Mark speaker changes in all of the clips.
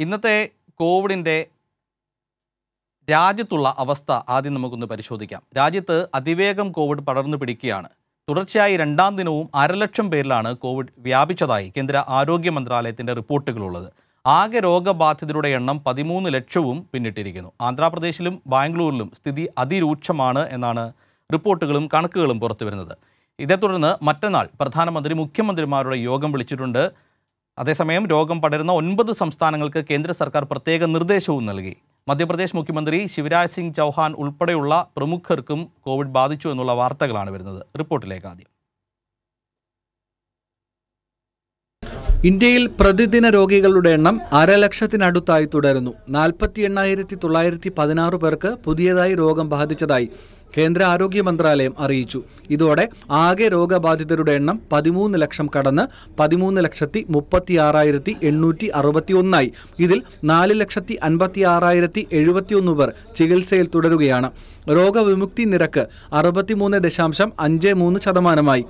Speaker 1: ഇന്നത്തെ കോവിഡിന്റെ രാജ്യത്തുള്ള അവസ്ഥ ആദ്യം നമുക്കൊന്ന് പരിശോധിക്കാം. രാജ്യത്ത് അതിവേഗം കോവിഡ് പടർന്നു പിടിക്കുകയാണ്. തുടർച്ചയായി രണ്ടാം ദിനവും അരലക്ഷം പേരിലാണ് കോവിഡ് വ്യാപിച്ചതായി കേന്ദ്ര ആരോഗ്യ മന്ത്രാലയത്തിന്റെ റിപ്പോർട്ടുകളുള്ളത്. ആകെ രോഗബാധിതരുടെ എണ്ണം പതിമൂന്ന് ലക്ഷവും പിന്നിട്ടിരിക്കുന്നു. ആന്ധ്രാപ്രദേശിലും ബാംഗ്ലൂരിലും സ്ഥിതി അതിരൂക്ഷമാണ് എന്നാണ് റിപ്പോർട്ടുകളും കണക്കുകളും പുറത്തുവരുന്നത്. ഇതേ തുടർന്ന് മറ്റന്നാൾ പ്രധാനമന്ത്രി മുഖ്യമന്ത്രിമാരുടെ യോഗം വിളിച്ചിട്ടുണ്ട്. അതേസമയം രോഗം പടരുന്ന ഒൻപത് സംസ്ഥാനങ്ങൾക്ക് കേന്ദ്ര സർക്കാർ പ്രത്യേക നിർദ്ദേശവും നൽകി. മധ്യപ്രദേശ് മുഖ്യമന്ത്രി ശിവരാജ് സിംഗ് ചൗഹാൻ ഉൾപ്പെടെയുള്ള പ്രമുഖർക്കും കോവിഡ് ബാധിച്ചു എന്നുള്ള വാർത്തകളാണ് വരുന്നത്. റിപ്പോർട്ടിലേക്ക് ആദ്യം.
Speaker 2: ഇന്ത്യയിൽ പ്രതിദിന രോഗികളുടെ എണ്ണം അരലക്ഷത്തിനടുത്തായി തുടരുന്നു. നാൽപ്പത്തി എണ്ണായിരത്തി തൊള്ളായിരത്തി പതിനാറ് പേർക്ക് പുതിയതായി രോഗം ബാധിച്ചതായി കേന്ദ്ര ആരോഗ്യ മന്ത്രാലയം അറിയിച്ചു. ഇതോടെ ആകെ രോഗബാധിതരുടെ എണ്ണം പതിമൂന്ന് ലക്ഷം കടന്ന് പതിമൂന്ന് ലക്ഷത്തി മുപ്പത്തി ആറായിരത്തി എണ്ണൂറ്റി അറുപത്തി ഒന്നായി ഇതിൽ നാല് ലക്ഷത്തി അൻപത്തി ആറായിരത്തി എഴുപത്തിയൊന്ന് പേർ ചികിത്സയിൽ തുടരുകയാണ്. രോഗവിമുക്തി നിരക്ക് അറുപത്തിമൂന്ന് ദശാംശം അഞ്ച് മൂന്ന് ശതമാനമായി.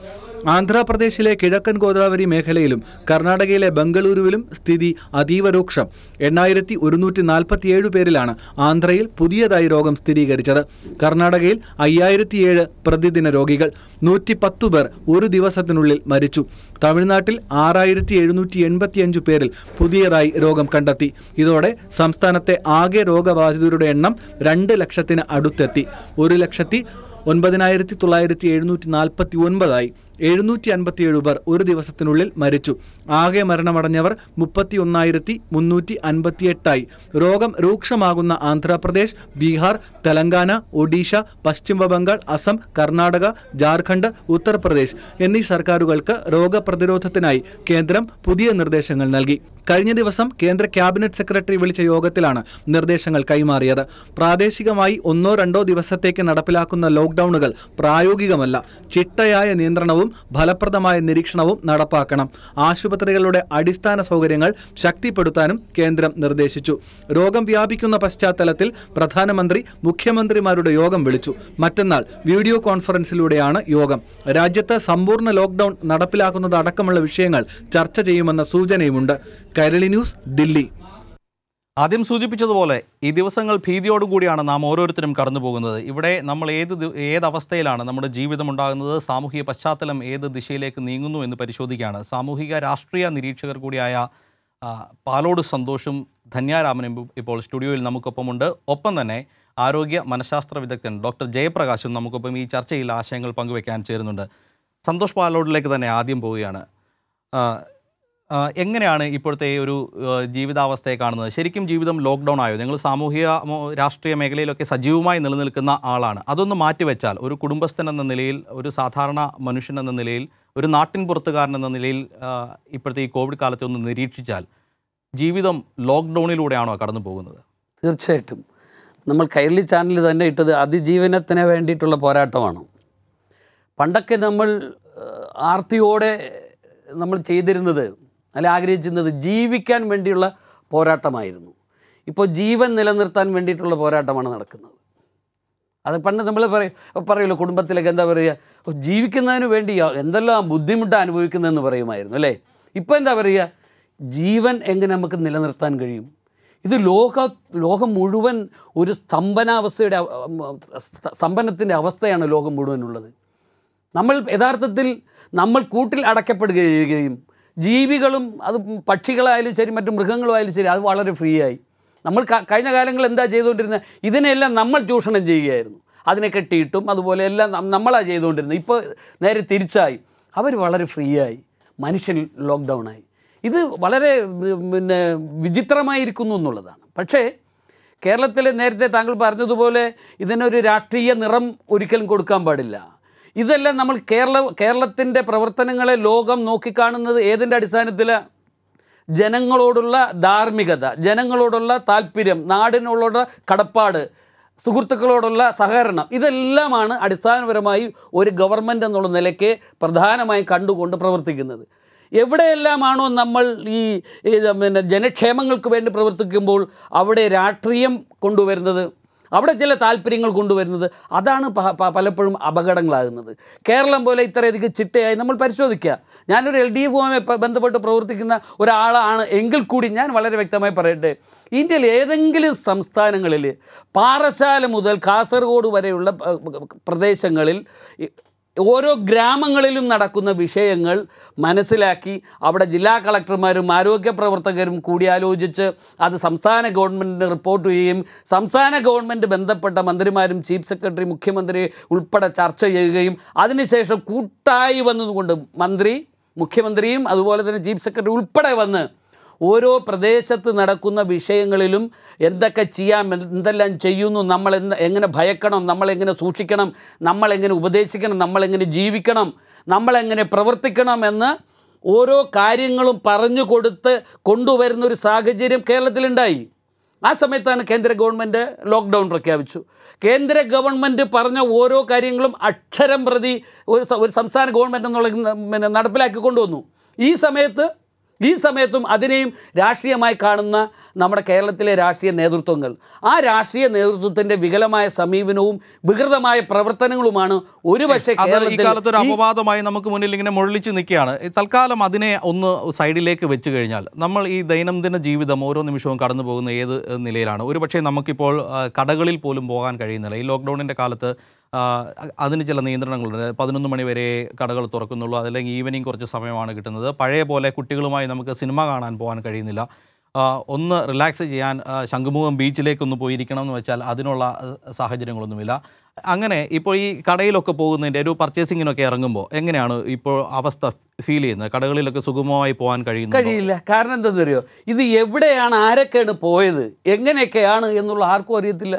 Speaker 2: ആന്ധ്രാപ്രദേശിലെ കിഴക്കൻ ഗോദാവരി മേഖലയിലും കർണാടകയിലെ ബംഗളൂരുവിലും സ്ഥിതി അതീവ രൂക്ഷം. എണ്ണായിരത്തി ഒരുന്നൂറ്റി നാൽപ്പത്തിയേഴ് പേരിലാണ് ആന്ധ്രയിൽ പുതിയതായി രോഗം സ്ഥിരീകരിച്ചത്. കർണാടകയിൽ അയ്യായിരത്തിയേഴ് പ്രതിദിന രോഗികൾ നൂറ്റി പത്തു പേർ ഒരു ദിവസത്തിനുള്ളിൽ മരിച്ചു. തമിഴ്നാട്ടിൽ ആറായിരത്തി എഴുന്നൂറ്റി എൺപത്തിയഞ്ച് പേരിൽ പുതിയതായി രോഗം കണ്ടെത്തി. ഇതോടെ സംസ്ഥാനത്തെ ആകെ രോഗബാധിതരുടെ എണ്ണം രണ്ട് ലക്ഷത്തിന് അടുത്തെത്തി. ഒരു ലക്ഷത്തി ഒൻപതിനായിരത്തി തൊള്ളായിരത്തി എഴുന്നൂറ്റി നാൽപ്പത്തി ഒൻപതായി എഴുന്നൂറ്റി അൻപത്തിയേഴ് പേർ ഒരു ദിവസത്തിനുള്ളിൽ മരിച്ചു. ആകെ മരണമടഞ്ഞവർ മുപ്പത്തി ഒന്നായിരത്തി മുന്നൂറ്റി അൻപത്തിയെട്ടായി രോഗം രൂക്ഷമാകുന്ന ആന്ധ്രാപ്രദേശ് ബീഹാർ തെലങ്കാന ഒഡീഷ പശ്ചിമബംഗാൾ അസം കർണാടക ജാർഖണ്ഡ് ഉത്തർപ്രദേശ് എന്നീ സർക്കാരുകൾക്ക് രോഗപ്രതിരോധത്തിനായി കേന്ദ്രം പുതിയ നിർദ്ദേശങ്ങൾ നൽകി. കഴിഞ്ഞ ദിവസം കേന്ദ്ര ക്യാബിനറ്റ് സെക്രട്ടറി വിളിച്ച യോഗത്തിലാണ് നിർദ്ദേശങ്ങൾ കൈമാറിയത്. പ്രാദേശികമായി ഒന്നോ രണ്ടോ ദിവസത്തേക്ക് നടപ്പിലാക്കുന്ന ലോക്ക്ഡൌണുകൾ പ്രായോഗികമല്ല. ചിട്ടയായ നിയന്ത്രണവും ഫലപ്രദമായ നിരീക്ഷണവും നടപ്പാക്കണം. ആശുപത്രികളുടെ അടിസ്ഥാന സൗകര്യങ്ങൾ ശക്തിപ്പെടുത്താനും കേന്ദ്രം നിർദ്ദേശിച്ചു. രോഗം വ്യാപിക്കുന്ന പശ്ചാത്തലത്തിൽ പ്രധാനമന്ത്രി മുഖ്യമന്ത്രിമാരുടെ യോഗം വിളിച്ചു. മറ്റന്നാൾ വീഡിയോ കോൺഫറൻസിലൂടെയാണ് യോഗം. രാജ്യത്ത് സമ്പൂർണ ലോക്ക്ഡൌൺ നടപ്പിലാക്കുന്നത് അടക്കമുള്ള വിഷയങ്ങൾ ചർച്ച ചെയ്യുമെന്ന സൂചനയുമുണ്ട്. കൈരളി ന്യൂസ് ദില്ലി.
Speaker 1: ആദ്യം സൂചിപ്പിച്ചതുപോലെ ഈ ദിവസങ്ങൾ ഭീതിയോടുകൂടിയാണ് നാം ഓരോരുത്തരും കടന്നു പോകുന്നത് ഇവിടെ നമ്മൾ ഏത് ഏതവസ്ഥയിലാണ് ഏത് അവസ്ഥയിലാണ് നമ്മുടെ ജീവിതം ഉണ്ടാകുന്നത് സാമൂഹിക പശ്ചാത്തലം ഏത് ദിശയിലേക്ക് നീങ്ങുന്നു എന്ന് പരിശോധിക്കുകയാണ്. സാമൂഹിക രാഷ്ട്രീയ നിരീക്ഷകർ കൂടിയായ പാലോട് സന്തോഷും ധന്യാരാമനും ഇപ്പോൾ സ്റ്റുഡിയോയിൽ നമുക്കൊപ്പമുണ്ട്. ഒപ്പം തന്നെ ആരോഗ്യ മനഃശാസ്ത്ര വിദഗ്ധൻ ഡോക്ടർ ജയപ്രകാശും നമുക്കൊപ്പം ഈ ചർച്ചയിൽ ആശയങ്ങൾ പങ്കുവെക്കാൻ ചേരുന്നുണ്ട്. സന്തോഷ് പാലോടിലേക്ക് തന്നെ ആദ്യം പോവുകയാണ്. എങ്ങനെയാണ് ഇപ്പോഴത്തെ ഒരു ജീവിതാവസ്ഥയെ കാണുന്നത്? ശരിക്കും ജീവിതം ലോക്ക്ഡൗൺ ആയോ? നിങ്ങൾ സാമൂഹിക രാഷ്ട്രീയ മേഖലയിലൊക്കെ സജീവമായി നിലനിൽക്കുന്ന ആളാണ്. അതൊന്ന് മാറ്റിവെച്ചാൽ ഒരു കുടുംബസ്ഥൻ എന്ന നിലയിൽ ഒരു സാധാരണ മനുഷ്യൻ എന്ന നിലയിൽ ഒരു നാട്ടിൻ പുറത്തുകാരൻ എന്ന നിലയിൽ ഇപ്പോഴത്തെ ഈ കോവിഡ് കാലത്തെ ഒന്ന് നിരീക്ഷിച്ചാൽ ജീവിതം ലോക്ക്ഡൗണിലൂടെയാണോ കടന്നു പോകുന്നത്?
Speaker 3: തീർച്ചയായിട്ടും. നമ്മൾ കൈരളി ചാനൽ തന്നെ ഇട്ടത് അതിജീവനത്തിന് വേണ്ടിയിട്ടുള്ള പോരാട്ടമാണ്. പണ്ടൊക്കെ നമ്മൾ ആർത്തിയോടെ നമ്മൾ ചെയ്തിരുന്നത് അല്ല ആഗ്രഹിച്ചിരുന്നത് ജീവിക്കാൻ വേണ്ടിയുള്ള പോരാട്ടമായിരുന്നു. ഇപ്പോൾ ജീവൻ നിലനിർത്താൻ വേണ്ടിയിട്ടുള്ള പോരാട്ടമാണ് നടക്കുന്നത്. അത് പണ്ട് നമ്മൾ പറയും പറയുമല്ലോ കുടുംബത്തിലൊക്കെ എന്താ പറയുക "ഓ, ജീവിക്കുന്നതിന് വേണ്ടി എന്തെല്ലാം ബുദ്ധിമുട്ട് അനുഭവിക്കുന്നതെന്ന് പറയുമായിരുന്നു അല്ലേ? ഇപ്പോൾ എന്താ പറയുക ജീവൻ എങ്ങനെ നമുക്ക് നിലനിർത്താൻ കഴിയും? ഇത് ലോക ലോകം മുഴുവൻ ഒരു സ്തംഭനാവസ്ഥയുടെ സ്തംഭനത്തിന്റെ അവസ്ഥയാണ് ലോകം മുഴുവനുള്ളത്. നമ്മൾ യഥാർത്ഥത്തിൽ നമ്മൾ കൂട്ടിൽ അടയ്ക്കപ്പെടുകയും ജീവികളും അത് പക്ഷികളായാലും ശരി മറ്റു മൃഗങ്ങളായാലും ശരി അത് വളരെ ഫ്രീ ആയി. നമ്മൾ കഴിഞ്ഞ കാലങ്ങളിൽ എന്താ ചെയ്തുകൊണ്ടിരുന്നത്? ഇതിനെല്ലാം നമ്മൾ ചൂഷണം ചെയ്യുകയായിരുന്നു. അതിനെ കെട്ടിയിട്ടും അതുപോലെ എല്ലാം നമ്മളാണ് നമ്മളാ ചെയ്തുകൊണ്ടിരുന്നത്. ഇപ്പോൾ നേരെ തിരിച്ചായി. അവർ വളരെ ഫ്രീ ആയി. മനുഷ്യൻ ലോക്ക്ഡൗൺ ആയി. ഇത് വളരെ പിന്നെ വിചിത്രമായിരിക്കുന്നു എന്നുള്ളതാണ്. പക്ഷേ കേരളത്തിൽ നേരത്തെ താങ്കൾ പറഞ്ഞതുപോലെ ഇതിനൊരു രാഷ്ട്രീയ നിറം ഒരിക്കലും കൊടുക്കാൻ പാടില്ല. ഇതെല്ലാം നമ്മൾ കേരള കേരളത്തിന്റെ പ്രവർത്തനങ്ങളെ ലോകം നോക്കിക്കാണുന്നത് ഏതിന്റെ അടിസ്ഥാനത്തിലാണ് ജനങ്ങളോടുള്ള ധാർമ്മികത ജനങ്ങളോടുള്ള താല്പര്യം നാടിനോടുള്ള കടപ്പാട് സുഹൃത്തുക്കളോടുള്ള സഹകരണം ഇതെല്ലാമാണ് അടിസ്ഥാനപരമായി ഒരു ഗവൺമെന്റ് എന്നുള്ള നിലയ്ക്ക് പ്രധാനമായും കണ്ടുകൊണ്ട് പ്രവർത്തിക്കുന്നത്. എവിടെയെല്ലാമാണോ നമ്മൾ ഈ പിന്നെ ജനക്ഷേമങ്ങൾക്ക് വേണ്ടി പ്രവർത്തിക്കുമ്പോൾ അവിടെ രാഷ്ട്രീയം കൊണ്ടുവരുന്നത്? അവിടെ ചില താല്പര്യങ്ങൾ കൊണ്ടുവരുന്നത്. അതാണ് പലപ്പോഴും അപകടങ്ങളാകുന്നത്. കേരളം പോലെ ഇത്രയധികം ചിട്ടയായി നമ്മൾ പരിശോധിക്കുക. ഞാനൊരു എൽ ഡി എഫുമായി ബന്ധപ്പെട്ട് പ്രവർത്തിക്കുന്ന ഒരാളാണ് എങ്കിൽ കൂടി ഞാൻ വളരെ വ്യക്തമായി പറയട്ടെ. ഇന്ത്യയിൽ ഏതെങ്കിലും സംസ്ഥാനങ്ങളിൽ പാറശാല മുതൽ കാസർഗോഡ് വരെയുള്ള പ്രദേശങ്ങളിൽ ഓരോ ഗ്രാമങ്ങളിലും നടക്കുന്ന വിഷയങ്ങൾ മനസ്സിലാക്കി അവിടെ ജില്ലാ കളക്ടർമാരും ആരോഗ്യ പ്രവർത്തകരും കൂടിയാലോചിച്ച് അത് സംസ്ഥാന ഗവൺമെന്റിന് റിപ്പോർട്ട് ചെയ്യുകയും സംസ്ഥാന ഗവൺമെന്റ് ബന്ധപ്പെട്ട മന്ത്രിമാരും ചീഫ് സെക്രട്ടറി മുഖ്യമന്ത്രി ഉൾപ്പെടെ ചർച്ച ചെയ്യുകയും അതിനുശേഷം കൂട്ടായി വന്നതുകൊണ്ട് മന്ത്രി മുഖ്യമന്ത്രിയും അതുപോലെ തന്നെ ചീഫ് സെക്രട്ടറി ഉൾപ്പെടെ വന്ന് ഓരോ പ്രദേശത്ത് നടക്കുന്ന വിഷയങ്ങളിലും എന്തൊക്കെ ചെയ്യാം എന്തെല്ലാം ചെയ്യുന്നു നമ്മൾ എങ്ങനെ ഭയക്കണം നമ്മളെങ്ങനെ സൂക്ഷിക്കണം നമ്മളെങ്ങനെ ഉപദേശിക്കണം നമ്മളെങ്ങനെ ജീവിക്കണം നമ്മളെങ്ങനെ പ്രവർത്തിക്കണം എന്ന് ഓരോ കാര്യങ്ങളും പറഞ്ഞു കൊടുത്ത് കൊണ്ടുവരുന്ന ഒരു സാഹചര്യം കേരളത്തിലുണ്ടായി. ആ സമയത്താണ് കേന്ദ്ര ഗവൺമെന്റ് ലോക്ക്ഡൗൺ പ്രഖ്യാപിച്ചു. കേന്ദ്ര ഗവൺമെന്റ് പറഞ്ഞ ഓരോ കാര്യങ്ങളും അക്ഷരം പ്രതി ഒരു സംസ്ഥാന ഗവൺമെന്റ് എന്നുള്ള നടപ്പിലാക്കി കൊണ്ടുവന്നു. ഈ സമയത്ത് ഈ സമയത്തും അതിനെയും രാഷ്ട്രീയമായി കാണുന്ന നമ്മുടെ കേരളത്തിലെ രാഷ്ട്രീയ നേതൃത്വങ്ങൾ. ആ രാഷ്ട്രീയ നേതൃത്വത്തിന്റെ വികലമായ സമീപനവും വികൃതമായ പ്രവർത്തനങ്ങളുമാണ് ഒരുപക്ഷെ കേരളത്തിൽ
Speaker 1: ഒരു അപവാദമായി നമുക്ക് മുന്നിൽ ഇങ്ങനെ മുരളിച്ച് നിൽക്കുകയാണ്. തൽക്കാലം അതിനെ ഒന്ന് സൈഡിലേക്ക് വെച്ച് കഴിഞ്ഞാൽ നമ്മൾ ഈ ദൈനംദിന ജീവിതം ഓരോ നിമിഷവും കടന്നു പോകുന്ന ഏത് നിലയിലാണ്? ഒരുപക്ഷെ നമുക്കിപ്പോൾ കടകളിൽ പോലും പോകാൻ കഴിയുന്നില്ല. ഈ ലോക്ക്ഡൗണിന്റെ കാലത്ത് അതിന് ചില നിയന്ത്രണങ്ങളുണ്ട്. പതിനൊന്ന് മണി വരെ കടകൾ തുറക്കുന്നുള്ളൂ. അതല്ലെങ്കിൽ ഈവനിങ് കുറച്ച് സമയമാണ് കിട്ടുന്നത്. പഴയ പോലെ കുട്ടികളുമായി നമുക്ക് സിനിമ കാണാൻ പോകാൻ കഴിയുന്നില്ല. ഒന്ന് റിലാക്സ് ചെയ്യാൻ ശംഖുമുഖം ബീച്ചിലേക്കൊന്ന് പോയിരിക്കണം എന്ന് വെച്ചാൽ അതിനുള്ള സാഹചര്യങ്ങളൊന്നുമില്ല. അങ്ങനെ ഇപ്പോൾ ഈ കടയിലൊക്കെ പോകുന്നതിന്റെ ഒരു പർച്ചേസിങ്ങിനൊക്കെ ഇറങ്ങുമ്പോൾ എങ്ങനെയാണ് ഇപ്പോൾ അവസ്ഥ ഫീൽ ചെയ്യുന്നത്? കടകളിലൊക്കെ സുഗമമായി പോകാൻ കഴിയുന്നു
Speaker 3: കഴിയില്ല. കാരണം എന്താണെന്നറിയോ ഇത് എവിടെയാണ് ആരൊക്കെയാണ് പോയത് എങ്ങനെയൊക്കെയാണ് എന്നുള്ള ആർക്കും അറിയത്തില്ല.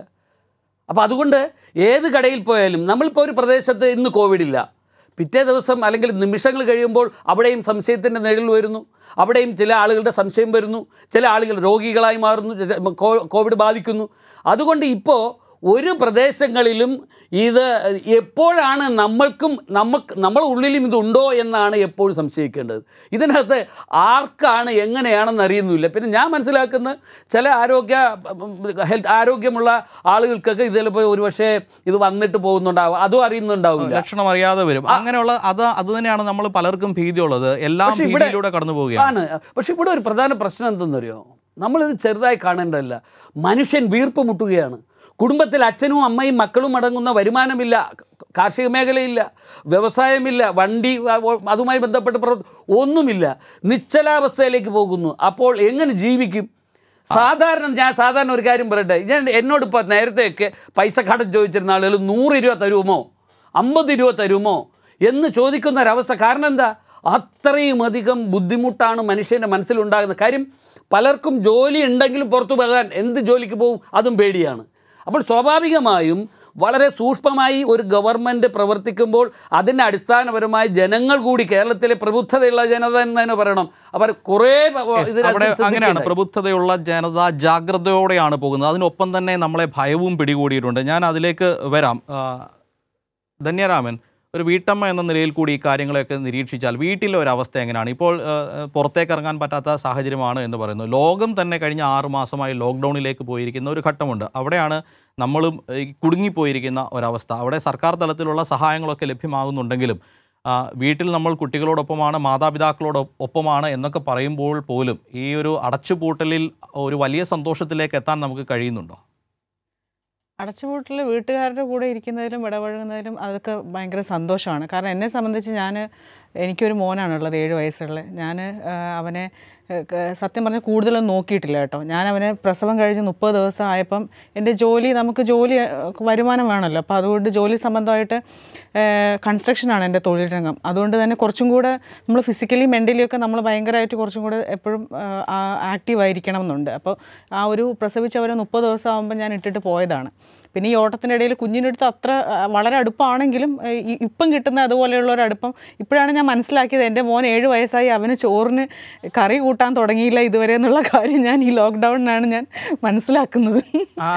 Speaker 3: അപ്പോൾ അതുകൊണ്ട് ഏത് കടയിൽ പോയാലും നമ്മളിപ്പോൾ ഒരു പ്രദേശത്ത് ഇന്ന് കോവിഡ് ഇല്ല. പിറ്റേ ദിവസം അല്ലെങ്കിൽ നിമിഷങ്ങൾ കഴിയുമ്പോൾ അവിടെയും സംശയത്തിന്റെ നിഴൽ വരുന്നു. അവിടെയും ചില ആളുകളുടെ സംശയം വരുന്നു. ചില ആളുകൾ രോഗികളായി മാറുന്നു. കോവിഡ് ബാധിക്കുന്നു. അതുകൊണ്ട് ഇപ്പോൾ ഒരു പ്രദേശങ്ങളിലും ഇത് എപ്പോഴാണ് നമ്മൾക്കും നമുക്ക് നമ്മളെ ഉള്ളിലും ഇതുണ്ടോ എന്നാണ് എപ്പോഴും സംശയിക്കേണ്ടത്. ഇതിനകത്ത് ആർക്കാണ് എങ്ങനെയാണെന്ന് അറിയുന്നില്ല. പിന്നെ ഞാൻ മനസ്സിലാക്കുന്ന ചില ആരോഗ്യ ഹെൽത്ത് ആരോഗ്യമുള്ള ആളുകൾക്കൊക്കെ ഇത് ചിലപ്പോൾ ഒരുപക്ഷെ ഇത് വന്നിട്ട് പോകുന്നുണ്ടാവും. അതും അറിയുന്നുണ്ടാവും
Speaker 1: ലക്ഷണം അറിയാതെ വരും. അങ്ങനെയുള്ള അത് അത് തന്നെയാണ് നമ്മൾ പലർക്കും ഭീതിയുള്ളത്. എല്ലാം
Speaker 3: ഇവിടെ-
Speaker 1: ഭീതിയിലൂടെ കടന്നു പോവുകയാണ്.
Speaker 3: പക്ഷെ ഇവിടെ ഒരു പ്രധാന പ്രശ്നം എന്തെന്നറിയോ? നമ്മളിത് ചെറുതായി കാണേണ്ടതല്ല. മനുഷ്യൻ വീർപ്പ് മുട്ടുകയാണ്. കുടുംബത്തിൽ അച്ഛനും അമ്മയും മക്കളും അടങ്ങുന്ന വരുമാനമില്ല കാർഷിക മേഖലയില്ല വ്യവസായമില്ല വണ്ടി അതുമായി ബന്ധപ്പെട്ട് പ്രവർത്തി ഒന്നുമില്ല. നിശ്ചലാവസ്ഥയിലേക്ക് പോകുന്നു. അപ്പോൾ എങ്ങനെ ജീവിക്കും? സാധാരണ ഞാൻ സാധാരണ ഒരു കാര്യം പറയട്ടെ. ഞാൻ എന്നോട് ഇപ്പോൾ നേരത്തെയൊക്കെ പൈസ കടം ചോദിച്ചിരുന്ന ആളുകൾ നൂറ് രൂപ തരുമോ? അമ്പത് രൂപ തരുമോ? എന്ന് ചോദിക്കുന്ന ഒരവസ്ഥ കാരണം എന്താ? അത്രയും അധികം ബുദ്ധിമുട്ടാണ് മനുഷ്യന്റെ മനസ്സിലുണ്ടാകുന്നത് കാര്യം. പലർക്കും ജോലി ഉണ്ടെങ്കിലും പുറത്തു പോകാൻ എന്ത് ജോലിക്ക് പോകും? അതും പേടിയാണ്. അപ്പോൾ സ്വാഭാവികമായും വളരെ സൂക്ഷ്മമായി ഒരു ഗവൺമെന്റ് പ്രവർത്തിക്കുമ്പോൾ അതിന്റെ അടിസ്ഥാനപരമായി ജനങ്ങൾ കൂടി കേരളത്തിലെ പ്രബുദ്ധതയുള്ള ജനത എന്ന് തന്നെ പറയണം. അവർ കുറേ
Speaker 1: അങ്ങനെയാണ്. പ്രബുദ്ധതയുള്ള ജനത ജാഗ്രതയോടെയാണ് പോകുന്നത്. അതിനൊപ്പം തന്നെ നമ്മളെ ഭയവും പിടികൂടിയിട്ടുണ്ട്. ഞാൻ അതിലേക്ക് വരാം. ധന്യരാമൻ ഒരു വീട്ടമ്മ എന്ന നിലയിൽ കൂടി ഈ കാര്യങ്ങളെയൊക്കെ നിരീക്ഷിച്ചാൽ വീട്ടിലെ ഒരു അവസ്ഥ എങ്ങനെയാണ്? ഇപ്പോൾ പുറത്തേക്ക് ഇറങ്ങാൻ പറ്റാത്ത സാഹചര്യമാണ് എന്ന് പറയുന്നു. ലോകം തന്നെ കഴിഞ്ഞ ആറുമാസമായി ലോക്ക്ഡൗണിലേക്ക് പോയിരിക്കുന്ന ഒരു ഘട്ടമുണ്ട്. അവിടെയാണ് നമ്മളും കുടുങ്ങിപ്പോയിരിക്കുന്ന ഒരവസ്ഥ. അവിടെ സർക്കാർ തലത്തിലുള്ള സഹായങ്ങളൊക്കെ ലഭ്യമാകുന്നുണ്ടെങ്കിലും വീട്ടിൽ നമ്മൾ കുട്ടികളോടൊപ്പമാണ് മാതാപിതാക്കളോടൊപ്പമാണ് എന്നൊക്കെ പറയുമ്പോൾ പോലും ഈ ഒരു അടച്ചുപൂട്ടലിൽ ഒരു വലിയ സന്തോഷത്തിലേക്ക് എത്താൻ നമുക്ക് കഴിയുന്നുണ്ടോ?
Speaker 4: അടച്ചുപൂട്ടിൽ വീട്ടുകാരുടെ കൂടെ ഇരിക്കുന്നതിലും ഇടപഴകുന്നതിലും അതൊക്കെ ഭയങ്കര സന്തോഷമാണ്. കാരണം എന്നെ സംബന്ധിച്ച് ഞാൻ എനിക്കൊരു മോനാണുള്ളത് ഏഴ് വയസ്സുള്ള. ഞാൻ അവനെ സത്യം പറഞ്ഞാൽ കൂടുതലൊന്നും നോക്കിയിട്ടില്ല കേട്ടോ. ഞാൻ അവനെ പ്രസവം കഴിഞ്ഞ് മുപ്പത് ദിവസം ആയപ്പം എന്റെ ജോലി നമുക്ക് ജോലി വരുമാനം വേണമല്ലോ. അപ്പോൾ അതുകൊണ്ട് ജോലി സംബന്ധമായിട്ട് കൺസ്ട്രക്ഷനാണ് എന്റെ തൊഴിൽ രംഗം അതുകൊണ്ട് തന്നെ കുറച്ചും കൂടെ നമ്മൾ ഫിസിക്കലി മെന്റലി ഒക്കെ നമ്മൾ ഭയങ്കരമായിട്ട് കുറച്ചും കൂടെ എപ്പോഴും ആക്റ്റീവ് ആയിരിക്കണം എന്നുണ്ട് അപ്പോൾ ആ ഒരു പ്രസവിച്ചവരെ മുപ്പത് ദിവസം ആകുമ്പോൾ ഞാൻ ഇട്ടിട്ട് പോയതാണ്. പിന്നെ ഈ ഓട്ടത്തിന്റെ ഇടയിൽ കുഞ്ഞിനടുത്ത് അത്ര വളരെ അടുപ്പമാണെങ്കിലും ഇപ്പം കിട്ടുന്ന അതുപോലെയുള്ള ഒരു അടുപ്പം ഇപ്പോഴാണ് ഞാൻ മനസ്സിലാക്കിയത് എന്റെ മോൻ ഏഴ് വയസ്സായി അവന് ചോറിന് കറി കൂട്ടാൻ തുടങ്ങിയില്ല ഇതുവരെ എന്നുള്ള കാര്യം ഞാൻ ഈ ലോക്ക്ഡൗണിനാണ് ഞാൻ മനസ്സിലാക്കുന്നത്.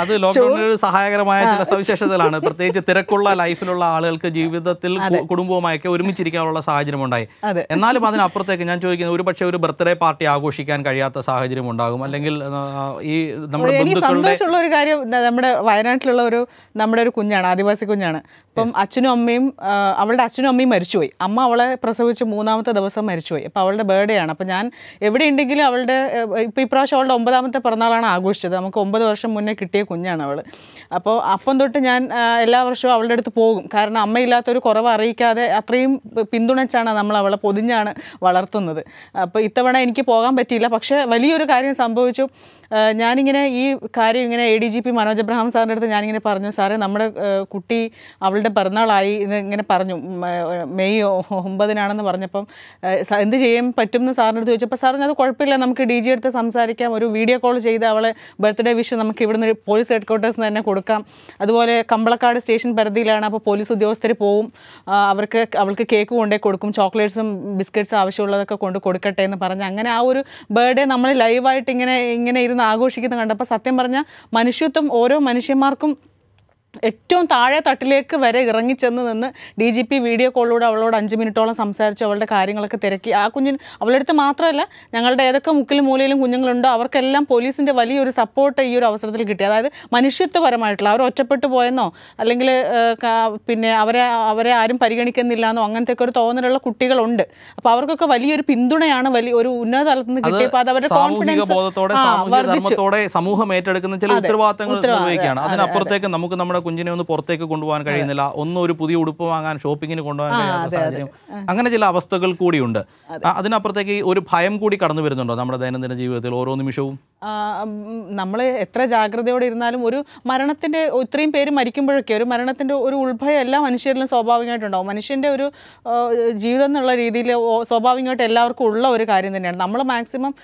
Speaker 1: അത് ലോക്ക്ഡൗൺ സഹായകരമായ ചില സവിശേഷതകളാണ്. പ്രത്യേകിച്ച് തിരക്കുള്ള ലൈഫിലുള്ള ആളുകൾക്ക് ജീവിതത്തിൽ കുടുംബവുമായൊക്കെ ഒരുമിച്ചിരിക്കാനുള്ള സാഹചര്യം ഉണ്ടായി. എന്നാലും അതിനപ്പുറത്തേക്ക് ഞാൻ ചോദിക്കുന്നത് ഒരു പക്ഷേ ഒരു ബർത്ത്ഡേ പാർട്ടി ആഘോഷിക്കാൻ കഴിയാത്ത സാഹചര്യം ഉണ്ടാകും അല്ലെങ്കിൽ ഈ നമ്മുടെ
Speaker 4: സന്തോഷമുള്ള ഒരു കാര്യം നമ്മുടെ വയനാട്ടിലുള്ള ഒരു നമ്മുടെ ഒരു കുഞ്ഞാണ് ആദിവാസി കുഞ്ഞാണ്. അപ്പം അച്ഛനും അമ്മയും അവളുടെ അച്ഛനും അമ്മയും മരിച്ചുപോയി. അമ്മ അവളെ പ്രസവിച്ച് മൂന്നാമത്തെ ദിവസം മരിച്ചുപോയി. അപ്പോൾ അവളുടെ ബർത്ത്ഡേ ആണ്. അപ്പോൾ ഞാൻ എവിടെ ഉണ്ടെങ്കിലും അവളുടെ ഇപ്പോൾ ഇപ്രാവശ്യം അവളുടെ ഒമ്പതാമത്തെ പിറന്നാളാണ് ആഘോഷിച്ചത്. നമുക്ക് ഒമ്പത് വർഷം മുന്നേ കിട്ടിയ കുഞ്ഞാണ് അവൾ അപ്പോൾ അപ്പം തൊട്ട് ഞാൻ എല്ലാ വർഷവും അവളുടെ അടുത്ത് പോകും. കാരണം അമ്മയില്ലാത്തൊരു കുറവ് അറിയിക്കാതെ അത്രയും പിന്തുണച്ചാണ് നമ്മൾ അവളെ പൊതിഞ്ഞാണ് വളർത്തുന്നത്. അപ്പോൾ ഇത്തവണ എനിക്ക് പോകാൻ പറ്റിയില്ല. പക്ഷേ വലിയൊരു കാര്യം സംഭവിച്ചു. ഞാനിങ്ങനെ ഈ കാര്യം ഇങ്ങനെ A D G P Manoj Abraham സാറിന്റെ അടുത്ത് ഞാനിങ്ങനെ പറഞ്ഞു സാറേ നമ്മുടെ കുട്ടി അവളുടെ പിറന്നാളായി ഇത് ഇങ്ങനെ പറഞ്ഞു മെയ് ഒമ്പതിനാണെന്ന് പറഞ്ഞപ്പം എന്ത് ചെയ്യാൻ പറ്റുമെന്ന് സാറിന്റെ അടുത്ത് ചോദിച്ചപ്പോൾ സാർ അത് കുഴപ്പമില്ല നമുക്ക് ഡി ജി എടുത്ത് സംസാരിക്കാം ഒരു വീഡിയോ കോൾ ചെയ്ത് അവളെ ബർത്ത്ഡേ വിഷ് നമുക്ക് ഇവിടുന്ന് പോലീസ് ഹെഡ് ക്വാർട്ടേഴ്സ് തന്നെ കൊടുക്കാം. അതുപോലെ കമ്പളക്കാട് സ്റ്റേഷൻ പരിധിയിലാണ് അപ്പോൾ പോലീസ് ഉദ്യോഗസ്ഥർ പോവും അവർക്ക് അവൾക്ക് കേക്ക് കൊണ്ടേ കൊടുക്കും ചോക്ലേറ്റ്സും ബിസ്ക്കറ്റ്സും ആവശ്യമുള്ളതൊക്കെ കൊണ്ട് കൊടുക്കട്ടെ എന്ന് പറഞ്ഞ് അങ്ങനെ ആ ഒരു ബർത്ത്ഡേ നമ്മൾ ലൈവായിട്ട് ഇങ്ങനെ ഇങ്ങനെ ഇരുന്ന് ആഘോഷിക്കുന്നത് കണ്ടപ്പോൾ സത്യം പറഞ്ഞാൽ മനുഷ്യത്വം ഓരോ മനുഷ്യന്മാർക്കും ഏറ്റവും താഴെ തട്ടിലേക്ക് വരെ ഇറങ്ങിച്ചെന്ന് നിന്ന് ഡി ജി പി വീഡിയോ കോളിലൂടെ അവളോട് അഞ്ച് മിനിറ്റോളം സംസാരിച്ച് അവളുടെ കാര്യങ്ങളൊക്കെ തിരക്കി. ആ കുഞ്ഞിന് അവളുടെ അടുത്ത് മാത്രമല്ല ഞങ്ങളുടെ ഏതൊക്കെ മുക്കിലും മൂലയിലും കുഞ്ഞുങ്ങളുണ്ടോ അവർക്കെല്ലാം പോലീസിന്റെ വലിയൊരു സപ്പോർട്ട് ഈ ഒരു അവസരത്തിൽ കിട്ടി. അതായത് മനുഷ്യത്വപരമായിട്ടുള്ള അവർ ഒറ്റപ്പെട്ടു പോയെന്നോ അല്ലെങ്കിൽ പിന്നെ അവരെ അവരെ ആരും പരിഗണിക്കുന്നില്ല എന്നോ അങ്ങനത്തെ ഒരു തോന്നലുള്ള കുട്ടികളുണ്ട്. അപ്പോൾ അവർക്കൊക്കെ വലിയൊരു പിന്തുണയാണ് വലിയ ഒരു ഉന്നത തലത്തിൽ നിന്ന്
Speaker 1: കിട്ടിയത്
Speaker 4: അപ്പോൾ അത് അവരുടെ കോൺഫിഡൻസ്
Speaker 1: സമൂഹം ഏറ്റെടുക്കുന്ന ചില ഉത്തരവാദിത്തങ്ങൾ അതിനപ്പുറത്തേക്ക് നമുക്ക് നമ്മുടെ കുഞ്ഞിനെ ഒന്ന് പുറത്തേക്ക് കൊണ്ടുപോകാൻ കഴിയുന്നില്ല. ഒന്ന് ഒരു പുതിയ ഉടുപ്പ് വാങ്ങാൻ ഷോപ്പിങ്ങിന് കൊണ്ടുപോകാൻ കഴിയാത്ത. സാഹചര്യം. അങ്ങനെ ചില അവസ്ഥകൾ കൂടിയുണ്ട്. അതിനപ്പുറത്തേക്ക് ഒരു ഭയം കൂടി കടന്നു വരുന്നുണ്ടോ നമ്മുടെ ദൈനംദിന ജീവിതത്തിൽ ഓരോ നിമിഷവും?
Speaker 4: നമ്മൾ എത്ര ജാഗ്രതയോടെ ഇരുന്നാലും ഒരു മരണത്തിന്റെ ഇത്രയും പേര് മരിക്കുമ്പോഴൊക്കെ ഒരു മരണത്തിന്റെ ഒരു ഉത്ഭയം എല്ലാ മനുഷ്യരിലും സ്വാഭാവികമായിട്ടുണ്ടാവും. മനുഷ്യന്റെ ഒരു ജീവിതം എന്നുള്ള രീതിയിൽ സ്വാഭാവികമായിട്ട് എല്ലാവർക്കും ഉള്ള ഒരു കാര്യം തന്നെയാണ്. നമ്മൾ മാക്സിമം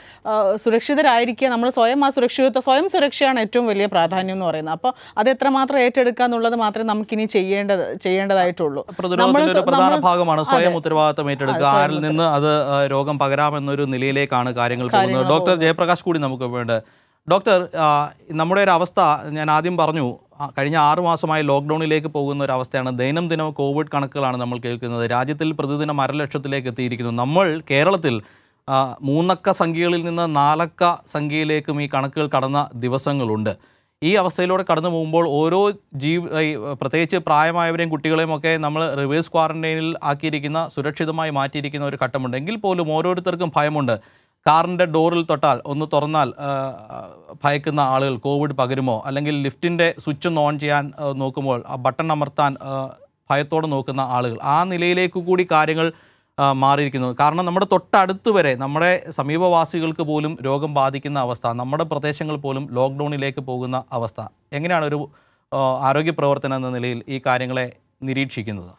Speaker 4: സുരക്ഷിതരായിരിക്കുക. നമ്മൾ സ്വയം ആ സുരക്ഷിതത്വം സ്വയം സുരക്ഷയാണ് ഏറ്റവും വലിയ പ്രാധാന്യം എന്ന് പറയുന്നത്. അപ്പോൾ അത് എത്രമാത്രം ഏറ്റെടുക്കുക എന്നുള്ളത് മാത്രമേ നമുക്കിനി ചെയ്യേണ്ടത് ചെയ്യേണ്ടതായിട്ടുള്ളൂ.
Speaker 1: പ്രതിരോധത്തിന്റെ പ്രധാന ഭാഗമാണ് സ്വയം ഉത്തരവാദിത്തം ഏറ്റെടുക്കുക. ആരിൽ നിന്ന് അത് രോഗം പകരാമെന്നൊരു നിലയിലേക്കാണ് കാര്യങ്ങൾ പോകുന്നത്. ഡോക്ടർ ജയപ്രകാശ് കൂടി നമുക്ക് വേണ്ട ഡോക്ടർ നമ്മുടെ ഒരു അവസ്ഥ ഞാൻ ആദ്യം പറഞ്ഞു കഴിഞ്ഞ ആറു മാസമായി ലോക്ക്ഡൌണിലേക്ക് പോകുന്ന ഒരു അവസ്ഥയാണ്. ദൈനംദിനം കോവിഡ് കണക്കുകളാണ് നമ്മൾ കേൾക്കുന്നത്. രാജ്യത്തിൽ പ്രതിദിനം അരലക്ഷത്തിലേക്ക് എത്തിയിരിക്കുന്നു. നമ്മൾ കേരളത്തിൽ മൂന്നക്ക സംഖ്യകളിൽ നിന്ന് നാലക്ക സംഖ്യയിലേക്കും ഈ കണക്കുകൾ കടന്ന ദിവസങ്ങളുണ്ട്. ഈ അവസ്ഥയിലൂടെ കടന്നു പോകുമ്പോൾ ഓരോ ജീവ പ്രത്യേകിച്ച് പ്രായമായവരെയും കുട്ടികളെയും ഒക്കെ നമ്മൾ റിവേഴ്സ് ക്വാറന്റൈനിൽ ആക്കിയിരിക്കുന്ന സുരക്ഷിതമായി മാറ്റിയിരിക്കുന്ന ഒരു ഘട്ടമുണ്ട്. എങ്കിൽ പോലും ഓരോരുത്തർക്കും ഭയമുണ്ട്. കാറിന്റെ ഡോറിൽ തൊട്ടാൽ ഒന്ന് തുറന്നാൽ ഭയക്കുന്ന ആളുകൾ കോവിഡ് പകരുമോ? അല്ലെങ്കിൽ ലിഫ്റ്റിന്റെ സ്വിച്ച് ഒന്ന് ഓൺ ചെയ്യാൻ നോക്കുമ്പോൾ ആ ബട്ടൺ അമർത്താൻ ഭയത്തോടെ നോക്കുന്ന ആളുകൾ. ആ നിലയിലേക്ക് കൂടി കാര്യങ്ങൾ ആ, മാറിയിരിക്കുന്നു. കാരണം നമ്മുടെ തൊട്ടടുത്ത് വരെ നമ്മുടെ സമീപവാസികൾക്ക് പോലും രോഗം ബാധിക്കുന്ന അവസ്ഥ നമ്മുടെ പ്രദേശങ്ങൾ പോലും ലോക്ക്ഡൗണിലേക്ക് പോകുന്ന അവസ്ഥ എങ്ങനെയാണ് ഒരു ആരോഗ്യ പ്രവർത്തനം എന്ന നിലയിൽ ഈ കാര്യങ്ങളെ നിരീക്ഷിക്കുന്നത്?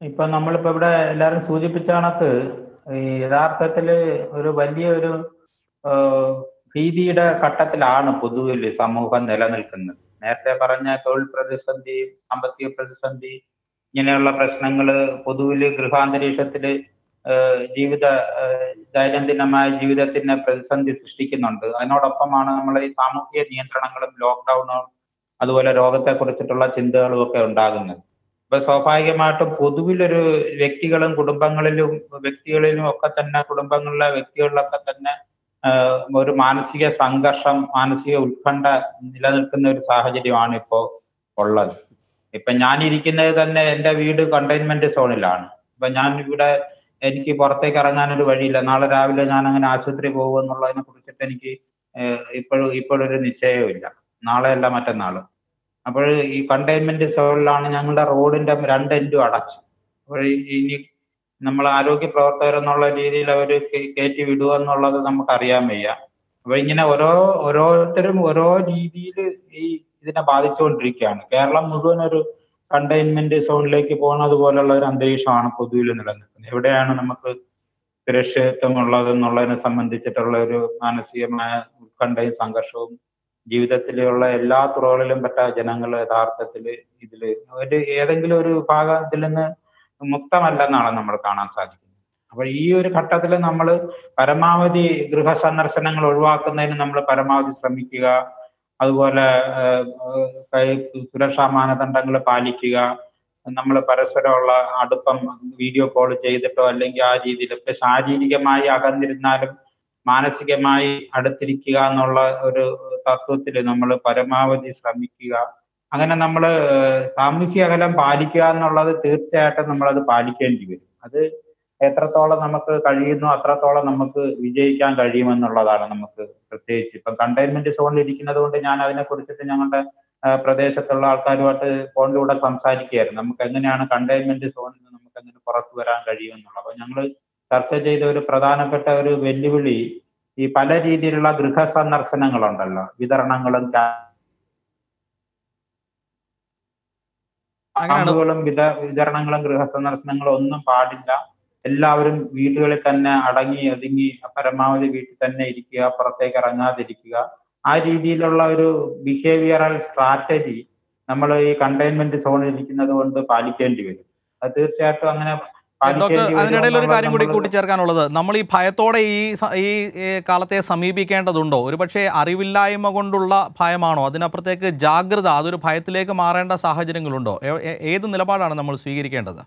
Speaker 5: ഇപ്പൊ നമ്മളിപ്പോ ഇവിടെ എല്ലാവരും സൂചിപ്പിച്ച കണക്ക് ഈ യഥാർത്ഥത്തിൽ ഒരു വലിയ ഒരു ഭീതിയുടെ ഘട്ടത്തിലാണ് പൊതുവിൽ സമൂഹം നിലനിൽക്കുന്നത്. നേരത്തെ പറഞ്ഞ തൊഴിൽ പ്രതിസന്ധി സാമ്പത്തിക പ്രതിസന്ധി ഇങ്ങനെയുള്ള പ്രശ്നങ്ങൾ പൊതുവിൽ ഗൃഹാന്തരീക്ഷത്തിൽ ജീവിത ദൈനംദിനമായ ജീവിതത്തിന് പ്രതിസന്ധി സൃഷ്ടിക്കുന്നുണ്ട്. അതിനോടൊപ്പമാണ് നമ്മൾ ഈ സാമൂഹിക നിയന്ത്രണങ്ങളും ലോക്ക്ഡൌണും അതുപോലെ രോഗത്തെ കുറിച്ചിട്ടുള്ള ചിന്തകളും ഒക്കെ ഉണ്ടാകുന്നത്. ഇപ്പൊ സ്വാഭാവികമായിട്ടും പൊതുവിലൊരു വ്യക്തികളും കുടുംബങ്ങളിലും വ്യക്തികളിലും ഒക്കെ തന്നെ കുടുംബങ്ങളിലെ വ്യക്തികളിലൊക്കെ തന്നെ ഒരു മാനസിക സംഘർഷം മാനസിക ഉത്കണ്ഠ നിലനിൽക്കുന്ന ഒരു സാഹചര്യമാണ് ഇപ്പോൾ ഉള്ളത്. ഇപ്പൊ ഞാൻ ഇരിക്കുന്നത് തന്നെ എന്റെ വീട് കണ്ടെയ്ൻമെന്റ് സോണിലാണ് ഇപ്പൊ ഞാൻ ഇവിടെ എനിക്ക് പുറത്തേക്ക് ഇറങ്ങാൻ ഒരു വഴിയില്ല. നാളെ രാവിലെ ഞാൻ അങ്ങനെ ആശുപത്രി പോകുമെന്നുള്ളതിനെ കുറിച്ചിട്ട് എനിക്ക് ഇപ്പോഴും ഇപ്പോഴൊരു നാളെ അല്ല മറ്റന്നാൾ. അപ്പോൾ ഈ കണ്ടെയ്ൻമെന്റ് സോണിലാണ് ഞങ്ങളുടെ റോഡിന്റെ രണ്ട് എൻഡും അടച്ചു. അപ്പോൾ ഇനി നമ്മൾ ആരോഗ്യ പ്രവർത്തകർ എന്നുള്ള രീതിയിൽ അവർ കയറ്റി വിടുക എന്നുള്ളത് നമുക്ക് അറിയാൻ വയ്യ. അപ്പൊ ഇങ്ങനെ ഓരോ ഓരോരുത്തരും ഓരോ രീതിയിൽ ഈ ഇതിനെ ബാധിച്ചുകൊണ്ടിരിക്കുകയാണ്. കേരളം മുഴുവൻ ഒരു കണ്ടെയ്ൻമെന്റ് സോണിലേക്ക് പോകുന്നത് പോലുള്ള ഒരു അന്തരീക്ഷമാണ് പൊതുവിൽ നിലനിൽക്കുന്നത്. എവിടെയാണ് നമുക്ക് സുരക്ഷിതത്വം ഉള്ളതെന്നുള്ളതിനെ സംബന്ധിച്ചിട്ടുള്ള ഒരു മാനസികമായ ഉത്കണ്ഠയും സംഘർഷവും ജീവിതത്തിലുള്ള എല്ലാ തുറകളിലും പെട്ട ജനങ്ങൾ യഥാർത്ഥത്തിൽ ഇതിൽ ഒരു ഏതെങ്കിലും ഒരു ഭാഗത്തിൽ നിന്ന് മുക്തമല്ലെന്നാണ് നമ്മൾ കാണാൻ സാധിക്കുന്നത്. അപ്പൊ ഈ ഒരു ഘട്ടത്തിൽ നമ്മൾ പരമാവധി ഗൃഹ സന്ദർശനങ്ങൾ ഒഴിവാക്കുന്നതിന് നമ്മൾ പരമാവധി ശ്രമിക്കുക. അതുപോലെ സുരക്ഷാ മാനദണ്ഡങ്ങൾ പാലിക്കുക നമ്മൾ പരസ്പരമുള്ള അടുപ്പം വീഡിയോ കോൾ ചെയ്തിട്ടോ അല്ലെങ്കിൽ ആ രീതിയിൽ ഇപ്പൊ ശാരീരികമായി അകന്നിരുന്നാലും മാനസികമായി അടുത്തിരിക്കുക എന്നുള്ള ഒരു തത്വത്തിൽ നമ്മൾ പരമാവധി ശ്രമിക്കുക. അങ്ങനെ നമ്മൾ സാമൂഹ്യ അകലം പാലിക്കുക എന്നുള്ളത് തീർച്ചയായിട്ടും അത് പാലിക്കേണ്ടി വരും. അത് എത്രത്തോളം നമുക്ക് കഴിയുന്നു അത്രത്തോളം നമുക്ക് വിജയിക്കാൻ കഴിയുമെന്നുള്ളതാണ് നമുക്ക് പ്രത്യേകിച്ച്. ഇപ്പം കണ്ടെയ്ൻമെന്റ് സോണിൽ ഇരിക്കുന്നത് കൊണ്ട് ഞാൻ അതിനെ കുറിച്ചിട്ട് ഞങ്ങളുടെ പ്രദേശത്തുള്ള ആൾക്കാരുമായിട്ട് ഫോണിലൂടെ സംസാരിക്കുകയായിരുന്നു. നമുക്ക് എങ്ങനെയാണ് കണ്ടെയ്ൻമെന്റ് സോണിൽ നിന്ന് നമുക്ക് എങ്ങനെ പുറത്തു വരാൻ കഴിയുമെന്നുള്ളത്. അപ്പൊ ഞങ്ങൾ ചർച്ച ചെയ്ത ഒരു പ്രധാനപ്പെട്ട ഒരു വെല്ലുവിളി ഈ പല രീതിയിലുള്ള ഗൃഹ സന്ദർശനങ്ങളുണ്ടല്ലോ. വിതരണങ്ങളും ക്യാമ്പുകളും വിത വിതരണങ്ങളും ഗൃഹ സന്ദർശനങ്ങളും ഒന്നും പാടില്ല. എല്ലാവരും വീടുകളിൽ തന്നെ അടങ്ങി ഒതുങ്ങി പരമാവധി വീട്ടിൽ തന്നെ ഇരിക്കുക പുറത്തേക്ക് ഇറങ്ങാതിരിക്കുക. ആ രീതിയിലുള്ള ഒരു ബിഹേവിയറൽ സ്ട്രാറ്റജി നമ്മൾ ഈ കണ്ടെയ്ൻമെന്റ് സോണിൽ ഇരിക്കുന്നത് കൊണ്ട് പാലിക്കേണ്ടി വരും. അത് തീർച്ചയായിട്ടും അങ്ങനെ
Speaker 1: ഡോക്ടർ അതിനിടയിൽ ഒരു കാര്യം കൂടി കൂട്ടിച്ചേർക്കാനുള്ളത്? നമ്മൾ ഈ ഭയത്തോടെ ഈ ഈ കാലത്തെ സമീപിക്കേണ്ടതുണ്ടോ? ഒരുപക്ഷെ അറിവില്ലായ്മ കൊണ്ടുള്ള ഭയമാണോ? അതിനപ്പുറത്തേക്ക് ജാഗ്രത അതൊരു ഭയത്തിലേക്ക് മാറേണ്ട സാഹചര്യങ്ങളുണ്ടോ? ഏത് നിലപാടാണ് നമ്മൾ സ്വീകരിക്കേണ്ടത്?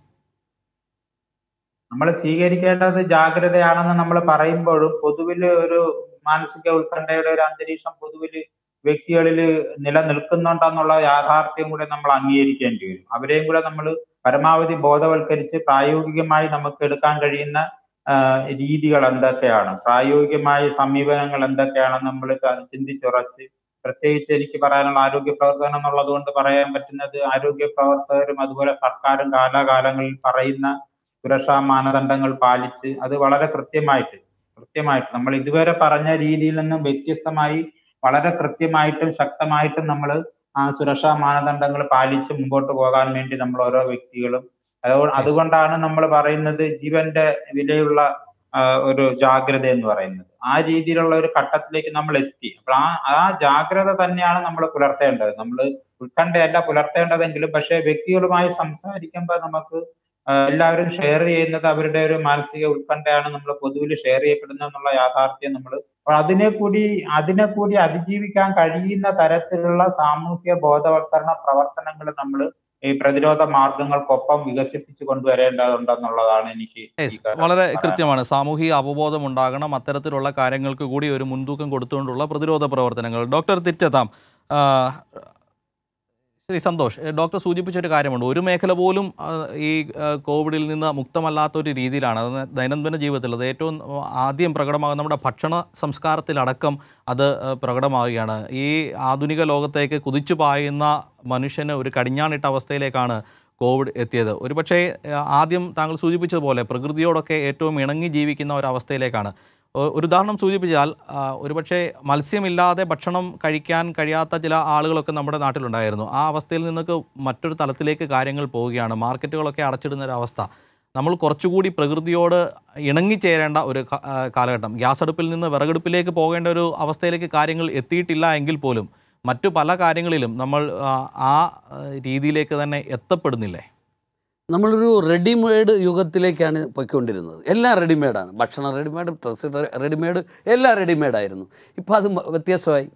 Speaker 5: നമ്മൾ സ്വീകരിക്കേണ്ടത് ജാഗ്രതയാണെന്ന് നമ്മൾ പറയുമ്പോഴും പൊതുവിൽ ഒരു മാനസിക ഉത്കണ്ഠയുടെ ഒരു അന്തരീക്ഷം പൊതുവിൽ വ്യക്തികളിൽ നിലനിൽക്കുന്നുണ്ടെന്നുള്ള യാഥാർത്ഥ്യം കൂടെ നമ്മൾ അംഗീകരിക്കേണ്ടി വരും. അവരെയും കൂടെ നമ്മൾ പരമാവധി ബോധവൽക്കരിച്ച് പ്രായോഗികമായി നമുക്ക് എടുക്കാൻ കഴിയുന്ന രീതികൾ എന്തൊക്കെയാണ്? പ്രായോഗികമായ സമീപനങ്ങൾ എന്തൊക്കെയാണെന്ന് നമ്മൾ ചിന്തിച്ചുറച്ച് പ്രത്യേകിച്ച് എനിക്ക് പറയാനുള്ള ആരോഗ്യ പ്രവർത്തനം എന്നുള്ളത് കൊണ്ട് പറയാൻ പറ്റുന്നത് ആരോഗ്യ പ്രവർത്തകരും അതുപോലെ സർക്കാരും കാലാകാലങ്ങളിൽ പറയുന്ന സുരക്ഷാ മാനദണ്ഡങ്ങൾ പാലിച്ച് അത് വളരെ കൃത്യമായിട്ട് കൃത്യമായിട്ട് നമ്മൾ ഇതുവരെ പറഞ്ഞ രീതിയിൽ നിന്നും വ്യത്യസ്തമായി വളരെ കൃത്യമായിട്ടും ശക്തമായിട്ടും നമ്മൾ ആ സുരക്ഷാ മാനദണ്ഡങ്ങൾ പാലിച്ച് മുമ്പോട്ട് പോകാൻ വേണ്ടി നമ്മൾ ഓരോ വ്യക്തികളും അതുകൊണ്ട് അതുകൊണ്ടാണ് നമ്മൾ പറയുന്നത് ജീവന്റെ വിലയുള്ള ഒരു ജാഗ്രത എന്ന് പറയുന്നത്. ആ രീതിയിലുള്ള ഒരു ഘട്ടത്തിലേക്ക് നമ്മൾ എത്തി. അപ്പോൾ ആ ആ ജാഗ്രത തന്നെയാണ് നമ്മൾ പുലർത്തേണ്ടത്. നമ്മൾ ഉത്കണ്ഠയല്ല പുലർത്തേണ്ടതെങ്കിലും പക്ഷേ വ്യക്തികളുമായി സംസാരിക്കുമ്പോൾ നമുക്ക് എല്ലാവരും ഷെയർ ചെയ്യുന്നത് അവരുടെ ഒരു മാനസിക ഉത്കണ്ഠയാണ് നമ്മൾ പൊതുവിൽ ഷെയർ ചെയ്യപ്പെടുന്നത് എന്നുള്ള യാഥാർത്ഥ്യം നമ്മൾ അതിനെ കൂടി അതിനെ കൂടി അതിജീവിക്കാൻ കഴിയുന്ന തരത്തിലുള്ള സാമൂഹ്യ ബോധവൽക്കരണ പ്രവർത്തനങ്ങൾ നമ്മൾ ഈ പ്രതിരോധ മാർഗങ്ങൾക്കൊപ്പം വികസിപ്പിച്ചു കൊണ്ടുവരേണ്ടതുണ്ടെന്നുള്ളതാണ് എനിക്ക്
Speaker 1: വളരെ. കൃത്യമാണ്. സാമൂഹിക അവബോധം ഉണ്ടാകണം. അത്തരത്തിലുള്ള കാര്യങ്ങൾക്ക് കൂടി ഒരു മുൻതൂക്കം കൊടുത്തുകൊണ്ടുള്ള പ്രതിരോധ പ്രവർത്തനങ്ങൾ. ഡോക്ടർ തിരിച്ചെത്താം ശരി സന്തോഷ് ഡോക്ടർ സൂചിപ്പിച്ച ഒരു കാര്യമുണ്ട്. ഒരു മേഖല പോലും ഈ കോവിഡിൽ നിന്ന് മുക്തമല്ലാത്ത ഒരു രീതിയിലാണ്. അത് ദൈനംദിന ജീവിതത്തിൽ അത് ഏറ്റവും ആദ്യം പ്രകടമാകുന്ന നമ്മുടെ ഭക്ഷണ സംസ്കാരത്തിലടക്കം അത് പ്രകടമാവുകയാണ്. ഈ ആധുനിക ലോകത്തേക്ക് കുതിച്ചു പായുന്ന മനുഷ്യന് ഒരു കടിഞ്ഞാണിട്ട അവസ്ഥയിലേക്കാണ് കോവിഡ് എത്തിയത്. ഒരുപക്ഷേ ആദ്യം താങ്കൾ സൂചിപ്പിച്ചതുപോലെ പ്രകൃതിയോടൊക്കെ ഏറ്റവും ഇണങ്ങി ജീവിക്കുന്ന ഒരവസ്ഥയിലേക്കാണ്. ഒരു ഉദാഹരണം സൂചിപ്പിച്ചാൽ ഒരുപക്ഷെ മത്സ്യമില്ലാതെ ഭക്ഷണം കഴിക്കാൻ കഴിയാത്ത ചില ആളുകളൊക്കെ നമ്മുടെ നാട്ടിലുണ്ടായിരുന്നു. ആ അവസ്ഥയിൽ നിന്നൊക്കെ മറ്റൊരു തലത്തിലേക്ക് കാര്യങ്ങൾ പോവുകയാണ്. മാർക്കറ്റുകളൊക്കെ അടച്ചിടുന്ന ഒരു അവസ്ഥ. നമ്മൾ കുറച്ചുകൂടി പ്രകൃതിയോട് ഇണങ്ങിച്ചേരേണ്ട ഒരു കാലഘട്ടം. ഗ്യാസ് അടുപ്പിൽ നിന്ന് വിറകടുപ്പിലേക്ക് പോകേണ്ട ഒരു അവസ്ഥയിലേക്ക് കാര്യങ്ങൾ എത്തിയിട്ടില്ല എങ്കിൽ പോലും മറ്റു പല കാര്യങ്ങളിലും നമ്മൾ ആ, രീതിയിലേക്ക് തന്നെ എത്തപ്പെടുന്നില്ലേ?
Speaker 3: നമ്മളൊരു റെഡിമെയ്ഡ് യുഗത്തിലേക്കാണ് പോയിക്കൊണ്ടിരുന്നത്. എല്ലാം റെഡിമെയ്ഡാണ് ഭക്ഷണം റെഡിമെയ്ഡ് ഡ്രസ്സ് റെഡിമെയ്ഡ് എല്ലാം റെഡിമെയ്ഡായിരുന്നു ഇപ്പോൾ അത് വ്യത്യാസമായി.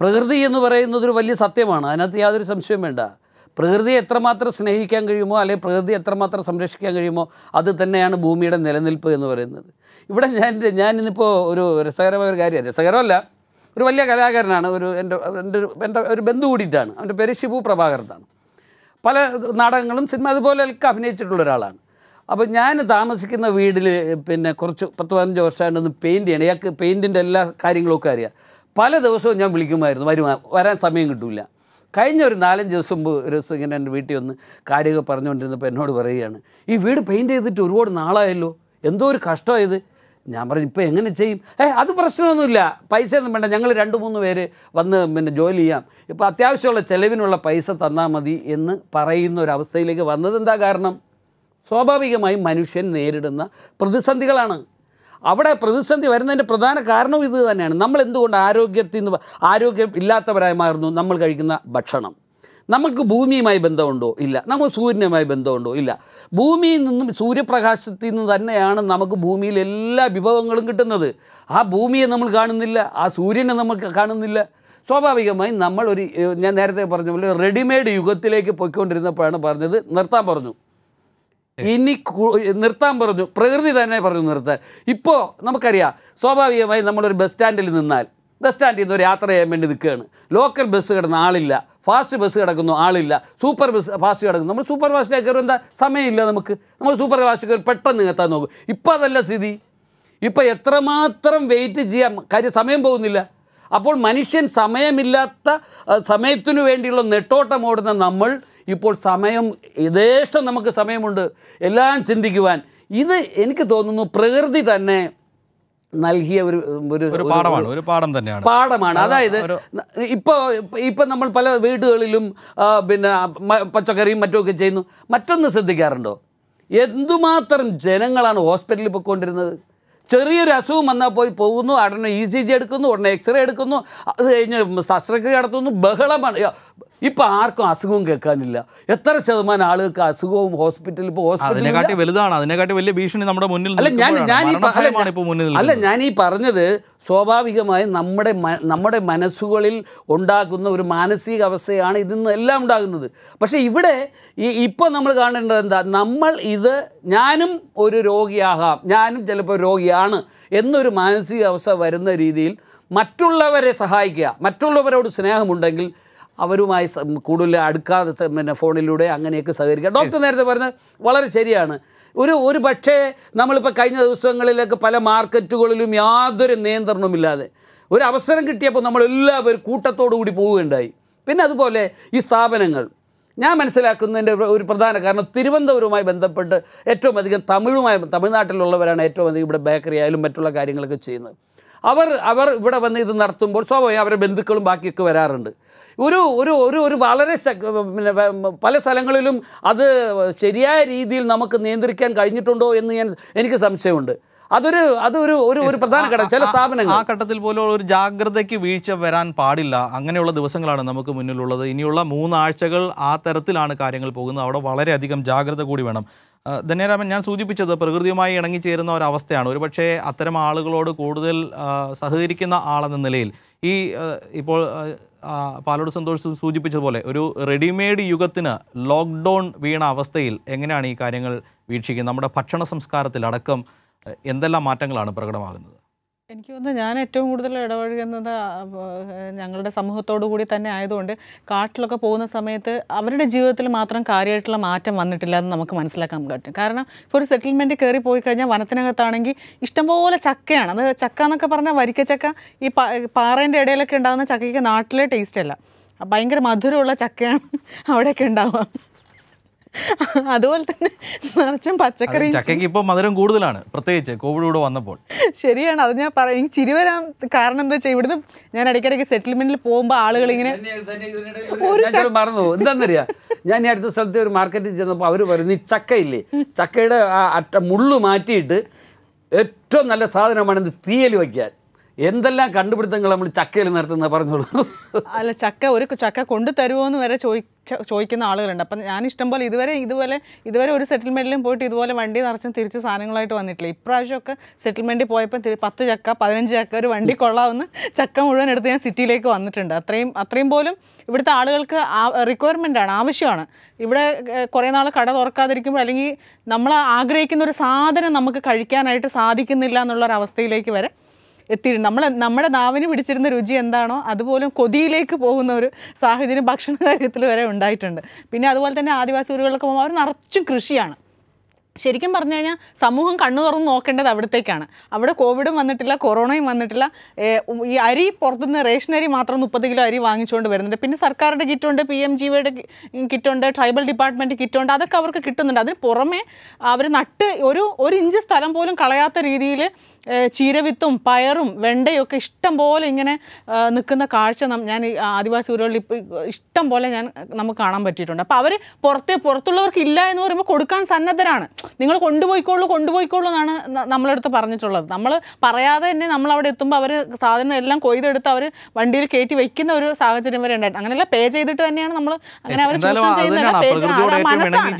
Speaker 3: പ്രകൃതി എന്ന് പറയുന്നത് ഒരു വലിയ സത്യമാണ്. അതിനകത്ത് യാതൊരു സംശയവും വേണ്ട. പ്രകൃതിയെ എത്രമാത്രം സ്നേഹിക്കാൻ കഴിയുമോ അല്ലെങ്കിൽ പ്രകൃതി എത്രമാത്രം സംരക്ഷിക്കാൻ കഴിയുമോ അത് തന്നെയാണ് ഭൂമിയുടെ നിലനിൽപ്പ് എന്ന് പറയുന്നത്. ഇവിടെ ഞാൻ ഞാൻ ഇന്നിപ്പോൾ ഒരു രസകരമായ ഒരു കാര്യം. രസകരമല്ല. ഒരു വലിയ കലാകാരനാണ്. ഒരു എന്റെ എന്റെ ഒരു എന്റെ ഒരു ബന്ധു കൂടിയിട്ടാണ്. അവന്റെ പേര് ഷിബു പ്രഭാകരനാണ്. പല നാടകങ്ങളും സിനിമ അതുപോലെയൊക്കെ അഭിനയിച്ചിട്ടുള്ള ഒരാളാണ്. അപ്പോൾ ഞാൻ താമസിക്കുന്ന വീട്ടിൽ പിന്നെ കുറച്ച് പത്ത് പതിനഞ്ച് വർഷമായിട്ടൊന്ന് പെയിന്റ് ചെയ്യണം. ഇയാൾക്ക് പെയിന്റിന്റെ എല്ലാ കാര്യങ്ങളൊക്കെ അറിയാം. പല ദിവസവും ഞാൻ വിളിക്കുമായിരുന്നു. വരും വരാൻ സമയം കിട്ടില്ല കഴിഞ്ഞ ഒരു നാലഞ്ച് ദിവസം മുമ്പ് ഒരു ദിവസം ഇങ്ങനെ എന്റെ വീട്ടിൽ ഒന്ന് കാര്യമൊക്കെ പറഞ്ഞുകൊണ്ടിരുന്നപ്പോൾ എന്നോട് പറയുകയാണ് ഈ വീട് പെയിന്റ് ചെയ്തിട്ട് ഒരുപാട് നാളായല്ലോ? എന്തോ ഒരു കഷ്ടമായത് ഞാൻ പറഞ്ഞു ഇപ്പോൾ എങ്ങനെ ചെയ്യും? ഏ അത് പ്രശ്നമൊന്നുമില്ല. പൈസ ഒന്നും വേണ്ട. ഞങ്ങൾ രണ്ട് മൂന്ന് പേര് വന്ന് പിന്നെ ജോലി ചെയ്യാം. ഇപ്പോൾ അത്യാവശ്യമുള്ള ചിലവിനുള്ള പൈസ തന്നാൽ മതി എന്ന് പറയുന്ന ഒരു അവസ്ഥയിലേക്ക് വന്നത് എന്താ കാരണം? സ്വാഭാവികമായും മനുഷ്യൻ നേരിടുന്ന പ്രതിസന്ധികളാണ്. അവിടെ പ്രതിസന്ധി വരുന്നതിന്റെ പ്രധാന കാരണവും ഇത് തന്നെയാണ്. നമ്മൾ എന്തുകൊണ്ട് ആരോഗ്യത്തിൽ നിന്ന് ആരോഗ്യം ഇല്ലാത്തവരായി മാറുന്നു? നമ്മൾ കഴിക്കുന്ന ഭക്ഷണം. നമുക്ക് ഭൂമിയുമായി ബന്ധമുണ്ടോ? ഇല്ല. നമുക്ക് സൂര്യനുമായി ബന്ധമുണ്ടോ? ഇല്ല. ഭൂമിയിൽ നിന്നും സൂര്യപ്രകാശത്തിൽ നിന്ന് തന്നെയാണ് നമുക്ക് ഭൂമിയിൽ എല്ലാ വിഭവങ്ങളും കിട്ടുന്നത്. ആ ഭൂമിയെ നമ്മൾ കാണുന്നില്ല. ആ സൂര്യനെ നമ്മൾ കാണുന്നില്ല. സ്വാഭാവികമായി നമ്മൾ ഒരു ഞാൻ നേരത്തെ പറഞ്ഞ പോലെ റെഡിമെയ്ഡ് യുഗത്തിലേക്ക് പോയിക്കൊണ്ടിരുന്നപ്പോഴാണ് പറഞ്ഞത്. നിർത്താൻ പറഞ്ഞു. ഇനി നിർത്താൻ പറഞ്ഞു. പ്രകൃതി തന്നെ പറഞ്ഞു നിർത്താൻ. ഇപ്പോൾ നമുക്കറിയാം. സ്വാഭാവികമായി നമ്മളൊരു ബസ് സ്റ്റാൻഡിൽ നിന്നാൽ ബസ് സ്റ്റാൻഡിൽ നിന്ന് ഒരു യാത്ര ചെയ്യാൻ വേണ്ടി നിൽക്കുകയാണ്. ലോക്കൽ ബസ് കിടന്ന ആളില്ല. ഫാസ്റ്റ് ബസ് കിടക്കുന്നു ആളില്ല. സൂപ്പർ ബസ് ഫാസ്റ്റ് കിടക്കുന്നു. നമ്മൾ സൂപ്പർ ഫാസ്റ്റിലേക്ക് കയറും എന്താ? സമയമില്ല നമുക്ക്. നമ്മൾ സൂപ്പർ ഫാസ്റ്റ് കയറി പെട്ടെന്ന് എത്താൻ നോക്കും. ഇപ്പം അതല്ല സ്ഥിതി. ഇപ്പം എത്രമാത്രം വെയിറ്റ് ചെയ്യാം? കാര്യം സമയം പോകുന്നില്ല. അപ്പോൾ മനുഷ്യൻ സമയമില്ലാത്ത സമയത്തിനു വേണ്ടിയുള്ള നെട്ടോട്ടം ഓടുന്ന നമ്മൾ ഇപ്പോൾ സമയം യഥേഷ്ടം നമുക്ക് സമയമുണ്ട്. എല്ലാം ചിന്തിക്കുവാൻ. ഇത് എനിക്ക് തോന്നുന്നു പ്രകൃതി തന്നെ നൽകിയ ഒരു ഒരു
Speaker 1: പാഠമാണ് ഒരു പാഠം തന്നെയാണ്.
Speaker 3: പാഠമാണ്. അതായത് ഇപ്പോൾ ഇപ്പം നമ്മൾ പല വീടുകളിലും പിന്നെ പച്ചക്കറിയും മറ്റുമൊക്കെ ചെയ്യുന്നു. മറ്റൊന്ന് ശ്രദ്ധിക്കാറുണ്ടോ? എന്തുമാത്രം ജനങ്ങളാണ് ഹോസ്പിറ്റലിൽ പോയിക്കൊണ്ടിരുന്നത്? ചെറിയൊരു അസുഖം വന്നാൽ പോയി പോകുന്നു ഉടനെ ഇ സി ജി എടുക്കുന്നു ഉടനെ എക്സ്റേ എടുക്കുന്നു. അത് കഴിഞ്ഞ് ശസ്ത്രക്രിയ നടത്തുന്നു. ബഹളമാണ്. ഇപ്പം ആർക്കും അസുഖവും കേൾക്കാനില്ല. എത്ര ശതമാനം ആളുകൾക്ക് അസുഖവും ഹോസ്പിറ്റലിൽ ഇപ്പോൾ
Speaker 1: അതിനെക്കാട്ടി വലുതാണ്. അതിനെക്കാട്ടി വലിയ ഭീഷണി നമ്മുടെ മുന്നിൽ
Speaker 3: അല്ല ഞാൻ ഞാൻ ഈ അല്ല, ഞാൻ ഈ പറഞ്ഞത് സ്വാഭാവികമായും നമ്മുടെ നമ്മുടെ മനസ്സുകളിൽ ഉണ്ടാക്കുന്ന ഒരു മാനസിക അവസ്ഥയാണ് ഇതിൽ നിന്ന് എല്ലാം ഉണ്ടാകുന്നത്. പക്ഷേ ഇവിടെ ഈ ഇപ്പോൾ നമ്മൾ കാണേണ്ടത് എന്താ? നമ്മൾ ഇത് ഞാനും ഒരു രോഗിയാകാം. ഞാനും ചിലപ്പോൾ രോഗിയാണ് എന്നൊരു മാനസിക അവസ്ഥ വരുന്ന രീതിയിൽ മറ്റുള്ളവരെ സഹായിക്കുക. മറ്റുള്ളവരോട് സ്നേഹമുണ്ടെങ്കിൽ അവരുമായി കൂടുതൽ അടുക്കാതെ പിന്നെ ഫോണിലൂടെ അങ്ങനെയൊക്കെ സഹകരിക്കുക ഡോക്ടർ നേരത്തെ പറഞ്ഞത് വളരെ ശരിയാണ്. ഒരു ഒരു പക്ഷേ നമ്മളിപ്പോൾ കഴിഞ്ഞ ദിവസങ്ങളിലൊക്കെ പല മാർക്കറ്റുകളിലും യാതൊരു നിയന്ത്രണമില്ലാതെ ഒരു അവസരം കിട്ടിയപ്പോൾ നമ്മളെല്ലാവരും കൂട്ടത്തോടു കൂടി പോവുകയുണ്ടായി. പിന്നെ അതുപോലെ ഈ സ്ഥാപനങ്ങൾ. ഞാൻ മനസ്സിലാക്കുന്നതിന്റെ ഒരു പ്രധാന കാരണം തിരുവനന്തപുരവുമായി ബന്ധപ്പെട്ട് ഏറ്റവും അധികം തമിഴുമായി തമിഴ്നാട്ടിലുള്ളവരാണ് ഏറ്റവും അധികം ഇവിടെ ബേക്കറി ആയാലും മറ്റുള്ള കാര്യങ്ങളൊക്കെ ചെയ്യുന്നത്. അവർ അവർ ഇവിടെ വന്ന് ഇത് നടത്തുമ്പോൾ സ്വാഭാവികം അവരുടെ ബന്ധുക്കളും ബാക്കിയൊക്കെ വരാറുണ്ട്. ഒരു ഒരു ഒരു ഒരു വളരെ പിന്നെ പല സ്ഥലങ്ങളിലും അത് ശരിയായ രീതിയിൽ നമുക്ക് നിയന്ത്രിക്കാൻ കഴിഞ്ഞിട്ടുണ്ടോ എന്ന് ഞാൻ എനിക്ക് സംശയമുണ്ട്. അതൊരു അതൊരു ഒരു ഒരു പ്രധാന ഘടകം ചില സ്ഥാപനങ്ങൾ.
Speaker 1: ആ ഘട്ടത്തിൽ പോലും ഒരു ജാഗ്രതയ്ക്ക് വീഴ്ച വരാൻ പാടില്ല. അങ്ങനെയുള്ള ദിവസങ്ങളാണ് നമുക്ക് മുന്നിലുള്ളത്. ഇനിയുള്ള മൂന്നാഴ്ചകൾ ആ തരത്തിലാണ് കാര്യങ്ങൾ പോകുന്നത്. അവിടെ വളരെയധികം ജാഗ്രത കൂടി വേണം. ധന്യരാമൻ ഞാൻ സൂചിപ്പിച്ചത് പ്രകൃതിയുമായി ഇണങ്ങിച്ചേരുന്ന ഒരവസ്ഥയാണ്. ഒരുപക്ഷെ അത്തരം ആളുകളോട് കൂടുതൽ സഹകരിക്കുന്ന ആളെന്ന നിലയിൽ ഈ ഇപ്പോൾ പാലോട് സന്തോഷ് സൂചിപ്പിച്ചതുപോലെ ഒരു റെഡിമെയ്ഡ് യുഗത്തിന് ലോക്ക്ഡൗൺ വീണ അവസ്ഥയിൽ എങ്ങനെയാണ് ഈ കാര്യങ്ങൾ വീക്ഷിക്കുന്നത്? നമ്മുടെ ഭക്ഷണ സംസ്കാരത്തിൽ അടക്കം എന്തെല്ലാം മാറ്റങ്ങളാണ് പ്രകടമാകുന്നത്?
Speaker 4: എനിക്ക് തോന്നുന്നു ഞാൻ ഏറ്റവും കൂടുതൽ ഇടപഴകുന്നത് ഞങ്ങളുടെ സമൂഹത്തോടു കൂടി തന്നെ ആയതുകൊണ്ട് കാട്ടിലൊക്കെ പോകുന്ന സമയത്ത് അവരുടെ ജീവിതത്തിൽ മാത്രം കാര്യമായിട്ടുള്ള മാറ്റം വന്നിട്ടില്ല എന്ന് നമുക്ക് മനസ്സിലാക്കാൻ പറ്റും. കാരണം ഇപ്പോൾ ഒരു സെറ്റിൽമെന്റ് കയറി പോയി കഴിഞ്ഞാൽ വനത്തിനകത്താണെങ്കിൽ ഇഷ്ടംപോലെ ചക്കയാണ്. അത് ചക്ക എന്നൊക്കെ പറഞ്ഞാൽ വരിക്കച്ചക്ക ഈ പാറേന്റെ ഇടയിലൊക്കെ ഉണ്ടാകുന്ന ചക്കയ്ക്ക് നാട്ടിലെ ടേസ്റ്റ് അല്ല. ഭയങ്കര മധുരമുള്ള ചക്കയാണ് അവിടെയൊക്കെ ഉണ്ടാവുക. അതുപോലെ തന്നെ നിറച്ചും പച്ചക്കറി
Speaker 1: ചക്കയ്ക്ക് ഇപ്പോൾ മധുരം കൂടുതലാണ്. പ്രത്യേകിച്ച് കോവിഡ് കൂടെ വന്നപ്പോൾ.
Speaker 4: ശരിയാണ്. അത് ഞാൻ പറയും. എനിക്ക് ചിരി വരാൻ കാരണം എന്താ വെച്ചാൽ ഇവിടുന്ന് ഞാൻ ഇടയ്ക്കിടയ്ക്ക് സെറ്റിൽമെന്റിൽ പോകുമ്പോൾ ആളുകൾ ഇങ്ങനെ
Speaker 3: മറന്നു പോകും. എന്താന്നറിയാ? ഞാൻ ഈ അടുത്ത സ്ഥലത്ത് ഒരു മാർക്കറ്റിൽ ചെന്നപ്പോൾ അവർ പറയുന്നു ഈ ചക്കയില്ലേ? ചക്കയുടെ ആ അറ്റ മുള്ളു മാറ്റിയിട്ട് ഏറ്റവും നല്ല സാധനമാണ് ഇത് തീയൽ വയ്ക്കാൻ. എന്തെല്ലാം കണ്ടുപിടുത്തങ്ങൾ നമ്മൾ ചക്കയിൽ നടത്തുന്ന പറഞ്ഞോളൂ?
Speaker 4: അല്ല ചക്ക ഒരു ചക്ക കൊണ്ടു തരുമോ എന്ന് വരെ ചോദിച്ച ചോദിക്കുന്ന ആളുകളുണ്ട്. അപ്പം ഞാൻ ഇഷ്ടം പോലെ ഇതുവരെ ഇതുപോലെ ഇതുവരെ ഒരു സെറ്റിൽമെന്റിലും പോയിട്ട് ഇതുപോലെ വണ്ടി നിറച്ചും തിരിച്ച് സാധനങ്ങളായിട്ട് വന്നിട്ടില്ല. ഇപ്രാവശ്യമൊക്കെ സെറ്റിൽമെന്റിൽ പോയപ്പോൾ പത്ത് ചക്ക പതിനഞ്ച് ചക്ക ഒരു വണ്ടി കൊള്ളാവുന്ന ചക്ക മുഴുവൻ എടുത്ത് ഞാൻ സിറ്റിയിലേക്ക് വന്നിട്ടുണ്ട്. അത്രയും അത്രയും പോലും ഇവിടുത്തെ ആളുകൾക്ക് റിക്വയർമെന്റ് ആണ് ആവശ്യമാണ്. ഇവിടെ കുറേ നാൾ കട തുറക്കാതിരിക്കുമ്പോൾ അല്ലെങ്കിൽ നമ്മൾ ആഗ്രഹിക്കുന്ന ഒരു സാധനം നമുക്ക് കഴിക്കാനായിട്ട് സാധിക്കുന്നില്ല എന്നുള്ളൊരവസ്ഥയിലേക്ക് വരെ എത്തി നമ്മൾ നമ്മുടെ നാവിന് പിടിച്ചിരുന്ന രുചി എന്താണോ അതുപോലും കൊതിയിലേക്ക് പോകുന്ന ഒരു സാഹചര്യം ഭക്ഷണ കാര്യത്തിൽ വരെ ഉണ്ടായിട്ടുണ്ട്. പിന്നെ അതുപോലെ തന്നെ ആദിവാസി ഊരുകളിലൊക്കെ പോകുമ്പോൾ അവർ നിറച്ചും കൃഷിയാണ്. ശരിക്കും പറഞ്ഞു കഴിഞ്ഞാൽ സമൂഹം കണ്ണു തുറന്ന് നോക്കേണ്ടത് അവിടത്തേക്കാണ്. അവിടെ കോവിഡും വന്നിട്ടില്ല കൊറോണയും വന്നിട്ടില്ല. ഈ അരി പുറത്തുനിന്ന് റേഷൻ അരി മാത്രം മുപ്പത് കിലോ അരി വാങ്ങിച്ചുകൊണ്ട് വരുന്നുണ്ട്. പിന്നെ സർക്കാരിന്റെ കിറ്റുണ്ട് പി എം ജി വൈയുടെ കിറ്റുണ്ട് ട്രൈബൽ ഡിപ്പാർട്ട്മെന്റ് കിറ്റുണ്ട് അതൊക്കെ അവർക്ക് കിട്ടുന്നുണ്ട്. അതിന് പുറമെ അവർ നട്ട് ഒരു ഒരു ഇഞ്ച് സ്ഥലം പോലും കളയാത്ത രീതിയിൽ ചീരവിത്തും പയറും വെണ്ടയും ഒക്കെ ഇഷ്ടം പോലെ ഇങ്ങനെ നിൽക്കുന്ന കാഴ്ച ഞാൻ ആദിവാസി ഊരുകളിൽ ഇപ്പോൾ ഇഷ്ടം പോലെ ഞാൻ നമുക്ക് കാണാൻ പറ്റിയിട്ടുണ്ട്. അപ്പോൾ അവർ പുറത്തെ പുറത്തുള്ളവർക്ക് ഇല്ല എന്ന് പറയുമ്പോൾ കൊടുക്കാൻ സന്നദ്ധരാണ്. നിങ്ങൾ കൊണ്ടുപോയിക്കോളൂ കൊണ്ടുപോയിക്കോളൂ എന്നാണ് നമ്മളെടുത്ത് പറഞ്ഞിട്ടുള്ളത്. നമ്മൾ പറയാതെ തന്നെ നമ്മൾ അവിടെ എത്തുമ്പോൾ അവർ സാധനം എല്ലാം കൊയ്തെടുത്ത് അവർ വണ്ടിയിൽ കയറ്റി വെക്കുന്ന ഒരു സാഹചര്യം വരെ ഉണ്ടായിട്ട് അങ്ങനെയല്ല പേ ചെയ്തിട്ട് തന്നെയാണ് നമ്മൾ അങ്ങനെ അവർ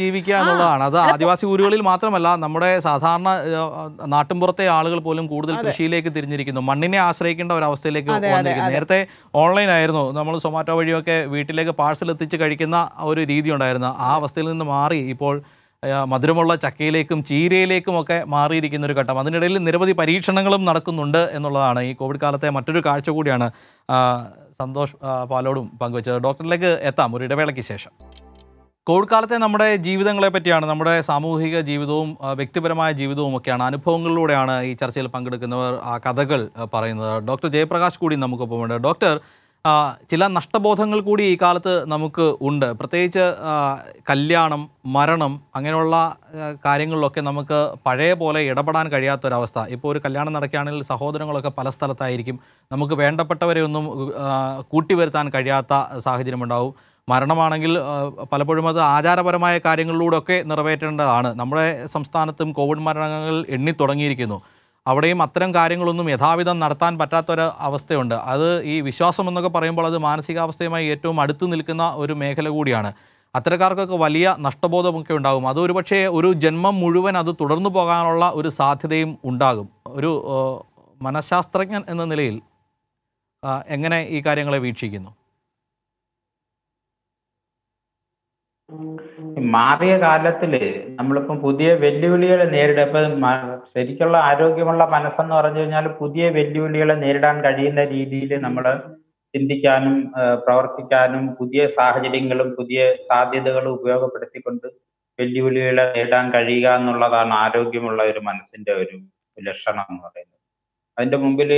Speaker 1: ജീവിക്കുക എന്നുള്ളതാണ്. അത് ആദിവാസി ഊരുകളിൽ മാത്രമല്ല നമ്മുടെ സാധാരണ നാട്ടിൻപുറത്തെ ആളുകൾ പോലും കൂടുതൽ കൃഷിയിലേക്ക് തിരിഞ്ഞിരിക്കുന്നു. മണ്ണിനെ ആശ്രയിക്കേണ്ട ഒരു അവസ്ഥയിലേക്ക് വന്നിരിക്കുന്നു. നേരത്തെ ഓൺലൈൻ ആയിരുന്നു. നമ്മൾ സൊമാറ്റോ വഴിയൊക്കെ വീട്ടിലേക്ക് പാഴ്സൽ എത്തിച്ച് കഴിക്കുന്ന ഒരു രീതി ഉണ്ടായിരുന്നു. ആ അവസ്ഥയിൽ നിന്ന് മാറി ഇപ്പോൾ മധുരമുള്ള ചക്കയിലേക്കും ചീരയിലേക്കും ഒക്കെ മാറിയിരിക്കുന്ന ഒരു ഘട്ടം. അതിനിടയിൽ നിരവധി പരീക്ഷണങ്ങളും നടക്കുന്നുണ്ട് എന്നുള്ളതാണ്. ഈ കോവിഡ് കാലത്തെ മറ്റൊരു കാഴ്ച കൂടിയാണ് സന്തോഷ് പാലോടും പങ്കുവച്ചത്. ഡോക്ടറിലേക്ക് എത്താം. ഒരു ഇടവേളയ്ക്ക് ശേഷം. കോവിഡ് കാലത്തെ നമ്മുടെ ജീവിതങ്ങളെ പറ്റിയാണ് നമ്മുടെ സാമൂഹിക ജീവിതവും വ്യക്തിപരമായ ജീവിതവും ഒക്കെയാണ് അനുഭവങ്ങളിലൂടെയാണ് ഈ ചർച്ചയിൽ പങ്കെടുക്കുന്നവർ ആ കഥകൾ പറയുന്നത്. ഡോക്ടർ ജയപ്രകാശ് കൂടി നമുക്കൊപ്പം ഉണ്ട് ഡോക്ടർ ചില നഷ്ടബോധങ്ങൾ കൂടി ഈ കാലത്ത് നമുക്ക് ഉണ്ട്. പ്രത്യേകിച്ച് കല്യാണം മരണം അങ്ങനെയുള്ള കാര്യങ്ങളിലൊക്കെ നമുക്ക് പഴയ പോലെ ഇടപെടാൻ കഴിയാത്തൊരവസ്ഥ. ഇപ്പോൾ ഒരു കല്യാണം നടക്കുകയാണെങ്കിൽ സഹോദരങ്ങളൊക്കെ പല സ്ഥലത്തായിരിക്കും. നമുക്ക് വേണ്ടപ്പെട്ടവരെ ഒന്നും കൂട്ടിവരുത്താൻ കഴിയാത്ത സാഹചര്യമുണ്ടാവും. മരണമാണെങ്കിൽ പലപ്പോഴും അത് ആചാരപരമായ കാര്യങ്ങളിലൂടെയൊക്കെ നിറവേറ്റേണ്ടതാണ്. നമ്മുടെ സംസ്ഥാനത്തും കോവിഡ് മരണങ്ങൾ എണ്ണി തുടങ്ങിയിരിക്കുന്നു. അവിടെയും അത്തരം കാര്യങ്ങളൊന്നും യഥാവിധം നടത്താൻ പറ്റാത്തൊരു അവസ്ഥയുണ്ട്. അത് ഈ വിശ്വാസം എന്നൊക്കെ പറയുമ്പോൾ അത് മാനസികാവസ്ഥയുമായി ഏറ്റവും അടുത്ത് നിൽക്കുന്ന ഒരു മേഖല കൂടിയാണ്. അത്തരക്കാർക്കൊക്കെ വലിയ നഷ്ടബോധമൊക്കെ ഉണ്ടാകും. അത് ഒരുപക്ഷെ ഒരു ജന്മം മുഴുവൻ അത് തുടർന്നു പോകാനുള്ള ഒരു സാധ്യതയും ഉണ്ടാകും. ഒരു മനഃശാസ്ത്രജ്ഞൻ എന്ന നിലയിൽ എങ്ങനെ ഈ കാര്യങ്ങളെ വീക്ഷിക്കുന്നു?
Speaker 5: മാറിയ കാലത്തിൽ നമ്മളിപ്പം പുതിയ വെല്ലുവിളികളെ നേരിടുക ഇപ്പം ശരിക്കുള്ള ആരോഗ്യമുള്ള മനസ്സെന്ന് പറഞ്ഞു കഴിഞ്ഞാൽ പുതിയ വെല്ലുവിളികളെ നേരിടാൻ കഴിയുന്ന രീതിയിൽ നമ്മൾ ചിന്തിക്കാനും പ്രവർത്തിക്കാനും പുതിയ സാഹചര്യങ്ങളും പുതിയ സാധ്യതകളും ഉപയോഗപ്പെടുത്തിക്കൊണ്ട് വെല്ലുവിളികളെ നേരിടാൻ കഴിയുക എന്നുള്ളതാണ് ആരോഗ്യമുള്ള ഒരു മനസ്സിന്റെ ഒരു ലക്ഷണം എന്ന് പറയുന്നത്. അതിന്റെ മുമ്പിൽ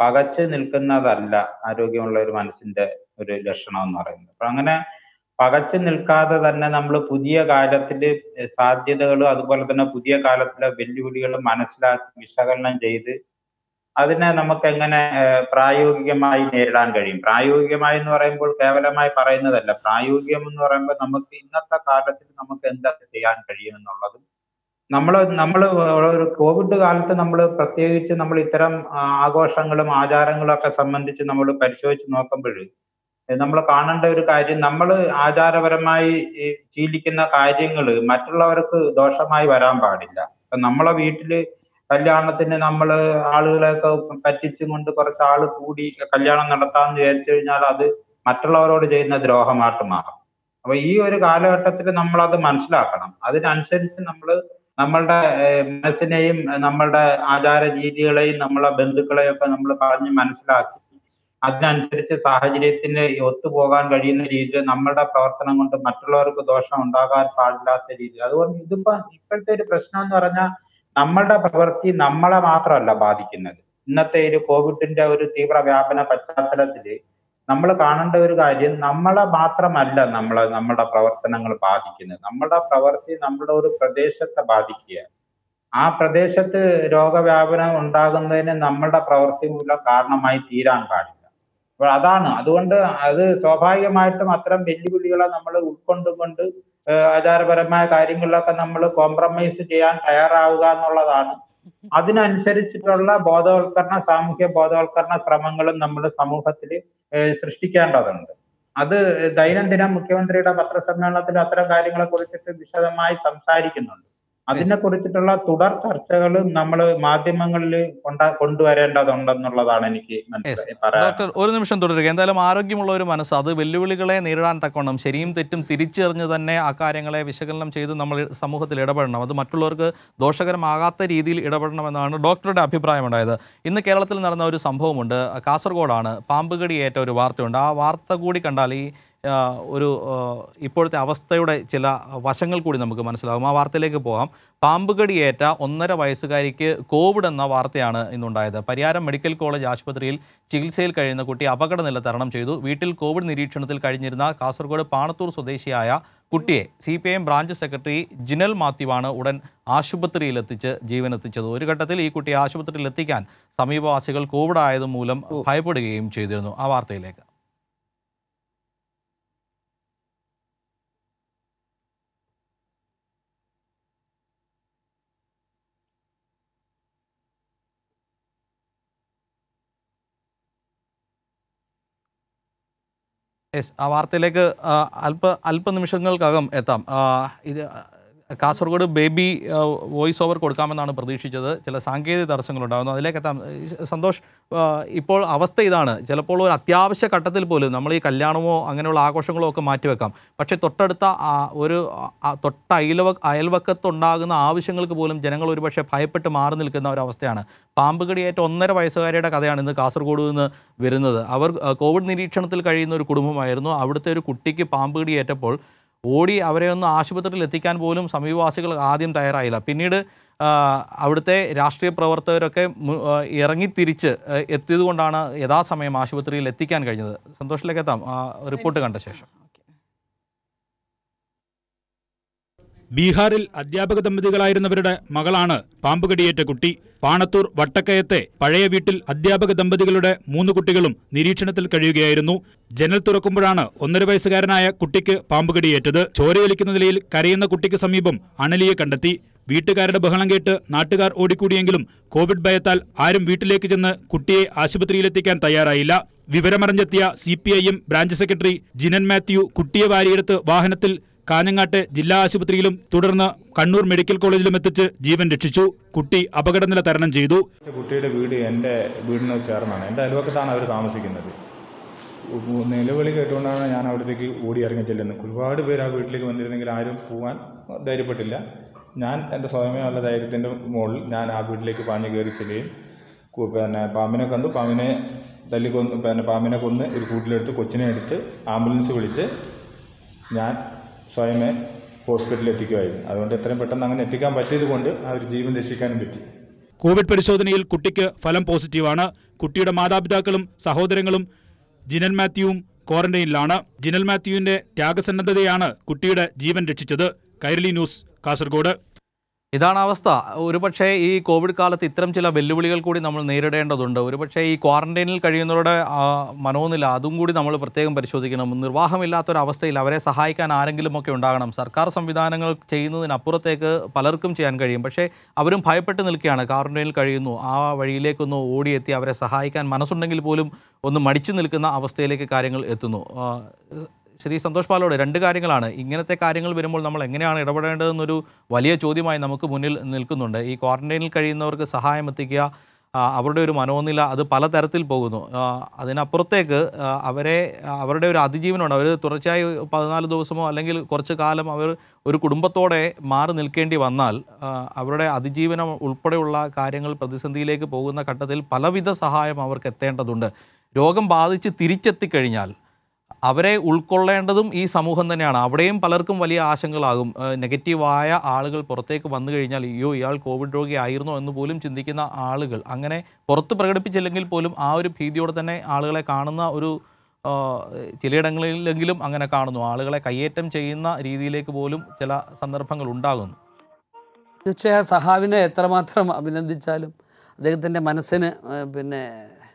Speaker 5: പകച്ചു നിൽക്കുന്നതല്ല ആരോഗ്യമുള്ള ഒരു മനസ്സിന്റെ ഒരു ലക്ഷണം എന്ന് പറയുന്നത്. അപ്പൊ അങ്ങനെ പകച്ചു നിൽക്കാതെ തന്നെ നമ്മൾ പുതിയ കാലത്തിൽ സാധ്യതകളും അതുപോലെ തന്നെ പുതിയ കാലത്തിലെ വെല്ലുവിളികളും മനസ്സിലാക്കി വിശകലനം ചെയ്ത് അതിനെ നമുക്ക് എങ്ങനെ പ്രായോഗികമായി നേരിടാൻ കഴിയും. പ്രായോഗികമായി എന്ന് പറയുമ്പോൾ കേവലമായി പറയുന്നതല്ല. പ്രായോഗികം എന്ന് പറയുമ്പോൾ നമുക്ക് ഇന്നത്തെ കാലത്തിൽ നമുക്ക് എന്തൊക്കെ ചെയ്യാൻ കഴിയും എന്നുള്ളതും നമ്മൾ നമ്മൾ ഒരു കോവിഡ് കാലത്ത് നമ്മൾ പ്രത്യേകിച്ച് നമ്മൾ ഇത്തരം ആഘോഷങ്ങളും ആചാരങ്ങളും ഒക്കെ സംബന്ധിച്ച് നമ്മൾ പരിശോധിച്ച് നോക്കുമ്പോൾ നമ്മൾ കാണേണ്ട ഒരു കാര്യം നമ്മൾ ആചാരപരമായി ശീലിക്കുന്ന കാര്യങ്ങൾ മറ്റുള്ളവർക്ക് ദോഷമായി വരാൻ പാടില്ല. ഇപ്പൊ നമ്മളെ വീട്ടിൽ കല്യാണത്തിന് നമ്മൾ ആളുകളെയൊക്കെ പറ്റിച്ചും കൊണ്ട് കുറച്ച് ആൾ കൂടി കല്യാണം നടത്താമെന്ന് വിചാരിച്ചു കഴിഞ്ഞാൽ അത് മറ്റുള്ളവരോട് ചെയ്യുന്ന ദ്രോഹമായിട്ട് മാറും അപ്പൊ ഈ ഒരു കാലഘട്ടത്തിൽ നമ്മൾ അത് മനസ്സിലാക്കണം. അതിനനുസരിച്ച് നമ്മൾ നമ്മളുടെ മനസ്സിനെയും നമ്മളുടെ ആചാര രീതികളെയും നമ്മളെ ബന്ധുക്കളെയും ഒക്കെ നമ്മൾ പറഞ്ഞ് മനസ്സിലാക്കി അതിനനുസരിച്ച് സാഹചര്യത്തിന് ഒത്തുപോകാൻ കഴിയുന്ന രീതിയിൽ നമ്മളുടെ പ്രവർത്തനം കൊണ്ട് മറ്റുള്ളവർക്ക് ദോഷം ഉണ്ടാകാൻ പാടില്ലാത്ത രീതിയിൽ. അതുകൊണ്ട് ഇതിപ്പോ ഇപ്പോഴത്തെ ഒരു പ്രശ്നം എന്ന് പറഞ്ഞാൽ നമ്മളുടെ പ്രവൃത്തി നമ്മളെ മാത്രമല്ല ബാധിക്കുന്നത്. ഇന്നത്തെ ഒരു കോവിഡിന്റെ ഒരു തീവ്ര വ്യാപന പശ്ചാത്തലത്തിൽ നമ്മൾ കാണേണ്ട ഒരു കാര്യം നമ്മളെ മാത്രമല്ല നമ്മളെ നമ്മുടെ പ്രവർത്തനങ്ങൾ ബാധിക്കുന്നത്. നമ്മുടെ പ്രവൃത്തി നമ്മുടെ ഒരു പ്രദേശത്തെ ബാധിക്കുക ആ പ്രദേശത്ത് രോഗവ്യാപനം ഉണ്ടാകുന്നതിന് നമ്മുടെ പ്രവൃത്തി മൂലം കാരണമായി തീരാൻ പാടില്ല. അപ്പോൾ അതാണ്. അതുകൊണ്ട് അത് സ്വാഭാവികമായിട്ടും അത്തരം വെല്ലുവിളികളെ നമ്മൾ ഉൾക്കൊണ്ടുകൊണ്ട് ആചാരപരമായ കാര്യങ്ങളിലൊക്കെ നമ്മൾ കോംപ്രമൈസ് ചെയ്യാൻ തയ്യാറാവുക എന്നുള്ളതാണ്. അതിനനുസരിച്ചിട്ടുള്ള ബോധവൽക്കരണ സാമൂഹ്യ ബോധവൽക്കരണ ശ്രമങ്ങളും നമ്മൾ സമൂഹത്തിൽ സൃഷ്ടിക്കേണ്ടതുണ്ട്. അത് ദൈനംദിനം മുഖ്യമന്ത്രിയുടെ പത്രസമ്മേളനത്തിൽ അത്തരം കാര്യങ്ങളെ കുറിച്ചിട്ട് വിശദമായി സംസാരിക്കുന്നുണ്ട്. അതിനെ കുറിച്ചിട്ടുള്ള തുടർ ചർച്ചകൾ നമ്മൾ മാധ്യമങ്ങളിൽ കൊണ്ടുവരേണ്ടതുണ്ടെന്നുള്ളതാണ് എനിക്ക്
Speaker 1: ഡോക്ടർ ഒരു നിമിഷം തുടരുക. എന്തായാലും ആരോഗ്യമുള്ള ഒരു മനസ്സ് അത് വെല്ലുവിളികളെ നേരിടാൻ തക്കവണ്ണം ശരിയും തെറ്റും തിരിച്ചറിഞ്ഞ് തന്നെ ആ കാര്യങ്ങളെ വിശകലനം ചെയ്ത് നമ്മൾ സമൂഹത്തിൽ ഇടപെടണം. അത് മറ്റുള്ളവർക്ക് ദോഷകരമാകാത്ത രീതിയിൽ ഇടപെടണമെന്നാണ് ഡോക്ടറുടെ അഭിപ്രായമുണ്ടായത്. ഇന്ന് കേരളത്തിൽ നടന്ന ഒരു സംഭവമുണ്ട്. കാസർഗോഡാണ്. പാമ്പുകടി ഏറ്റ ഒരു വാർത്തയുണ്ട്. ആ വാർത്ത കൂടി കണ്ടാൽ ഈ ഒരു ഇപ്പോഴത്തെ അവസ്ഥയുടെ ചില വശങ്ങൾ കൂടി നമുക്ക് മനസ്സിലാകും ആ വാർത്തയിലേക്ക് പോകാം ഏറ്റ ഒന്നര വയസ്സുകാരിക്ക് കോവിഡ് എന്ന വാർത്തയാണ് ഇന്നുണ്ടായത്. പരിയാരം മെഡിക്കൽ കോളേജ് ആശുപത്രിയിൽ ചികിത്സയിൽ കഴിയുന്ന കുട്ടി അപകടനില തരണം ചെയ്തു. വീട്ടിൽ കോവിഡ് നിരീക്ഷണത്തിൽ കഴിഞ്ഞിരുന്ന കാസർഗോഡ് പാണത്തൂർ സ്വദേശിയായ കുട്ടിയെ C P I branch secretary Jinal മാത്യുവാണ് ഉടൻ ആശുപത്രിയിലെത്തിച്ച് ജീവനെത്തിച്ചത്. ഒരു ഘട്ടത്തിൽ ഈ കുട്ടിയെ ആശുപത്രിയിൽ എത്തിക്കാൻ സമീപവാസികൾ കോവിഡ് ആയതുമൂലം ഭയപ്പെടുകയും ചെയ്തിരുന്നു. ആ വാർത്തയിലേക്ക്. യെസ് ആ വാർത്തയിലേക്ക് അല്പ അല്പനിമിഷങ്ങൾക്കകം എത്താം. ഇത് കാസർഗോഡ് ബേബി വോയിസ് ഓവർ കൊടുക്കാമെന്നാണ് പ്രതീക്ഷിച്ചത്. ചില സാങ്കേതിക തടസ്സങ്ങളുണ്ടാകുന്നു അതിലേക്ക് എത്താം സന്തോഷ് ഇപ്പോൾ അവസ്ഥ ഇതാണ്. ചിലപ്പോൾ ഒരു അത്യാവശ്യ ഘട്ടത്തിൽ പോലും നമ്മൾ ഈ കല്യാണമോ അങ്ങനെയുള്ള ആഘോഷങ്ങളോ ഒക്കെ മാറ്റിവെക്കാം. പക്ഷേ തൊട്ടടുത്ത ഒരു തൊട്ട അയൽവ അയൽവക്കത്തുണ്ടാകുന്ന ആവശ്യങ്ങൾക്ക് പോലും ജനങ്ങൾ ഒരുപക്ഷെ ഭയപ്പെട്ട് മാറി നിൽക്കുന്ന ഒരവസ്ഥയാണ് പാമ്പ് കടിയേറ്റ ഒന്നര വയസ്സുകാരിയുടെ കഥയാണ് ഇന്ന് കാസർഗോഡ് നിന്ന് വരുന്നത്. അവർ കോവിഡ് നിരീക്ഷണത്തിൽ കഴിയുന്ന ഒരു കുടുംബമായിരുന്നു. അവിടുത്തെ ഒരു കുട്ടിക്ക് പാമ്പ് കടിയേറ്റപ്പോൾ ഓടി അവരെ ഒന്ന് ആശുപത്രിയിൽ എത്തിക്കാൻ പോലും സമീപവാസികൾ ആദ്യം തയ്യാറായില്ല. പിന്നീട് അവിടുത്തെ രാഷ്ട്രീയ പ്രവർത്തകരൊക്കെ ഇറങ്ങിത്തിരിച്ച് എത്തിയതുകൊണ്ടാണ് യഥാസമയം ആശുപത്രിയിൽ എത്തിക്കാൻ കഴിഞ്ഞത്. സന്തോഷിലേക്ക് എത്താം. റിപ്പോർട്ട് കണ്ട ശേഷം.
Speaker 6: ബീഹാറിൽ അധ്യാപക ദമ്പതികളായിരുന്നവരുടെ മകളാണ് പാമ്പുകടിയേറ്റ കുട്ടി. പാണത്തൂർ വട്ടക്കയത്തെ പഴയ വീട്ടിൽ അധ്യാപക ദമ്പതികളുടെ മൂന്ന് കുട്ടികളും നിരീക്ഷണത്തിൽ കഴിയുകയായിരുന്നു. ജനൽ തുറക്കുമ്പോഴാണ് ഒന്നര വയസ്സുകാരനായ കുട്ടിക്ക് പാമ്പുകടിയേറ്റത്. ചോരയൊലിക്കുന്ന നിലയിൽ കരയുന്ന കുട്ടിക്ക് സമീപം അണലിയെ കണ്ടെത്തി. വീട്ടുകാരുടെ ബഹളം കേട്ട് നാട്ടുകാർ ഓടിക്കൂടിയെങ്കിലും കോവിഡ് ഭയത്താൽ ആരും വീട്ടിലേക്ക് ചെന്ന് കുട്ടിയെ ആശുപത്രിയിലെത്തിക്കാൻ തയ്യാറായില്ല. വിവരമറിഞ്ഞെത്തിയ C branch secretary Jinan Mathew കുട്ടിയെ വാരിയെടുത്ത് വാഹനത്തിൽ കാഞ്ഞങ്ങാട്ട് ജില്ലാ ആശുപത്രിയിലും തുടർന്ന് കണ്ണൂർ മെഡിക്കൽ കോളേജിലും എത്തിച്ച് ജീവൻ രക്ഷിച്ചു. കുട്ടി അപകടനില തരണം ചെയ്തു.
Speaker 7: കുട്ടിയുടെ വീട് എന്റെ വീടിനോട് ചേർന്നാണ്. എന്റെ അയൽവക്കത്താണ് അവർ താമസിക്കുന്നത്. നിലവിളി കേട്ടുകൊണ്ടാണ് ഞാൻ അവിടത്തേക്ക് ഓടി ഇറങ്ങി ചെല്ലുന്നത്. ഒരുപാട് പേര് ആ വീട്ടിലേക്ക് വന്നിരുന്നെങ്കിൽ ആരും പോകാൻ ധൈര്യപ്പെട്ടില്ല. ഞാൻ എന്റെ സ്വയമേയുള്ള ധൈര്യത്തിന്റെ മുകളിൽ ഞാൻ ആ വീട്ടിലേക്ക് പാഞ്ഞു കയറി ചെല്ലുകയും പിന്നെ പാമ്പിനെ കണ്ടു. പാമ്പിനെ തല്ലി കൊന്ന് പിന്നെ പാമ്പിനെ കൊന്ന് ഒരു കൂട്ടിലെടുത്ത് കൊച്ചിനെ എടുത്ത് ആംബുലൻസ് വിളിച്ച് ഞാൻ സ്വയമേ ഹോസ്പിറ്റലിൽ എത്തിക്കുമായിരുന്നു അതുകൊണ്ട് എത്രയും പെട്ടെന്ന് അങ്ങനെ എത്തിക്കാൻ പറ്റിയത് കൊണ്ട് ആ ഒരു ജീവൻ രക്ഷിക്കാനും പറ്റി.
Speaker 6: കോവിഡ് പരിശോധനയിൽ കുട്ടിക്ക് ഫലം പോസിറ്റീവാണ്. കുട്ടിയുടെ മാതാപിതാക്കളും സഹോദരങ്ങളും ജിനൽ മാത്യുവും ക്വാറന്റൈനിലാണ്. ജിനൽ മാത്യുവിന്റെ ത്യാഗസന്നദ്ധതയാണ് കുട്ടിയുടെ ജീവൻ രക്ഷിച്ചത്. കൈരളി ന്യൂസ് കാസർഗോഡ്.
Speaker 1: ഇതാണ് അവസ്ഥ. ഒരുപക്ഷെ ഈ കോവിഡ് കാലത്ത് ഇത്തരം ചില വെല്ലുവിളികൾ കൂടി നമ്മൾ നേരിടേണ്ടതുണ്ട്. ഒരുപക്ഷെ ഈ ക്വാറന്റൈനിൽ കഴിയുന്നവരുടെ മനോനില അതും കൂടി നമ്മൾ പ്രത്യേകം പരിശോധിക്കണം. നിർവാഹമില്ലാത്തൊരവസ്ഥയിൽ അവരെ സഹായിക്കാൻ ആരെങ്കിലും ഒക്കെ ഉണ്ടാകണം. സർക്കാർ സംവിധാനങ്ങൾ ചെയ്യുന്നതിനപ്പുറത്തേക്ക് പലർക്കും ചെയ്യാൻ കഴിയും. പക്ഷേ അവരും ഭയപ്പെട്ട് നിൽക്കുകയാണ്. ക്വാറന്റൈനിൽ കഴിയുന്നു. ആ വഴിയിലേക്കൊന്ന് ഓടിയെത്തി അവരെ സഹായിക്കാൻ മനസ്സുണ്ടെങ്കിൽ പോലും ഒന്ന് മടിച്ചു നിൽക്കുന്ന അവസ്ഥയിലേക്ക് കാര്യങ്ങൾ എത്തുന്നു. ശ്രീ സന്തോഷ് പാലോട് രണ്ട് കാര്യങ്ങളാണ്. ഇങ്ങനത്തെ കാര്യങ്ങൾ വരുമ്പോൾ നമ്മൾ എങ്ങനെയാണ് ഇടപെടേണ്ടതെന്നൊരു വലിയ ചോദ്യമായി നമുക്ക് മുന്നിൽ നിൽക്കുന്നുണ്ട്. ഈ ക്വാറന്റൈനിൽ കഴിയുന്നവർക്ക് സഹായം എത്തിക്കുക അവരുടെ ഒരു മനോനില അത് പലതരത്തിൽ പോകുന്നു. അതിനപ്പുറത്തേക്ക് അവരെ അവരുടെ ഒരു അതിജീവനമുണ്ട് അവർ തുടർച്ചയായി പതിനാല് ദിവസമോ അല്ലെങ്കിൽ കുറച്ച് കാലം അവർ ഒരു കുടുംബത്തോടെ മാറി നിൽക്കേണ്ടി വന്നാൽ അവരുടെ അതിജീവനം ഉൾപ്പെടെയുള്ള കാര്യങ്ങൾ പ്രതിസന്ധിയിലേക്ക് പോകുന്ന ഘട്ടത്തിൽ പലവിധ സഹായം അവർക്ക് എത്തേണ്ടതുണ്ട്. രോഗം ബാധിച്ച് തിരിച്ചെത്തിക്കഴിഞ്ഞാൽ അവരെ ഉൾക്കൊള്ളേണ്ടതും ഈ സമൂഹം തന്നെയാണ്. അവിടെയും പലർക്കും വലിയ ആശങ്കകളാകും. നെഗറ്റീവായ ആളുകൾ പുറത്തേക്ക് വന്നു കഴിഞ്ഞാൽ അയ്യോ ഇയാൾ കോവിഡ് രോഗി ആയിരുന്നോ എന്ന് പോലും ചിന്തിക്കുന്ന ആളുകൾ അങ്ങനെ പുറത്ത് പ്രകടിപ്പിച്ചില്ലെങ്കിൽ പോലും ആ ഒരു ഭീതിയോടെ തന്നെ ആളുകളെ കാണുന്ന ഒരു ചിലയിടങ്ങളിലെങ്കിലും അങ്ങനെ കാണുന്നു. ആളുകളെ കയ്യേറ്റം ചെയ്യുന്ന രീതിയിലേക്ക് പോലും ചില സന്ദർഭങ്ങൾ ഉണ്ടാകുന്നു.
Speaker 3: തീർച്ചയായും സഹാവിനെ എത്രമാത്രം അഭിനന്ദിച്ചാലും അദ്ദേഹത്തിന്റെ മനസ്സിന് പിന്നെ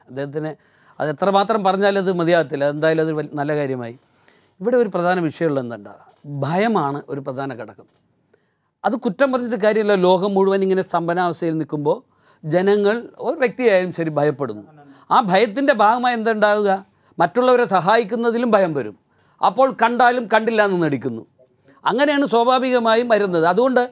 Speaker 3: അദ്ദേഹത്തിന് അത് എത്രമാത്രം പറഞ്ഞാലും അത് മതിയാകത്തില്ല. എന്തായാലും അത് നല്ല കാര്യമായി. ഇവിടെ ഒരു പ്രധാന വിഷയമുള്ളത് എന്തുണ്ടാ? ഭയമാണ് ഒരു പ്രധാന ഘടകം. അത് കുറ്റം പറഞ്ഞിട്ട് കാര്യമില്ല. ലോകം മുഴുവൻ ഇങ്ങനെ സ്തംഭനാവസ്ഥയിൽ നിൽക്കുമ്പോൾ ജനങ്ങൾ ഒരു വ്യക്തിയായാലും ശരി ഭയപ്പെടുന്നു. ആ ഭയത്തിന്റെ ഭാഗമായി എന്തുണ്ടാവുക? മറ്റുള്ളവരെ സഹായിക്കുന്നതിലും ഭയം വരും. അപ്പോൾ കണ്ടാലും കണ്ടില്ല എന്ന് നടിക്കുന്നു. അങ്ങനെയാണ് സ്വാഭാവികമായും വരുന്നത്. അതുകൊണ്ട്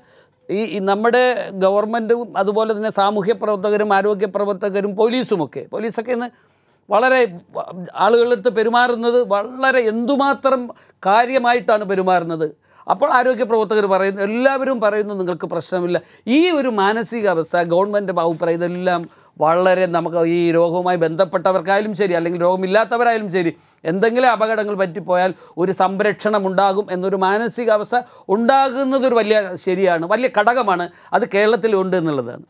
Speaker 3: ഈ നമ്മുടെ ഗവൺമെന്റും അതുപോലെ തന്നെ സാമൂഹ്യ പ്രവർത്തകരും ആരോഗ്യ പ്രവർത്തകരും പോലീസുമൊക്കെ പോലീസൊക്കെ ഇന്ന് വളരെ വ- ആളുകളുടെ അടുത്ത് പെരുമാറുന്നത് വളരെ എന്തുമാത്രം കാര്യമായിട്ടാണ് പെരുമാറുന്നത്? അപ്പോൾ ആരോഗ്യ പ്രവർത്തകർ പറയുന്നു എല്ലാവരും പറയുന്നു നിങ്ങൾക്ക് പ്രശ്നമില്ല. ഈ ഒരു മാനസികാവസ്ഥ ഗവൺമെന്റ് അഭിപ്രായം ഇതെല്ലാം വളരെ നമുക്ക് ഈ രോഗവുമായി ബന്ധപ്പെട്ടവർക്കായാലും ശരി അല്ലെങ്കിൽ രോഗമില്ലാത്തവരായാലും ശരി എന്തെങ്കിലും അപകടങ്ങൾ പറ്റിപ്പോയാൽ ഒരു സംരക്ഷണം ഉണ്ടാകും എന്നൊരു മാനസികാവസ്ഥ ഉണ്ടാകുന്നത് ഒരു വലിയ ശരിയാണ് വലിയ ഘടകമാണ് അത് കേരളത്തിലുണ്ട് എന്നുള്ളതാണ്.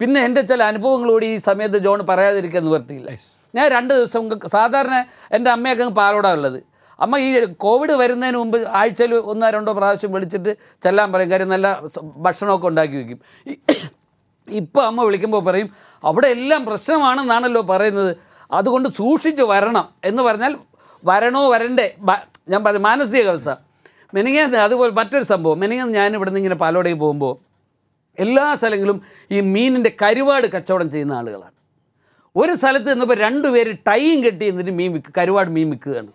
Speaker 3: പിന്നെ എന്റെ ചില അനുഭവങ്ങളോട് ഈ സമയത്ത് ജോൺ പറയാതിരിക്കാൻ നിവർത്തിയില്ല. ഞാൻ രണ്ട് ദിവസം സാധാരണ എന്റെ അമ്മയൊക്കെ അങ്ങ് പാലോടാ ഉള്ളത്. അമ്മ ഈ കോവിഡ് വരുന്നതിന് മുമ്പ് ആഴ്ചയിൽ ഒന്നോ രണ്ടോ പ്രാവശ്യം വിളിച്ചിട്ട് ചെല്ലാൻ പറയും കാര്യം നല്ല ഭക്ഷണമൊക്കെ ഉണ്ടാക്കി വയ്ക്കും. ഇപ്പോൾ അമ്മ വിളിക്കുമ്പോൾ പറയും അവിടെ എല്ലാം പ്രശ്നമാണെന്നാണല്ലോ പറയുന്നത്. അതുകൊണ്ട് സൂക്ഷിച്ച് വരണം. എന്ന് പറഞ്ഞാൽ വരണോ വരണ്ടേ? ഞാൻ പറഞ്ഞു മാനസികാവസ്ഥ മെനിങ്ങാന്ന് അതുപോലെ മറ്റൊരു സംഭവം. മെനിങ്ങാന്ന് ഞാൻ ഇവിടെ നിന്ന് ഇങ്ങനെ പാലോടേക്ക് പോകുമ്പോൾ എല്ലാ സ്ഥലങ്ങളിലും ഈ മീനിന്റെ കരുവാട് കച്ചവടം ചെയ്യുന്ന ആളുകളാണ്. ഒരു സ്ഥലത്ത് നിന്നപ്പോൾ രണ്ടുപേര് ടൈയും കെട്ടി എന്നിട്ട് മീൻ വിൽക്കുക കരുവാട് മീൻ വിൽക്കുകയാണ്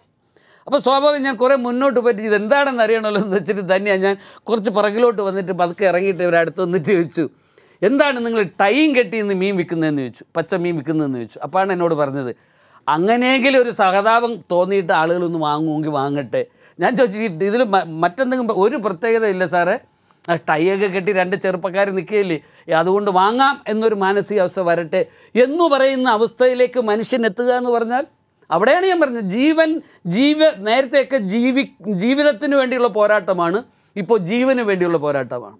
Speaker 3: അപ്പോൾ സ്വാഭാവികം ഞാൻ കുറേ മുന്നോട്ട് പറ്റി ഇത് എന്താണെന്ന് അറിയണമല്ലോ എന്ന് വെച്ചിട്ട് തന്നെയാണ് ഞാൻ കുറച്ച് പുറകിലോട്ട് വന്നിട്ട് പതുക്കെ ഇറങ്ങിയിട്ട് ഇവരെ അടുത്ത് വന്നിട്ട് ചോദിച്ചു എന്താണ് നിങ്ങൾ ടൈം കെട്ടി ഇന്ന് മീൻ വിൽക്കുന്നതെന്ന് ചോദിച്ചു പച്ച മീൻ വിൽക്കുന്നതെന്ന് ചോദിച്ചു? അപ്പോഴാണ് എന്നോട് പറഞ്ഞത് അങ്ങനെയെങ്കിലും ഒരു സഹതാപം തോന്നിയിട്ട് ആളുകളൊന്ന് വാങ്ങുമെങ്കിൽ വാങ്ങട്ടെ. ഞാൻ ചോദിച്ചു ഇതിൽ മറ്റെന്തെങ്കിലും ഒരു പ്രത്യേകത ഇല്ല സാറേ? ടൈയൊക്കെ കെട്ടി രണ്ട് ചെറുപ്പക്കാർ നിൽക്കുകയില്ലേ? അതുകൊണ്ട് വാങ്ങാം എന്നൊരു മാനസികാവസ്ഥ വരട്ടെ എന്ന് പറയുന്ന അവസ്ഥയിലേക്ക് മനുഷ്യൻ എത്തുക എന്ന് പറഞ്ഞാൽ അവിടെയാണ് ഞാൻ പറഞ്ഞത്. ജീവൻ ജീവ നേരത്തെയൊക്കെ ജീവി ജീവിതത്തിന് വേണ്ടിയുള്ള പോരാട്ടമാണ് ഇപ്പോൾ ജീവന് വേണ്ടിയുള്ള പോരാട്ടമാണ്.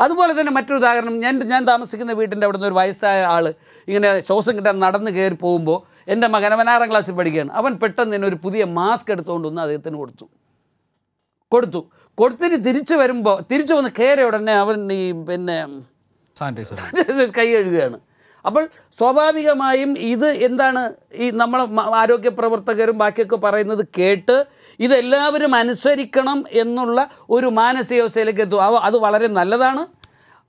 Speaker 3: അതുപോലെ തന്നെ മറ്റൊരു ഉദാഹരണം ഞാൻ ഞാൻ താമസിക്കുന്ന വീട്ടിന്റെ അവിടെ നിന്ന് ഒരു വയസ്സായ ആൾ ഇങ്ങനെ ശ്വാസം കിട്ടാൻ നടന്ന് കയറി പോകുമ്പോൾ എന്റെ മകൻ അവൻ ആറാം ക്ലാസ്സിൽ പഠിക്കുകയാണ്. അവൻ പെട്ടെന്ന് തന്നെ ഒരു പുതിയ മാസ്ക് എടുത്തുകൊണ്ട് വന്ന് അദ്ദേഹത്തിന് കൊടുത്തു. കൊടുത്തു. കൊടുത്തിട്ട് തിരിച്ചു വരുമ്പോൾ തിരിച്ചു വന്ന് കയറിയ ഉടനെ അവൻ ഈ പിന്നെ
Speaker 1: സാനിറ്റൈസർ
Speaker 3: കൈ കഴുകുകയാണ്. അപ്പോൾ സ്വാഭാവികമായും ഇത് എന്താണ് ഈ നമ്മൾ ആരോഗ്യ പ്രവർത്തകരും ബാക്കിയൊക്കെ പറയുന്നത് കേട്ട് ഇതെല്ലാവരും അനുസരിക്കണം എന്നുള്ള ഒരു മാനസികാവസ്ഥയിലേക്ക് എത്തും. അത് വളരെ നല്ലതാണ്.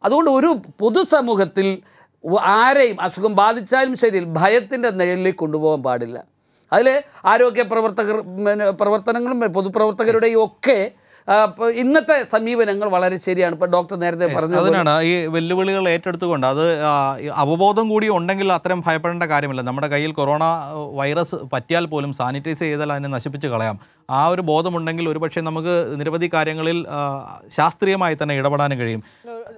Speaker 3: അതുകൊണ്ട് ഒരു പൊതുസമൂഹത്തിൽ ആരെയും അസുഖം ബാധിച്ചാലും ശരി ഭയത്തിന്റെ നിഴലിലേക്ക് കൊണ്ടുപോകാൻ പാടില്ല. അതിൽ ആരോഗ്യ പ്രവർത്തകർ പ്രവർത്തനങ്ങളും പൊതുപ്രവർത്തകരുടെയും ഒക്കെ ഇന്നത്തെ സമീപനങ്ങൾ വളരെ ശരിയാണ്. ഇപ്പോൾ ഡോക്ടർ നേരത്തെ പറഞ്ഞത്
Speaker 1: അതിനാണ് ഈ വെല്ലുവിളികൾ ഏറ്റെടുത്തുകൊണ്ട് അത് അവബോധം കൂടി ഉണ്ടെങ്കിൽ അത്രയും ഭയപ്പെടേണ്ട കാര്യമില്ല. നമ്മുടെ കയ്യിൽ കൊറോണ വൈറസ് പറ്റിയാൽ പോലും സാനിറ്റൈസ് ചെയ്താൽ അതിനെ നശിപ്പിച്ച് കളയാം. ആ ഒരു ബോധമുണ്ടെങ്കിൽ ഒരുപക്ഷെ നമുക്ക് നിരവധി കാര്യങ്ങളിൽ ശാസ്ത്രീയമായി തന്നെ ഇടപെടാനും കഴിയും.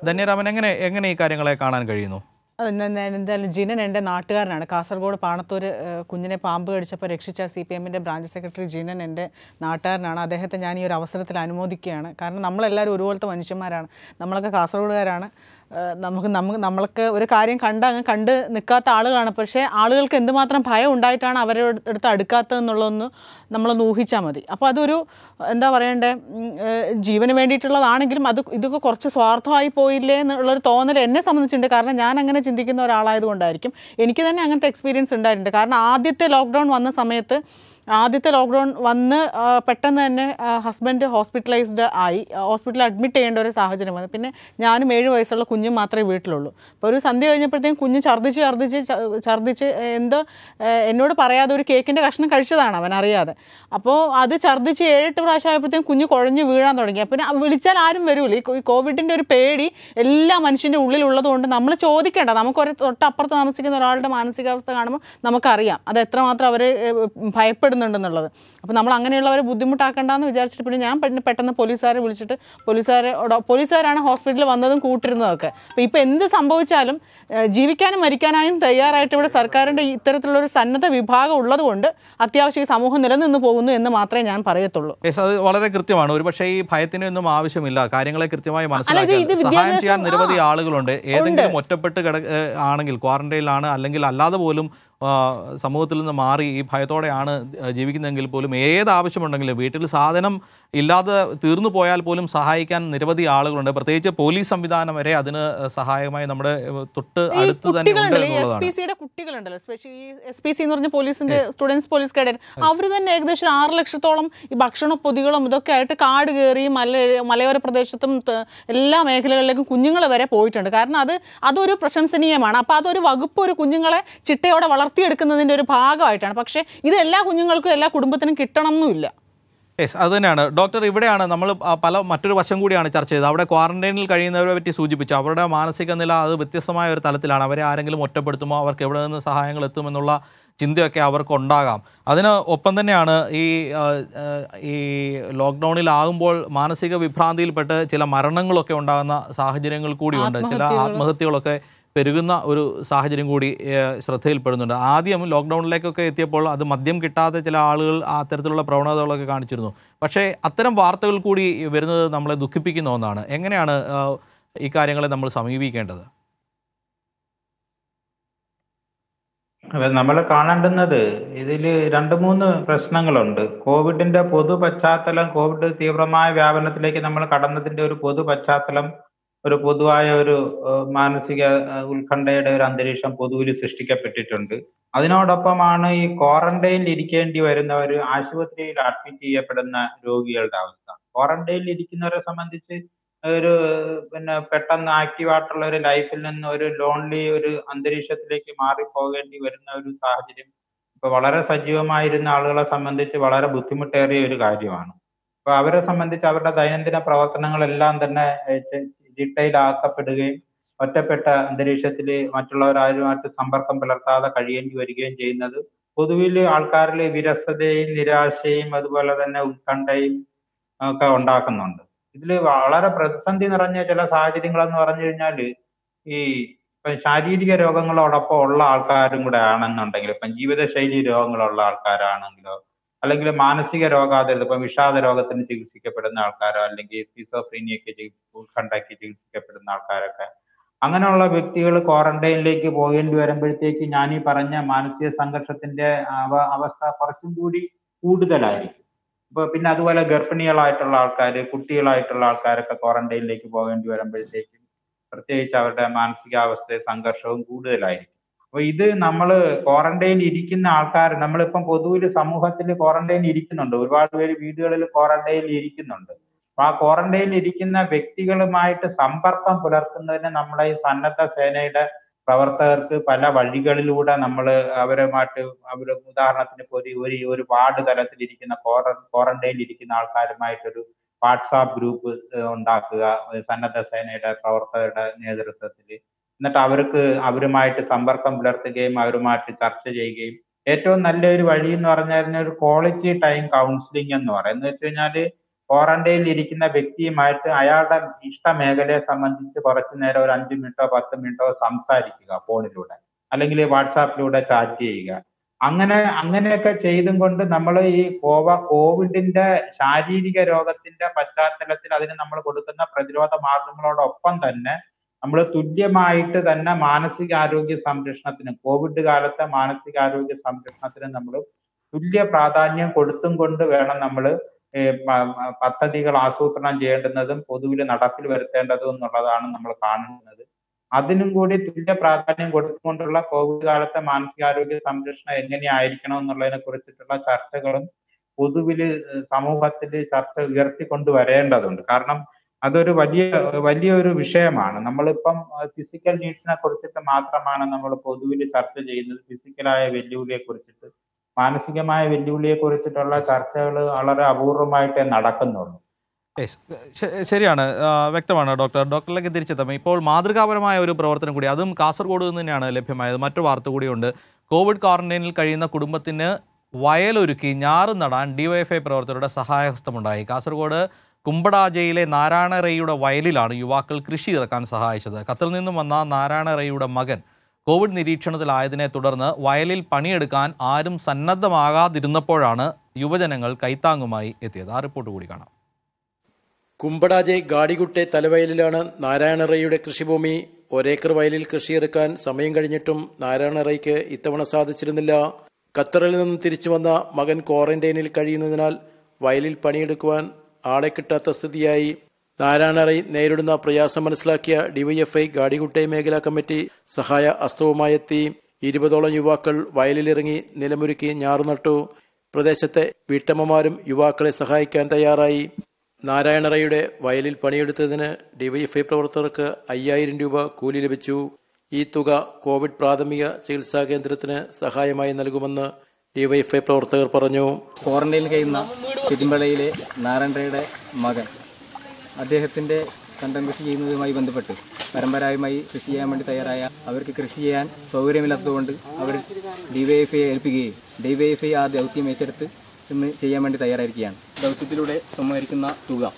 Speaker 1: ധന്യരാമൻ എങ്ങനെ എങ്ങനെ ഈ കാര്യങ്ങളെ കാണാൻ കഴിയുന്നു?
Speaker 4: എന്തായാലും ജിനൻ എന്റെ നാട്ടുകാരനാണ്. കാസർഗോഡ് പാണത്തൂർ കുഞ്ഞിനെ പാമ്പ് കടിച്ചപ്പോൾ രക്ഷിച്ച സി പി എമ്മിന്റെ ബ്രാഞ്ച് സെക്രട്ടറി ജിനൻ എന്റെ നാട്ടുകാരനാണ്. അദ്ദേഹത്തെ ഞാൻ ഈ ഒരു അവസരത്തിൽ അനുമോദിക്കുകയാണ്. കാരണം നമ്മളെല്ലാവരും ഒരുപോലത്തെ മനുഷ്യന്മാരാണ്. നമ്മളൊക്കെ കാസർഗോഡുകാരാണ്. നമുക്ക് നമുക്ക് നമ്മൾക്ക് ഒരു കാര്യം കണ്ട് അങ്ങ് കണ്ട് നിൽക്കാത്ത ആളുകളാണ്. പക്ഷേ ആളുകൾക്ക് എന്തുമാത്രം ഭയം ഉണ്ടായിട്ടാണ് അവരുടെ അടുത്ത് അടുക്കാത്തതെന്നുള്ളതൊന്ന് നമ്മളൊന്ന് ഊഹിച്ചാൽ മതി. അപ്പോൾ അതൊരു എന്താ പറയണ്ടേ ജീവന് വേണ്ടിയിട്ടുള്ളതാണെങ്കിലും അത് ഇതൊക്കെ കുറച്ച് സ്വാർത്ഥമായി പോയില്ലേ എന്നുള്ളൊരു തോന്നൽ എന്നെ സംബന്ധിച്ചിട്ടുണ്ട്. കാരണം ഞാൻ അങ്ങനെ ചിന്തിക്കുന്ന ഒരാളായതുകൊണ്ടായിരിക്കും എനിക്ക് തന്നെ അങ്ങനത്തെ എക്സ്പീരിയൻസ് ഉണ്ടായിട്ടുണ്ട്. കാരണം ആദ്യത്തെ ലോക്ക്ഡൗൺ വന്ന സമയത്ത് ആദ്യത്തെ ലോക്ക്ഡൗൺ വന്ന് പെട്ടെന്ന് തന്നെ ഹസ്ബൻഡ് ഹോസ്പിറ്റലൈസ്ഡ് ആയി. ഹോസ്പിറ്റലിൽ അഡ്മിറ്റ് ചെയ്യേണ്ട ഒരു സാഹചര്യം വന്നു. പിന്നെ ഞാനും ഏഴ് വയസ്സുള്ള കുഞ്ഞും മാത്രമേ വീട്ടിലുള്ളൂ. അപ്പോൾ ഒരു സന്ധ്യ കഴിഞ്ഞപ്പോഴത്തേക്കും കുഞ്ഞ് ഛർദ്ദിച്ച് ഛർദ്ദിച്ച് ഛർദ്ദിച്ച് എന്തോ എന്നോട് പറയാതെ ഒരു കേക്കിന്റെ കഷ്ണം കഴിച്ചതാണ് അവൻ അറിയാതെ. അപ്പോൾ അത് ഛർദ്ദിച്ച് ഏഴെട്ട് പ്രാവശ്യം ആയപ്പോഴത്തേക്കും കുഞ്ഞ് കുഴഞ്ഞ് വീഴാൻ തുടങ്ങി. പിന്നെ വിളിച്ചാൽ ആരും വരൂല. ഈ കോവിഡിന്റെ ഒരു പേടി എല്ലാ മനുഷ്യന്റെ ഉള്ളിലുള്ളതുകൊണ്ട് നമ്മൾ ചോദിക്കേണ്ട. നമുക്കൊരു തൊട്ടപ്പുറത്ത് താമസിക്കുന്ന ഒരാളുടെ മാനസികാവസ്ഥ കാണുമ്പോൾ നമുക്കറിയാം. അത് എത്രമാത്രം അവർ ഭയപ്പെടുന്നുണ്ടെന്നുള്ളത് അപ്പോൾ നമ്മൾ അങ്ങനെയുള്ളവരെ ബുദ്ധിമുട്ടാക്കേണ്ടെന്ന് വിചാരിച്ചിട്ട് പിന്നെ ഞാൻ പെട്ടെന്ന് പെട്ടെന്ന് പോലീസുകാരെ വിളിച്ചിട്ട് പോലീസുകാരെ പോലീസുകാരാണ് ഹോസ്പിറ്റലിൽ വന്നതും കൂട്ടിരുന്നതൊക്കെ. അപ്പോൾ ഇപ്പോൾ എന്ത് സംഭവിച്ചാലും ജീവിക്കാനും മരിക്കാനായും തയ്യാറായിട്ട് ഇവിടെ സർക്കാരിന്റെ ഇത്തരത്തിലുള്ളൊരു സന്നദ്ധ വിഭാഗം ഉള്ളതുകൊണ്ട് അത്യാവശ്യം സമൂഹം നിലനിന്ന് പോകുന്നു എന്ന് മാത്രമേ ഞാൻ പറയത്തുള്ളൂ.
Speaker 1: അത് വളരെ കൃത്യമാണ്. ഒരുപക്ഷെ ഈ ഭയത്തിനൊന്നും ആവശ്യമില്ല. കാര്യങ്ങളെ കൃത്യമായി
Speaker 4: മനസ്സിലാക്കി
Speaker 1: മനസ്സിലാക്കാൻ സഹായം ചെയ്യാൻ നിരവധി ആളുകളുണ്ട്. ഏതെങ്കിലും ഒറ്റപ്പെട്ട് കിട ആണെങ്കിൽ ക്വാറന്റൈനിലാണ് അല്ലെങ്കിൽ അല്ലാതെ പോലും സമൂഹത്തിൽ നിന്ന് മാറി ഈ ഭയത്തോടെയാണ് ജീവിക്കുന്നതെങ്കിൽ പോലും ഏത് ആവശ്യമുണ്ടെങ്കിലും വീട്ടിൽ സാധനം ഇല്ലാതെ തീർന്നു പോയാൽ പോലും സഹായിക്കാൻ നിരവധി ആളുകളുണ്ട്. പ്രത്യേകിച്ച് പോലീസ് സംവിധാനം വരെ അതിന് സഹായമായി നമ്മുടെ തൊട്ട് അടുത്ത് തന്നെ
Speaker 4: കുട്ടികളുണ്ടല്ലോ സ്പെഷ്യലി ഈ എസ് പി സി എന്ന് പറഞ്ഞ പോലീസിന്റെ സ്റ്റുഡൻസ് പോലീസ് കേഡറ്റ് അവർ തന്നെ ഏകദേശം ആറ് ലക്ഷത്തോളം ഈ ഭക്ഷണ പൊതികളും ഇതൊക്കെ ആയിട്ട് കാട് കയറി മല മലയോര പ്രദേശത്തും എല്ലാ മേഖലകളിലേക്കും കുഞ്ഞുങ്ങൾ വരെ പോയിട്ടുണ്ട്. കാരണം അത് അതൊരു പ്രശംസനീയമാണ്. അപ്പോൾ അതൊരു വകുപ്പ് ഒരു കുഞ്ഞുങ്ങളെ ചിട്ടയോടെ വളർത്തിയെടുക്കുന്നതിന്റെ ഒരു ഭാഗമായിട്ടാണ്. പക്ഷേ ഇത് എല്ലാ കുഞ്ഞുങ്ങൾക്കും എല്ലാ കുടുംബത്തിനും കിട്ടണം എന്നുമില്ല
Speaker 1: യെസ് അത് തന്നെയാണ്. ഡോക്ടർ ഇവിടെയാണ് നമ്മൾ പല മറ്റൊരു വശം കൂടിയാണ് ചർച്ച ചെയ്തത്. അവിടെ ക്വാറന്റൈനിൽ കഴിയുന്നവരെ പറ്റി സൂചിപ്പിച്ചു. അവരുടെ മാനസിക നില അത് വ്യത്യസ്തമായ ഒരു തലത്തിലാണ്. അവരെ ആരെങ്കിലും ഒറ്റപ്പെടുത്തുമോ? അവർക്ക് എവിടെ നിന്ന് സഹായങ്ങൾ എത്തുമെന്നുള്ള ചിന്തയൊക്കെ അവർക്ക് ഉണ്ടാകാം. അതിന് ഒപ്പം തന്നെയാണ് ഈ ഈ ലോക്ക്ഡൗണിലാകുമ്പോൾ മാനസിക വിഭ്രാന്തിയിൽപ്പെട്ട് ചില മരണങ്ങളൊക്കെ ഉണ്ടാകുന്ന സാഹചര്യങ്ങൾ കൂടിയുണ്ട്. ചില ആത്മഹത്യകളൊക്കെ പെരുകുന്ന ഒരു സാഹചര്യം കൂടി ശ്രദ്ധയിൽപ്പെടുന്നുണ്ട്. ആദ്യം ലോക്ക്ഡൗണിലേക്കൊക്കെ എത്തിയപ്പോൾ അത് മദ്യം കിട്ടാതെ ചില ആളുകൾ അത്തരത്തിലുള്ള പ്രവണതകളൊക്കെ കാണിച്ചിരുന്നു. പക്ഷേ അത്തരം വാർത്തകൾ കൂടി വരുന്നത് നമ്മളെ ദുഃഖിപ്പിക്കുന്ന ഒന്നാണ്. എങ്ങനെയാണ് ഈ കാര്യങ്ങളെ നമ്മൾ സമീപിക്കേണ്ടത്?
Speaker 5: അതെ നമ്മൾ കാണേണ്ടുന്നത് ഇതിൽ രണ്ട് മൂന്ന് പ്രശ്നങ്ങളുണ്ട്. കോവിഡിന്റെ പൊതു പശ്ചാത്തലം കോവിഡ് തീവ്രമായ വ്യാപനത്തിലേക്ക് നമ്മൾ കടന്നതിന്റെ ഒരു പൊതു പശ്ചാത്തലം ഒരു പൊതുവായ ഒരു മാനസിക ഉത്കണ്ഠയുടെ ഒരു അന്തരീക്ഷം പൊതുവിൽ സൃഷ്ടിക്കപ്പെട്ടിട്ടുണ്ട്. അതിനോടൊപ്പമാണ് ഈ ക്വാറന്റൈനിൽ ഇരിക്കേണ്ടി വരുന്ന ഒരു ആശുപത്രിയിൽ അഡ്മിറ്റ് ചെയ്യപ്പെടുന്ന രോഗികളുടെ അവസ്ഥ. ക്വാറന്റൈനിൽ ഇരിക്കുന്നവരെ സംബന്ധിച്ച് ഒരു പിന്നെ പെട്ടെന്ന് ആക്റ്റീവ് ആയിട്ടുള്ള ഒരു ലൈഫിൽ നിന്ന് ഒരു ലോൺലി ഒരു അന്തരീക്ഷത്തിലേക്ക് മാറിപ്പോകേണ്ടി വരുന്ന ഒരു സാഹചര്യം ഇപ്പൊ വളരെ സജീവമായിരുന്ന ആളുകളെ സംബന്ധിച്ച് വളരെ ബുദ്ധിമുട്ടേറിയ ഒരു കാര്യമാണ്. അപ്പൊ അവരെ സംബന്ധിച്ച് അവരുടെ ദൈനംദിന പ്രവർത്തനങ്ങളെല്ലാം തന്നെ ചിട്ടയിലാക്കപ്പെടുകയും ഒറ്റപ്പെട്ട അന്തരീക്ഷത്തിൽ മറ്റുള്ളവരാരുമായിട്ട് സമ്പർക്കം പുലർത്താതെ കഴിയേണ്ടി വരികയും ചെയ്യുന്നത് പൊതുവിൽ ആൾക്കാരിൽ വിരസതയും നിരാശയും അതുപോലെ തന്നെ ഉത്കണ്ഠയും ഒക്കെ ഉണ്ടാക്കുന്നുണ്ട്. ഇതിൽ വളരെ പ്രതിസന്ധി നിറഞ്ഞ ചില സാഹചര്യങ്ങളെന്ന് പറഞ്ഞു കഴിഞ്ഞാൽ ഈ ശാരീരിക രോഗങ്ങളോടൊപ്പം ഉള്ള ആൾക്കാരും കൂടെ ആണെന്നുണ്ടെങ്കിൽ ഇപ്പം ജീവിതശൈലി രോഗങ്ങളുള്ള ആൾക്കാരാണെങ്കിലോ അല്ലെങ്കിൽ മാനസിക രോഗാതുരത ഇപ്പം വിഷാദ രോഗത്തിന് ചികിത്സിക്കപ്പെടുന്ന ആൾക്കാരോ അല്ലെങ്കിൽ സ്കിസോഫ്രീനിയക്ക് ഉത്കണ്ഠയ്ക്ക് ചികിത്സിക്കപ്പെടുന്ന ആൾക്കാരൊക്കെ. അങ്ങനെയുള്ള വ്യക്തികൾ ക്വാറന്റൈനിലേക്ക് പോകേണ്ടി വരുമ്പോഴത്തേക്ക് ഞാൻ ഈ പറഞ്ഞ മാനസിക സംഘർഷത്തിന്റെ അവ അവസ്ഥ കുറച്ചും കൂടി കൂടുതലായിരിക്കും. ഇപ്പൊ പിന്നെ അതുപോലെ ഗർഭിണികളായിട്ടുള്ള ആൾക്കാർ കുട്ടികളായിട്ടുള്ള ആൾക്കാരൊക്കെ ക്വാറന്റൈനിലേക്ക് പോകേണ്ടി വരുമ്പോഴത്തേക്കും പ്രത്യേകിച്ച് അവരുടെ മാനസികാവസ്ഥ സംഘർഷവും കൂടുതലായിരിക്കും. അപ്പൊ ഇത് നമ്മൾ ക്വാറന്റൈനിൽ ഇരിക്കുന്ന ആൾക്കാർ നമ്മളിപ്പം പൊതുവിൽ സമൂഹത്തിൽ ക്വാറന്റൈനിൽ ഇരിക്കുന്നുണ്ട്. ഒരുപാട് പേര് വീടുകളിൽ ക്വാറന്റൈനിൽ ഇരിക്കുന്നുണ്ട്. അപ്പൊ ആ ക്വാറന്റൈനിൽ ഇരിക്കുന്ന വ്യക്തികളുമായിട്ട് സമ്പർക്കം പുലർത്തുന്നതിന് നമ്മുടെ ഈ സന്നദ്ധ സേനയുടെ പ്രവർത്തകർക്ക് പല വഴികളിലൂടെ നമ്മൾ അവരുമായിട്ട് അവർ ഉദാഹരണത്തിന് ഒരു ഒരു ഒരു വാർഡ് തലത്തിൽ ഇരിക്കുന്ന ക്വാറന്റൈനിൽ ഇരിക്കുന്ന ആൾക്കാരുമായിട്ടൊരു വാട്സാപ്പ് ഗ്രൂപ്പ് ഉണ്ടാക്കുക സന്നദ്ധ സേനയുടെ പ്രവർത്തകരുടെ നേതൃത്വത്തിൽ എന്നിട്ട് അവർക്ക് അവരുമായിട്ട് സമ്പർക്കം പുലർത്തുകയും അവരുമായിട്ട് ചർച്ച ചെയ്യുകയും. ഏറ്റവും നല്ല ഒരു വഴി എന്ന് പറഞ്ഞാൽ ഒരു ക്വാളിറ്റി ടൈം കൗൺസിലിംഗ് എന്ന് പറയും. എന്ന് വെച്ച് കഴിഞ്ഞാൽ ക്വാറന്റൈനിൽ ഇരിക്കുന്ന വ്യക്തിയുമായിട്ട് അയാളുടെ ഇഷ്ട മേഖലയെ സംബന്ധിച്ച് കുറച്ചു നേരം ഒരു അഞ്ച് മിനിറ്റോ പത്ത് മിനിറ്റോ സംസാരിക്കുക ഫോണിലൂടെ അല്ലെങ്കിൽ വാട്സാപ്പിലൂടെ ചാറ്റ് ചെയ്യുക. അങ്ങനെ അങ്ങനെയൊക്കെ ചെയ്തും കൊണ്ട് നമ്മൾ ഈ കോവ കോവിഡിന്റെ ശാരീരിക രോഗത്തിന്റെ പശ്ചാത്തലത്തിൽ അതിന് നമ്മൾ കൊടുക്കുന്ന പ്രതിരോധ മാർഗങ്ങളോടൊപ്പം തന്നെ നമ്മൾ തുല്യമായിട്ട് തന്നെ മാനസികാരോഗ്യ സംരക്ഷണത്തിന് കോവിഡ് കാലത്തെ മാനസികാരോഗ്യ സംരക്ഷണത്തിന് നമ്മൾ തുല്യ പ്രാധാന്യം കൊടുത്തും കൊണ്ട് വേണം നമ്മൾ പദ്ധതികൾ ആസൂത്രണം ചെയ്യേണ്ടുന്നതും പൊതുവിൽ നടപ്പിൽ വരുത്തേണ്ടതും എന്നുള്ളതാണ് നമ്മൾ കാണുന്നത്. അതിനും കൂടി തുല്യ പ്രാധാന്യം കൊടുത്തുകൊണ്ടുള്ള കോവിഡ് കാലത്തെ മാനസികാരോഗ്യ സംരക്ഷണം എങ്ങനെയായിരിക്കണം എന്നുള്ളതിനെ കുറിച്ചിട്ടുള്ള ചർച്ചകളും പൊതുവിൽ സമൂഹത്തിൽ ചർച്ച ഉയർത്തിക്കൊണ്ട് വരേണ്ടതുണ്ട് കാരണം അതൊരു വലിയ വലിയൊരു വിഷയമാണ്. നമ്മളിപ്പം ഫിസിക്കൽ നീഡ്സിനെ കുറിച്ചിട്ട് മാത്രമാണ് നമ്മൾ പൊതുവിൽ ചർച്ച ചെയ്യുന്നത്. ഫിസിക്കലായ വെല്ലുവിളിയെ കുറിച്ചിട്ട് മാനസികമായ വെല്ലുവിളിയെ കുറിച്ചിട്ടുള്ള ചർച്ചകൾ വളരെ അപൂർവമായിട്ടേ നടക്കുന്നുള്ളൂ.
Speaker 1: ശരിയാണ്. വ്യക്തമാണ് ഡോക്ടർ. ഡോക്ടറിലേക്ക് തിരിച്ചെത്താം. ഇപ്പോൾ മാതൃകാപരമായ ഒരു പ്രവർത്തനം കൂടി അതും കാസർഗോഡ് നിന്ന് തന്നെയാണ് ലഭ്യമായത്. മറ്റു വാർത്ത കൂടിയുണ്ട് കോവിഡ് ക്വാറന്റൈനിൽ കഴിയുന്ന കുടുംബത്തിന് വയലൊരുക്കി ഞാറ് നടാൻ ഡിവൈഎഫ്ഐ പ്രവർത്തകരുടെ സഹായഹസ്തമുണ്ടായി. കാസർഗോഡ് കുമ്പടാജയിലെ നാരായണ റേയുടെ വയലിലാണ് യുവാക്കൾ കൃഷി ഇറക്കാൻ സഹായിച്ചത്. കത്തിൽ നിന്നും വന്ന നാരായണ റേയുടെ മകൻ കോവിഡ് നിരീക്ഷണത്തിലായതിനെ തുടർന്ന് വയലിൽ പണിയെടുക്കാൻ ആരും സന്നദ്ധമാകാതിരുന്നപ്പോഴാണ് യുവജനങ്ങൾ കൈത്താങ്ങുമായി എത്തിയത്. ആ റിപ്പോർട്ട് കൂടി കാണാം.
Speaker 8: കുമ്പടാജെ ഗാഡികുട്ടെ തലവയലിലാണ് നാരായണ റേയുടെ കൃഷിഭൂമി. ഒരേക്കർ വയലിൽ കൃഷിയിറക്കാൻ സമയം കഴിഞ്ഞിട്ടും നാരായണ റേയ്ക്ക് ഇത്തവണ സാധിച്ചിരുന്നില്ല. ഖത്തറിൽ നിന്നും തിരിച്ചു വന്ന മകൻ ക്വാറന്റൈനിൽ കഴിയുന്നതിനാൽ വയലിൽ പണിയെടുക്കുവാൻ ആളെ കിട്ടാത്ത സ്ഥിതിയായി. നാരായണറി നേരിടുന്ന പ്രയാസം മനസ്സിലാക്കിയ ഡിവൈഎഫ്ഐ ഗാഡികുട്ടൈ മേഖലാ കമ്മിറ്റി സഹായ അസ്തവുമായെത്തി. ഇരുപതോളം യുവാക്കൾ വയലിലിറങ്ങി നിലമൊരുക്കി ഞാറുനട്ടു പ്രദേശത്തെ വീട്ടമ്മമാരും യുവാക്കളെ സഹായിക്കാൻ തയ്യാറായി. നാരായണറയുടെ വയലിൽ പണിയെടുത്തതിന് ഡിവൈഎഫ്ഐ പ്രവർത്തകർക്ക് അയ്യായിരം രൂപ കൂലി ലഭിച്ചു. ഈ തുക കോവിഡ് പ്രാഥമിക ചികിത്സാ കേന്ദ്രത്തിന് സഹായമായി നൽകുമെന്ന് ഡിവൈഎഫ്ഐ പ്രവർത്തകർ പറഞ്ഞു.
Speaker 9: ക്വാറന്റൈനിൽ കഴിയുന്ന ചിറ്റിമ്പളയിലെ നാരായണയുടെ മകൻ. അദ്ദേഹത്തിന്റെ കണ്ടം കൃഷി ചെയ്യുന്നതുമായി ബന്ധപ്പെട്ട് പരമ്പരാഗതമായി കൃഷി ചെയ്യാൻ വേണ്ടി തയ്യാറായ അവർക്ക് കൃഷി ചെയ്യാൻ സൗകര്യമില്ലാത്തതുകൊണ്ട് അവർ ഡിവൈഎഫ്ഐയെ ഏൽപ്പിക്കുകയും ഡിവൈഎഫ്ഐ ആ ദൗത്യം ഏറ്റെടുത്ത് ഇന്ന് ചെയ്യാൻ വേണ്ടി തയ്യാറായിരിക്കുകയാണ്. ദൗത്യത്തിലൂടെ സമാഹരിക്കുന്ന തുക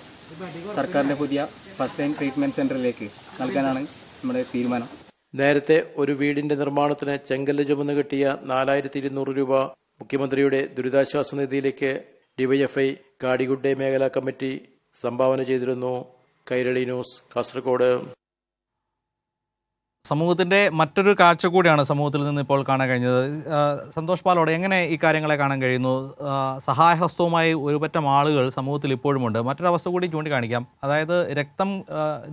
Speaker 9: സർക്കാരിന്റെ പുതിയ ഫസ്റ്റ് ലൈൻ ട്രീറ്റ്മെന്റ് സെന്ററിലേക്ക് നൽകാനാണ് നമ്മുടെ തീരുമാനം.
Speaker 8: നേരത്തെ ഒരു വീടിന്റെ നിർമ്മാണത്തിന് ചെങ്കല്ല് ചുമന്ന് കിട്ടിയ നാലായിരത്തി ഇരുന്നൂറ് രൂപ മുഖ്യമന്ത്രിയുടെ ദുരിതാശ്വാസ നിധിയിലേക്ക് ഡിവൈഎഫ്ഐ കാടിഗുഡ്ഡെ മേഖലാ കമ്മിറ്റി സംഭാവന ചെയ്തിരുന്നു. കൈരളി ന്യൂസ് കാസർഗോഡ്.
Speaker 1: സമൂഹത്തിന്റെ മറ്റൊരു കാഴ്ച കൂടിയാണ് സമൂഹത്തിൽ നിന്ന് ഇപ്പോൾ കാണാൻ കഴിഞ്ഞത്. സന്തോഷ് പാലോട് എങ്ങനെ ഈ കാര്യങ്ങളെ കാണാൻ കഴിയുന്നു? സഹായഹസ്തവുമായി ഒരുപറ്റം ആളുകൾ സമൂഹത്തിൽ ഇപ്പോഴുമുണ്ട്. മറ്റൊരവസ്ഥ കൂടി ചൂണ്ടിക്കാണിക്കാം. അതായത് രക്തം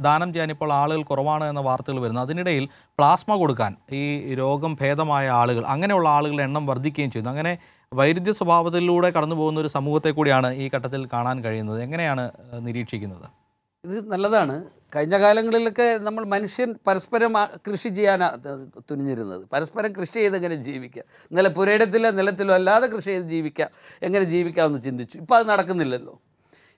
Speaker 1: ദാനം ചെയ്യാൻ ഇപ്പോൾ ആളുകൾ കുറവാണ് എന്ന വാർത്തകൾ വരുന്നു. അതിനിടയിൽ പ്ലാസ്മ കൊടുക്കാൻ ഈ രോഗം ഭേദമായ ആളുകൾ അങ്ങനെയുള്ള ആളുകളുടെ എണ്ണം വർദ്ധിക്കുകയും ചെയ്യുന്നു. അങ്ങനെ വൈരുദ്ധ്യ സ്വഭാവത്തിലൂടെ കടന്നു പോകുന്ന ഒരു സമൂഹത്തെ കൂടിയാണ് ഈ ഘട്ടത്തിൽ കാണാൻ കഴിയുന്നത്. എങ്ങനെയാണ് നിരീക്ഷിക്കുന്നത്?
Speaker 3: ഇത് നല്ലതാണ്. കഴിഞ്ഞ കാലങ്ങളിലൊക്കെ നമ്മൾ മനുഷ്യൻ പരസ്പരം കൃഷി ചെയ്യാനാണ് തുനിഞ്ഞിരുന്നത്. പരസ്പരം കൃഷി ചെയ്ത് എങ്ങനെ ജീവിക്കുക നില പുരയിടത്തിലോ നിലത്തിലോ അല്ലാതെ കൃഷി ചെയ്ത് ജീവിക്കുക എങ്ങനെ ജീവിക്കാമെന്ന് ചിന്തിച്ചു. ഇപ്പോൾ അത് നടക്കുന്നില്ലല്ലോ.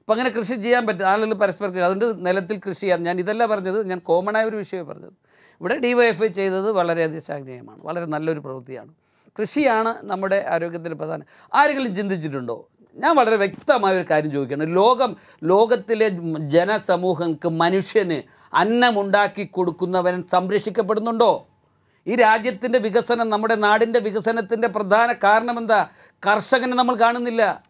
Speaker 3: ഇപ്പം അങ്ങനെ കൃഷി ചെയ്യാൻ പറ്റും. ആളുകൾ പരസ്പരം അതുകൊണ്ട് നിലത്തിൽ കൃഷി ചെയ്യാൻ ഞാൻ ഇതല്ല പറഞ്ഞത് ഞാൻ കോമൺ ആയ ഒരു വിഷയമേ പറഞ്ഞത്. ഇവിടെ ഡി വൈ എഫ് ഐ ചെയ്തത് വളരെയധികം ശ്ലാഘനീയമാണ് വളരെ നല്ലൊരു പ്രവൃത്തിയാണ്. കൃഷിയാണ് നമ്മുടെ ആരോഗ്യത്തിന് പ്രധാനം. ആരെങ്കിലും ചിന്തിച്ചിട്ടുണ്ടോ? ഞാൻ വളരെ വ്യക്തമായ ഒരു കാര്യം ചോദിക്കുകയാണ്. ലോകം ലോകത്തിലെ ജനസമൂഹങ്ങൾക്ക് മനുഷ്യന് അന്നമുണ്ടാക്കി കൊടുക്കുന്നവൻ സംരക്ഷിക്കപ്പെടുന്നുണ്ടോ? ഈ രാജ്യത്തിന്റെ വികസനം നമ്മുടെ നാടിന്റെ വികസനത്തിന്റെ പ്രധാന കാരണം എന്താ കർഷകനെ നമ്മൾ കാണുന്നില്ല.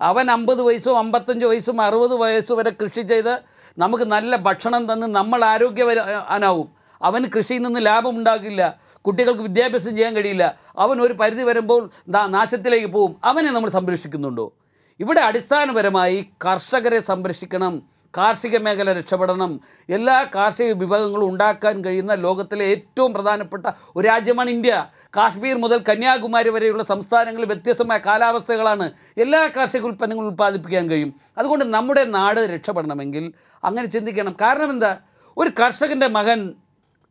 Speaker 3: അവൻ അമ്പത് വയസ്സും അമ്പത്തഞ്ച് വയസ്സും അറുപത് വയസ്സും വരെ കൃഷി ചെയ്ത് നമുക്ക് നല്ല ഭക്ഷണം തന്ന് നമ്മൾ ആരോഗ്യവാനാവും അവന് കൃഷിയിൽ നിന്ന് ലാഭം ഉണ്ടാകില്ല. കുട്ടികൾക്ക് വിദ്യാഭ്യാസം ചെയ്യാൻ കഴിയില്ല. അവൻ ഒരു പരിധി വരുമ്പോൾ നാശത്തിലേക്ക് പോവും. അവനെ നമ്മൾ സംരക്ഷിക്കുന്നുണ്ടോ? ഇവിടെ അടിസ്ഥാനപരമായി കർഷകരെ സംരക്ഷിക്കണം കാർഷിക മേഖല രക്ഷപ്പെടണം. എല്ലാ കാർഷിക വിഭവങ്ങളും ഉണ്ടാക്കാൻ കഴിയുന്ന ലോകത്തിലെ ഏറ്റവും പ്രധാനപ്പെട്ട ഒരു രാജ്യമാണ് ഇന്ത്യ. കാശ്മീർ മുതൽ കന്യാകുമാരി വരെയുള്ള സംസ്ഥാനങ്ങളിൽ വ്യത്യസ്തമായ കാലാവസ്ഥകളാണ് എല്ലാ കാർഷിക ഉൽപ്പന്നങ്ങളും ഉൽപ്പാദിപ്പിക്കാൻ കഴിയും. അതുകൊണ്ട് നമ്മുടെ നാട് രക്ഷപ്പെടണമെങ്കിൽ അങ്ങനെ ചിന്തിക്കണം. കാരണം എന്താ? ഒരു കർഷകന്റെ മകൻ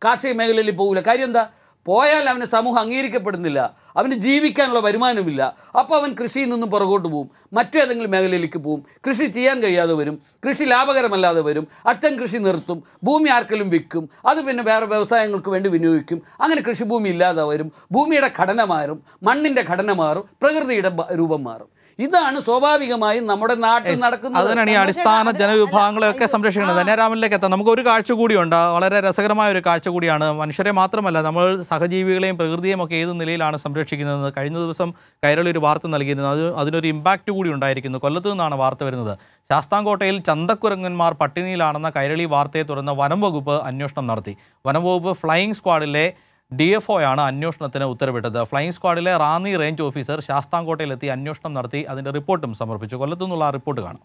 Speaker 3: കാർഷിക മേഖലയിൽ പോകില്ല കാര്യം എന്താ? പോയാൽ അവന് സമൂഹം അംഗീകരിക്കപ്പെടുന്നില്ല അവന് ജീവിക്കാനുള്ള വരുമാനമില്ല. അപ്പോൾ അവൻ കൃഷിയിൽ നിന്നും പുറകോട്ട് പോകും മറ്റേതെങ്കിലും മേഖലയിലേക്ക് പോകും കൃഷി ചെയ്യാൻ കഴിയാതെ വരും. കൃഷി ലാഭകരമല്ലാതെ വരും. അച്ഛൻ കൃഷി നിർത്തും. ഭൂമി ആർക്കെങ്കിലും വിൽക്കും. അത് പിന്നെ വേറെ വ്യവസായങ്ങൾക്ക് വേണ്ടി വിനിയോഗിക്കും. അങ്ങനെ കൃഷിഭൂമി ഇല്ലാതെ വരും. ഭൂമിയുടെ ഘടന മാറും. മണ്ണിന്റെ ഘടന മാറും. പ്രകൃതിയുടെ രൂപം മാറും. ഇതാണ് സ്വാഭാവികമായും നമ്മുടെ നാട്ടിൽ നടക്കുന്നത്.
Speaker 1: അതിനാണ് ഈ അടിസ്ഥാന ജനവിഭാഗങ്ങളെയൊക്കെ സംരക്ഷിക്കുന്നത്. ധന്യരാമനിലേക്ക് എത്താം. നമുക്ക് ഒരു കാഴ്ച കൂടിയുണ്ട് വളരെ രസകരമായ ഒരു കാഴ്ച കൂടിയാണ്. മനുഷ്യരെ മാത്രമല്ല നമ്മൾ സഹജീവികളെയും പ്രകൃതിയെയും ഒക്കെ ഏത് നിലയിലാണ് സംരക്ഷിക്കുന്നത്? കഴിഞ്ഞ ദിവസം കൈരളി ഒരു വാർത്ത നൽകിയിരുന്നു. അത് അതിനൊരു ഇമ്പാക്റ്റ് കൂടി ഉണ്ടായിരിക്കുന്നു. കൊല്ലത്തു നിന്നാണ് വാർത്ത വരുന്നത്. ശാസ്താംകോട്ടയിൽ ചന്തക്കുരങ്ങന്മാർ പട്ടിണിയിലാണെന്ന കൈരളി വാർത്തയെ തുടർന്ന് വനം വകുപ്പ് അന്വേഷണം നടത്തി. വനം വകുപ്പ് ഫ്ലൈയിങ് സ്ക്വാഡിലെ ഡി എഫ് ഒയാണ് അന്വേഷണത്തിന് ഉത്തരവിട്ടത്. ഫ്ലൈയിങ് സ്ക്വാഡിലെ റാന്നി റേഞ്ച് ഓഫീസർ ശാസ്താംകോട്ടയിലെത്തി അന്വേഷണം നടത്തി അതിന്റെ റിപ്പോർട്ടും സമർപ്പിച്ചു. കൊല്ലത്തു നിന്നുള്ള ആ റിപ്പോർട്ട് കാണാം.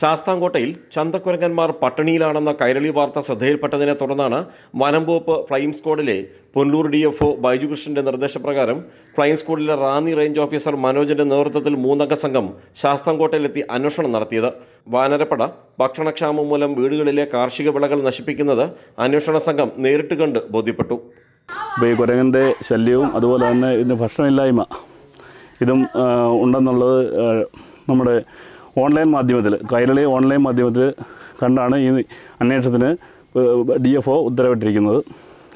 Speaker 10: ശാസ്താംകോട്ടയിൽ ചന്തക്കുരങ്ങന്മാർ പട്ടിണിയിലാണെന്ന കൈരളി വാർത്ത ശ്രദ്ധയിൽപ്പെട്ടതിനെ തുടർന്നാണ് വനംവകുപ്പ് ഫ്ലൈം സ്ക്വാഡിലെ പൊന്നൂർ ഡി എഫ് ഒ ബൈജുകൃഷ്ണന്റെ നിർദ്ദേശപ്രകാരം ഫ്ലൈം സ്ക്വാഡിലെ റാന്നി റേഞ്ച് ഓഫീസർ മനോജിന്റെ നേതൃത്വത്തിൽ മൂന്നംഗ സംഘം ശാസ്താംകോട്ടയിലെത്തി അന്വേഷണം നടത്തിയത്. വാനരപ്പട ഭക്ഷണക്ഷാമം മൂലം വീടുകളിലെ കാർഷിക വിളകൾ നശിപ്പിക്കുന്നത് അന്വേഷണ സംഘം നേരിട്ട് കണ്ട് ബോധ്യപ്പെട്ടു.
Speaker 11: കുരങ്ങന്റെ ശല്യവും അതുപോലെ തന്നെ ഇതിന് ഭക്ഷണമില്ലായ്മ. ഇതും ഉണ്ടെന്നുള്ളത് നമ്മുടെ ഓൺലൈൻ മാധ്യമത്തിൽ കൈരളി ഓൺലൈൻ മാധ്യമത്തിൽ കണ്ടാണ് ഈ അന്വേഷണത്തിന് ഡി എഫ് ഒ ഉത്തരവിട്ടിരിക്കുന്നത്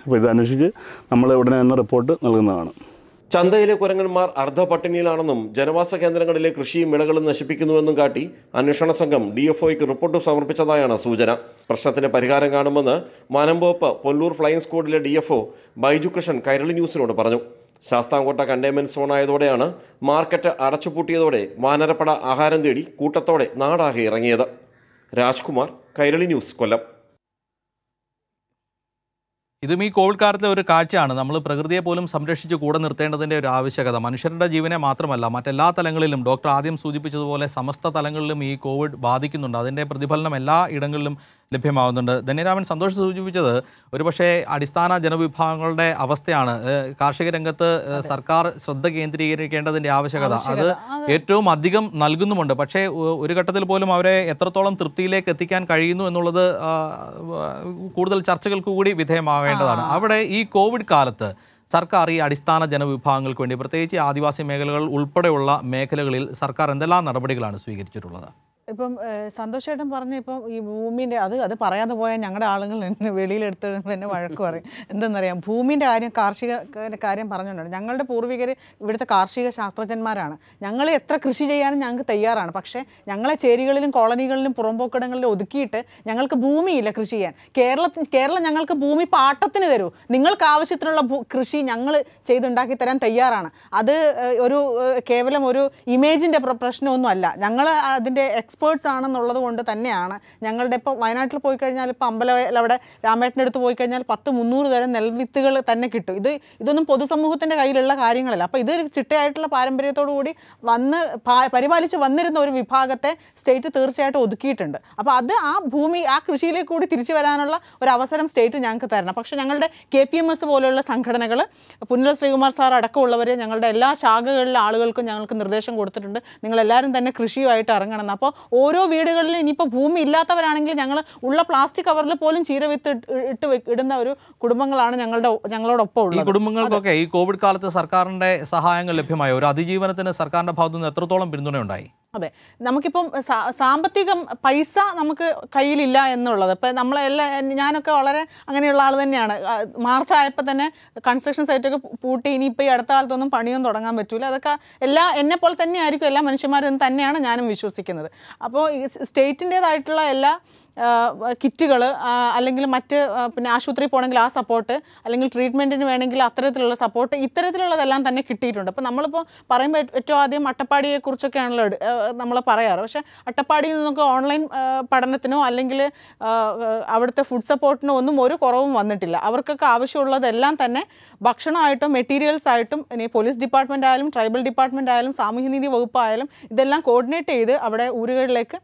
Speaker 11: അപ്പോൾ ഇതനുസരിച്ച് നമ്മൾ ഉടനെ തന്നെ റിപ്പോർട്ട് നൽകുന്നതാണ്.
Speaker 10: ചന്തയിലെ കുരങ്ങന്മാർ അർദ്ധ പട്ടിണിയിലാണെന്നും ജനവാസ കേന്ദ്രങ്ങളിലെ കൃഷിയും വിളകളും നശിപ്പിക്കുന്നുവെന്നും കാട്ടി അന്വേഷണ സംഘം ഡി എഫ് ഒയ്ക്ക് റിപ്പോർട്ട് സമർപ്പിച്ചതായാണ് സൂചന. പ്രശ്നത്തിന് പരിഹാരം കാണുമെന്ന് മാനമ്പോപ്പ് Pollur flying സ്ക്വാഡിലെ D F O Baiju Krishnan Kairali ന്യൂസിനോട് പറഞ്ഞു. ശാസ്താംകോട്ട കണ്ടെയ്ൻമെന്റ് സോണായതോടെയാണ് മാർക്കറ്റ് അടച്ചുപൂട്ടിയതോടെ വാനരപ്പട ആഹാരം തേടി കൂട്ടത്തോടെ നാടാകെ ഇറങ്ങിയത്. രാജ്കുമാർ കൈരളി ന്യൂസ് കൊല്ലം.
Speaker 1: ഇതും ഈ കോവിഡ് കാലത്തെ ഒരു കാഴ്ചയാണ്. നമ്മൾ പ്രകൃതിയെ പോലും സംരക്ഷിച്ച് കൂടെ നിർത്തേണ്ടതിന്റെ ഒരു ആവശ്യകത. മനുഷ്യരുടെ ജീവനെ മാത്രമല്ല മറ്റെല്ലാ തലങ്ങളിലും ഡോക്ടർ ആദ്യം സൂചിപ്പിച്ചതുപോലെ സമസ്ത തലങ്ങളിലും ഈ കോവിഡ് ബാധിക്കുന്നുണ്ട്. അതിന്റെ പ്രതിഫലനം എല്ലാ ഇടങ്ങളിലും ലഭ്യമാവുന്നുണ്ട്. ധന്യരാമൻ സന്തോഷം സൂചിപ്പിച്ചത് ഒരുപക്ഷെ അടിസ്ഥാന ജനവിഭാഗങ്ങളുടെ അവസ്ഥയാണ്. കാർഷിക രംഗത്ത് സർക്കാർ ശ്രദ്ധ കേന്ദ്രീകരിക്കേണ്ടതിന്റെ ആവശ്യകത. അത് ഏറ്റവും അധികം നൽകുന്നുമുണ്ട്. പക്ഷേ ഒരു ഘട്ടത്തിൽ പോലും അവരെ എത്രത്തോളം തൃപ്തിയിലേക്ക് എത്തിക്കാൻ കഴിയുന്നു എന്നുള്ളത് കൂടുതൽ ചർച്ചകൾക്ക് കൂടി വിധേയമാവേണ്ടതാണ്. അവിടെ ഈ കോവിഡ് കാലത്ത് സർക്കാർ ഈ അടിസ്ഥാന ജനവിഭാഗങ്ങൾക്ക് വേണ്ടി പ്രത്യേകിച്ച് ആദിവാസി മേഖലകൾ ഉൾപ്പെടെയുള്ള മേഖലകളിൽ സർക്കാർ എന്തെല്ലാം നടപടികളാണ് സ്വീകരിച്ചിട്ടുള്ളത്?
Speaker 4: ഇപ്പം സന്തോഷേട്ടൻ സന്തോഷ് പറഞ്ഞ ഇപ്പം ഈ ഭൂമിന്റെ അത് അത് പറയാതെ പോയാൽ ഞങ്ങളുടെ ആളുകൾ വെളിയിലെടുത്ത് തന്നെ വഴക്ക് പറയും. എന്തെന്നറിയാം? ഭൂമിന്റെ കാര്യം കാർഷിക കാര്യം പറഞ്ഞുകൊണ്ടാണ് ഞങ്ങളുടെ പൂർവികർ ഇവിടുത്തെ കാർഷിക ശാസ്ത്രജ്ഞന്മാരാണ്. ഞങ്ങൾ എത്ര കൃഷി ചെയ്യാനും ഞങ്ങൾക്ക് തയ്യാറാണ്. പക്ഷേ ഞങ്ങളെ ചേരികളിലും കോളനികളിലും പുറമ്പോക്കിടങ്ങളിലും ഒതുക്കിയിട്ട് ഞങ്ങൾക്ക് ഭൂമിയില്ല കൃഷി ചെയ്യാൻ. കേരളത്തിൽ കേരളം ഞങ്ങൾക്ക് ഭൂമി പാട്ടത്തിന് തരൂ. നിങ്ങൾക്ക് ആവശ്യത്തിനുള്ള കൃഷി ഞങ്ങൾ ചെയ്തുണ്ടാക്കി തരാൻ തയ്യാറാണ്. അത് ഒരു കേവലം ഒരു ഇമേജിന്റെ പ്രശ്നമൊന്നുമല്ല. ഞങ്ങൾ അതിന്റെ എക്സ്പേർട്സ് ആണെന്നുള്ളത് കൊണ്ട് തന്നെയാണ്. ഞങ്ങളുടെ ഇപ്പോൾ വയനാട്ടിൽ പോയി കഴിഞ്ഞാൽ ഇപ്പോൾ അമ്പലവയൽ അവിടെ രാമേട്ടന്റെ അടുത്ത് പോയി കഴിഞ്ഞാൽ പത്ത് മുന്നൂറ് തരം നെൽവിത്തുകൾ തന്നെ കിട്ടും. ഇത് ഇതൊന്നും പൊതുസമൂഹത്തിന്റെ കയ്യിലുള്ള കാര്യങ്ങളല്ല. അപ്പോൾ ഇത് ചിട്ടയായിട്ടുള്ള പാരമ്പര്യത്തോടു കൂടി വന്ന് പരിപാലിച്ച് വന്നിരുന്ന ഒരു വിഭാഗത്തെ സ്റ്റേറ്റ് തീർച്ചയായിട്ടും ഒതുക്കിയിട്ടുണ്ട്. അപ്പോൾ അത് ആ ഭൂമി ആ കൃഷിയിലേക്ക് കൂടി തിരിച്ചു വരാനുള്ള ഒരു അവസരം സ്റ്റേറ്റ് ഞങ്ങൾക്ക് തരണം. പക്ഷേ ഞങ്ങളുടെ കെ പി എം എസ് പോലെയുള്ള സംഘടനകൾ പുന്നല ശ്രീകുമാർ സാർ അടക്കമുള്ളവർ ഞങ്ങളുടെ എല്ലാ ശാഖകളിലെ ആളുകൾക്കും ഞങ്ങൾക്ക് നിർദ്ദേശം കൊടുത്തിട്ടുണ്ട്. നിങ്ങളെല്ലാവരും തന്നെ കൃഷിയുമായിട്ട് ഇറങ്ങണം. അപ്പോൾ ഓരോ വീടുകളിലും ഇനിയിപ്പോൾ ഭൂമി ഇല്ലാത്തവരാണെങ്കിൽ ഞങ്ങൾ ഉള്ള പ്ലാസ്റ്റിക് കവറിൽ പോലും ചീര വിത്ത് ഇട്ട് ഇടുന്ന ഒരു കുടുംബങ്ങളാണ് ഞങ്ങളുടെ ഞങ്ങളോടൊപ്പം
Speaker 1: ഈ
Speaker 4: ഉള്ളത്.
Speaker 1: കുടുംബങ്ങൾക്കൊക്കെ ഈ കോവിഡ് കാലത്ത് സർക്കാരിന്റെ സഹായങ്ങൾ ലഭ്യമായ ഒരു അതിജീവനത്തിന് സർക്കാരിന്റെ ഭാഗത്തുനിന്ന് എത്രത്തോളം പിന്തുണയുണ്ടായി?
Speaker 4: അതെ. നമുക്കിപ്പം സാമ്പത്തികം പൈസ നമുക്ക് കയ്യിലില്ല എന്നുള്ളത്. ഇപ്പം നമ്മളെല്ലാം ഞാനൊക്കെ വളരെ അങ്ങനെയുള്ള ആൾ തന്നെയാണ്. മാർച്ച് ആയപ്പോൾ തന്നെ കൺസ്ട്രക്ഷൻ സൈറ്റൊക്കെ പൂട്ടി ഇനിയിപ്പോൾ ഈ അടുത്ത കാലത്തൊന്നും പണിയൊന്നും തുടങ്ങാൻ പറ്റില്ല അതൊക്കെ എല്ലാ എന്നെ തന്നെ ആയിരിക്കും എല്ലാ മനുഷ്യന്മാരും തന്നെയാണ് ഞാനും വിശ്വസിക്കുന്നത്. അപ്പോൾ ഈ സ്റ്റേറ്റിന്റേതായിട്ടുള്ള എല്ലാ കിറ്റുകൾ അല്ലെങ്കിൽ മറ്റ് പിന്നെ ആശുപത്രി പോകണമെങ്കിൽ ആ സപ്പോർട്ട് അല്ലെങ്കിൽ ട്രീറ്റ്മെന്റിന് വേണമെങ്കിൽ അത്തരത്തിലുള്ള സപ്പോർട്ട് ഇത്തരത്തിലുള്ളതെല്ലാം തന്നെ കിട്ടിയിട്ടുണ്ട്. അപ്പോൾ നമ്മളിപ്പോൾ പറയുമ്പോൾ ഏറ്റവും ആദ്യം അട്ടപ്പാടിയെക്കുറിച്ചൊക്കെയാണല്ലോ നമ്മൾ പറയാറ്. പക്ഷേ അട്ടപ്പാടിയിൽ നിന്നൊക്കെ ഓൺലൈൻ പഠനത്തിനോ അല്ലെങ്കിൽ അവിടുത്തെ ഫുഡ് സപ്പോർട്ടിനോ ഒന്നും ഒരു കുറവും വന്നിട്ടില്ല. അവർക്കൊക്കെ ആവശ്യമുള്ളതെല്ലാം തന്നെ ഭക്ഷണമായിട്ടും മെറ്റീരിയൽസ് ആയിട്ടും ഇനി പോലീസ് ഡിപ്പാർട്ട്മെന്റ് ആയാലും ട്രൈബൽ ഡിപ്പാർട്ട്മെന്റ് ആയാലും സാമൂഹ്യനീതി വകുപ്പായാലും ഇതെല്ലാം കോർഡിനേറ്റ് ചെയ്ത് അവിടെ ഊരുകളിലേക്ക്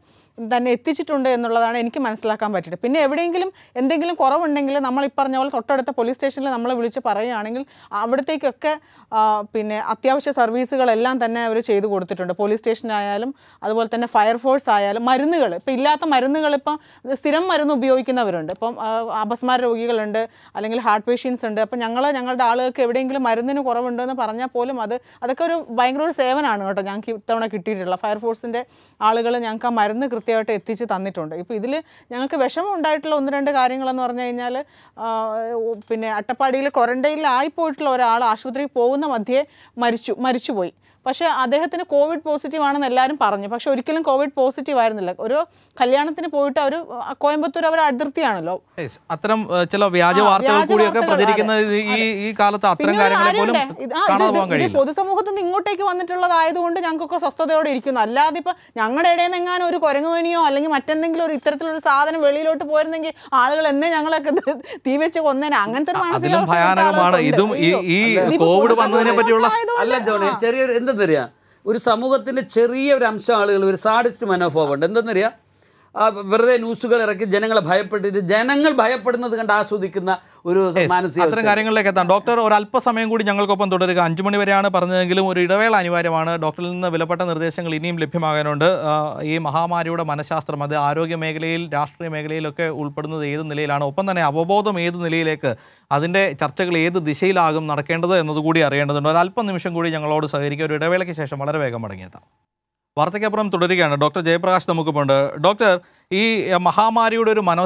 Speaker 4: തന്നെ എത്തിച്ചിട്ടുണ്ട് എന്നുള്ളതാണ് എനിക്ക് മനസ്സിലാക്കാൻ പറ്റിയത്. പിന്നെ എവിടെയെങ്കിലും എന്തെങ്കിലും കുറവുണ്ടെങ്കിൽ നമ്മൾ ഈ പറഞ്ഞ പോലെ തൊട്ടടുത്ത പോലീസ് സ്റ്റേഷനിൽ നമ്മളെ വിളിച്ച് പറയുകയാണെങ്കിൽ അവിടത്തേക്കൊക്കെ പിന്നെ അത്യാവശ്യ സർവീസുകളെല്ലാം തന്നെ അവർ ചെയ്തു കൊടുത്തിട്ടുണ്ട്. പോലീസ് സ്റ്റേഷനായാലും അതുപോലെ തന്നെ ഫയർഫോഴ്സ് ആയാലും മരുന്നുകൾ. ഇപ്പം ഇല്ലാത്ത മരുന്നുകൾ ഇപ്പം സ്ഥിരം മരുന്ന് ഉപയോഗിക്കുന്നവരുണ്ട്. ഇപ്പം അപസ്മാര രോഗികളുണ്ട് അല്ലെങ്കിൽ ഹാർട്ട് പേഷ്യൻസ് ഉണ്ട്. അപ്പം ഞങ്ങൾ ഞങ്ങളുടെ ആളുകൾക്ക് എവിടെയെങ്കിലും മരുന്നിന് കുറവുണ്ടെന്ന് പറഞ്ഞാൽ പോലും അത് അതൊക്കെ ഒരു ഭയങ്കര ഒരു സേവനമാണ് കേട്ടോ ഞങ്ങൾക്ക് ഇത്തവണ കിട്ടിയിട്ടുള്ള ഫയർഫോഴ്സിന്റെ ആളുകൾ ഞങ്ങൾക്ക് ആ മരുന്ന് കൃത്യമായിട്ട് എത്തിച്ച് തന്നിട്ടുണ്ട്. ഇപ്പോൾ ഇതിൽ ഞങ്ങൾക്ക് വിഷമം ഉണ്ടായിട്ടുള്ള ഒന്ന് രണ്ട് കാര്യങ്ങളെന്ന് പറഞ്ഞു കഴിഞ്ഞാൽ പിന്നെ അട്ടപ്പാടിയിൽ ക്വാറന്റൈനിൽ ആയിപ്പോയിട്ടുള്ള ഒരാൾ ആശുപത്രിയിൽ പോകുന്ന മധ്യേ മരിച്ചു മരിച്ചുപോയി. പക്ഷേ അദ്ദേഹത്തിന് കോവിഡ് പോസിറ്റീവ് ആണെന്ന് എല്ലാവരും പറഞ്ഞു. പക്ഷേ ഒരിക്കലും കോവിഡ് പോസിറ്റീവ് ആയിരുന്നില്ല. ഒരു കല്യാണത്തിന് പോയിട്ട് അവർ കോയമ്പത്തൂർ അവർ അതിർത്തിയാണല്ലോ.
Speaker 1: അത്തരം ചില വ്യാജ വാർത്തകൾ
Speaker 4: പൊതുസമൂഹത്തിൽ നിന്ന് ഇങ്ങോട്ടേക്ക് വന്നിട്ടുള്ളതായതുകൊണ്ട് ഞങ്ങൾക്കൊക്കെ സ്വസ്ഥതയോടെ ഇരിക്കുന്നു. അല്ലാതെ ഇപ്പൊ ഞങ്ങളുടെ ഇടയിൽ നിന്ന് എങ്ങാനും ഒരു കുരങ്ങുവനിയോ അല്ലെങ്കിൽ മറ്റെന്തെങ്കിലും ഒരു ഇത്തരത്തിലൊരു സാധനം വെളിയിലോട്ട് പോയിരുന്നെങ്കിൽ ആളുകൾ എന്നേ ഞങ്ങളൊക്കെ തീ വെച്ച് കൊന്നേനെ. അങ്ങനത്തെ ഒരു മാനസികമാണ്.
Speaker 1: ഇതും ഈ. കോവിഡ് വന്നതിനെ പറ്റിയുള്ള
Speaker 3: അല്ല ജോണി ചെറിയൊരു എന്തെന്നറിയാ? ഒരു സമൂഹത്തിന്റെ ചെറിയ ഒരു അംശം ആളുകൾ ഒരു സാഡിസ്റ്റ് മനോഭാവം ഉണ്ട്. എന്തെന്നറിയാ? വെറുതെ ന്യൂസുകൾ ഇറക്കി ജനങ്ങളെ ഭയപ്പെട്ടിട്ട് ജനങ്ങൾ ഭയപ്പെടുന്നത് കണ്ട് ആസ്വദിക്കുന്ന ഒരു മാനസിക
Speaker 1: അത്തരം കാര്യങ്ങളിലേക്ക് എത്താം. ഡോക്ടർ ഒരു അല്പസമയം കൂടി ഞങ്ങൾക്കൊപ്പം തുടരുക. അഞ്ചു മണി വരെയാണ് പറഞ്ഞതെങ്കിലും ഒരു ഇടവേള അനിവാര്യമാണ്. ഡോക്ടറിൽ നിന്ന് വിലപ്പെട്ട നിർദ്ദേശങ്ങൾ ഇനിയും ലഭ്യമാകാനുണ്ട്. ഈ മഹാമാരിയുടെ മനഃശാസ്ത്രം അത് ആരോഗ്യ മേഖലയിൽ രാഷ്ട്രീയ മേഖലയിലൊക്കെ ഉൾപ്പെടുന്നത് ഏത് നിലയിലാണ് ഒപ്പം തന്നെ അവബോധം ഏത് നിലയിലേക്ക് അതിന്റെ ചർച്ചകൾ ഏത് ദിശയിലാകും നടക്കേണ്ടത് എന്നതുകൂടി അറിയേണ്ടതുണ്ട്. ഒരു അല്പം നിമിഷം കൂടി ഞങ്ങളോട് സഹകരിക്കുക. ഒരു ഇടവേളയ്ക്ക് ശേഷം വളരെ വേഗം മടങ്ങിയെത്താം. വാർത്തയ്ക്കപ്പുറം തുടരുകയാണ്. ഡോക്ടർ ജയപ്രകാശ് നമുക്കുമുണ്ട് ഡോക്ടർ ഈ മഹാമാരിയുടെ ഒരു മനോ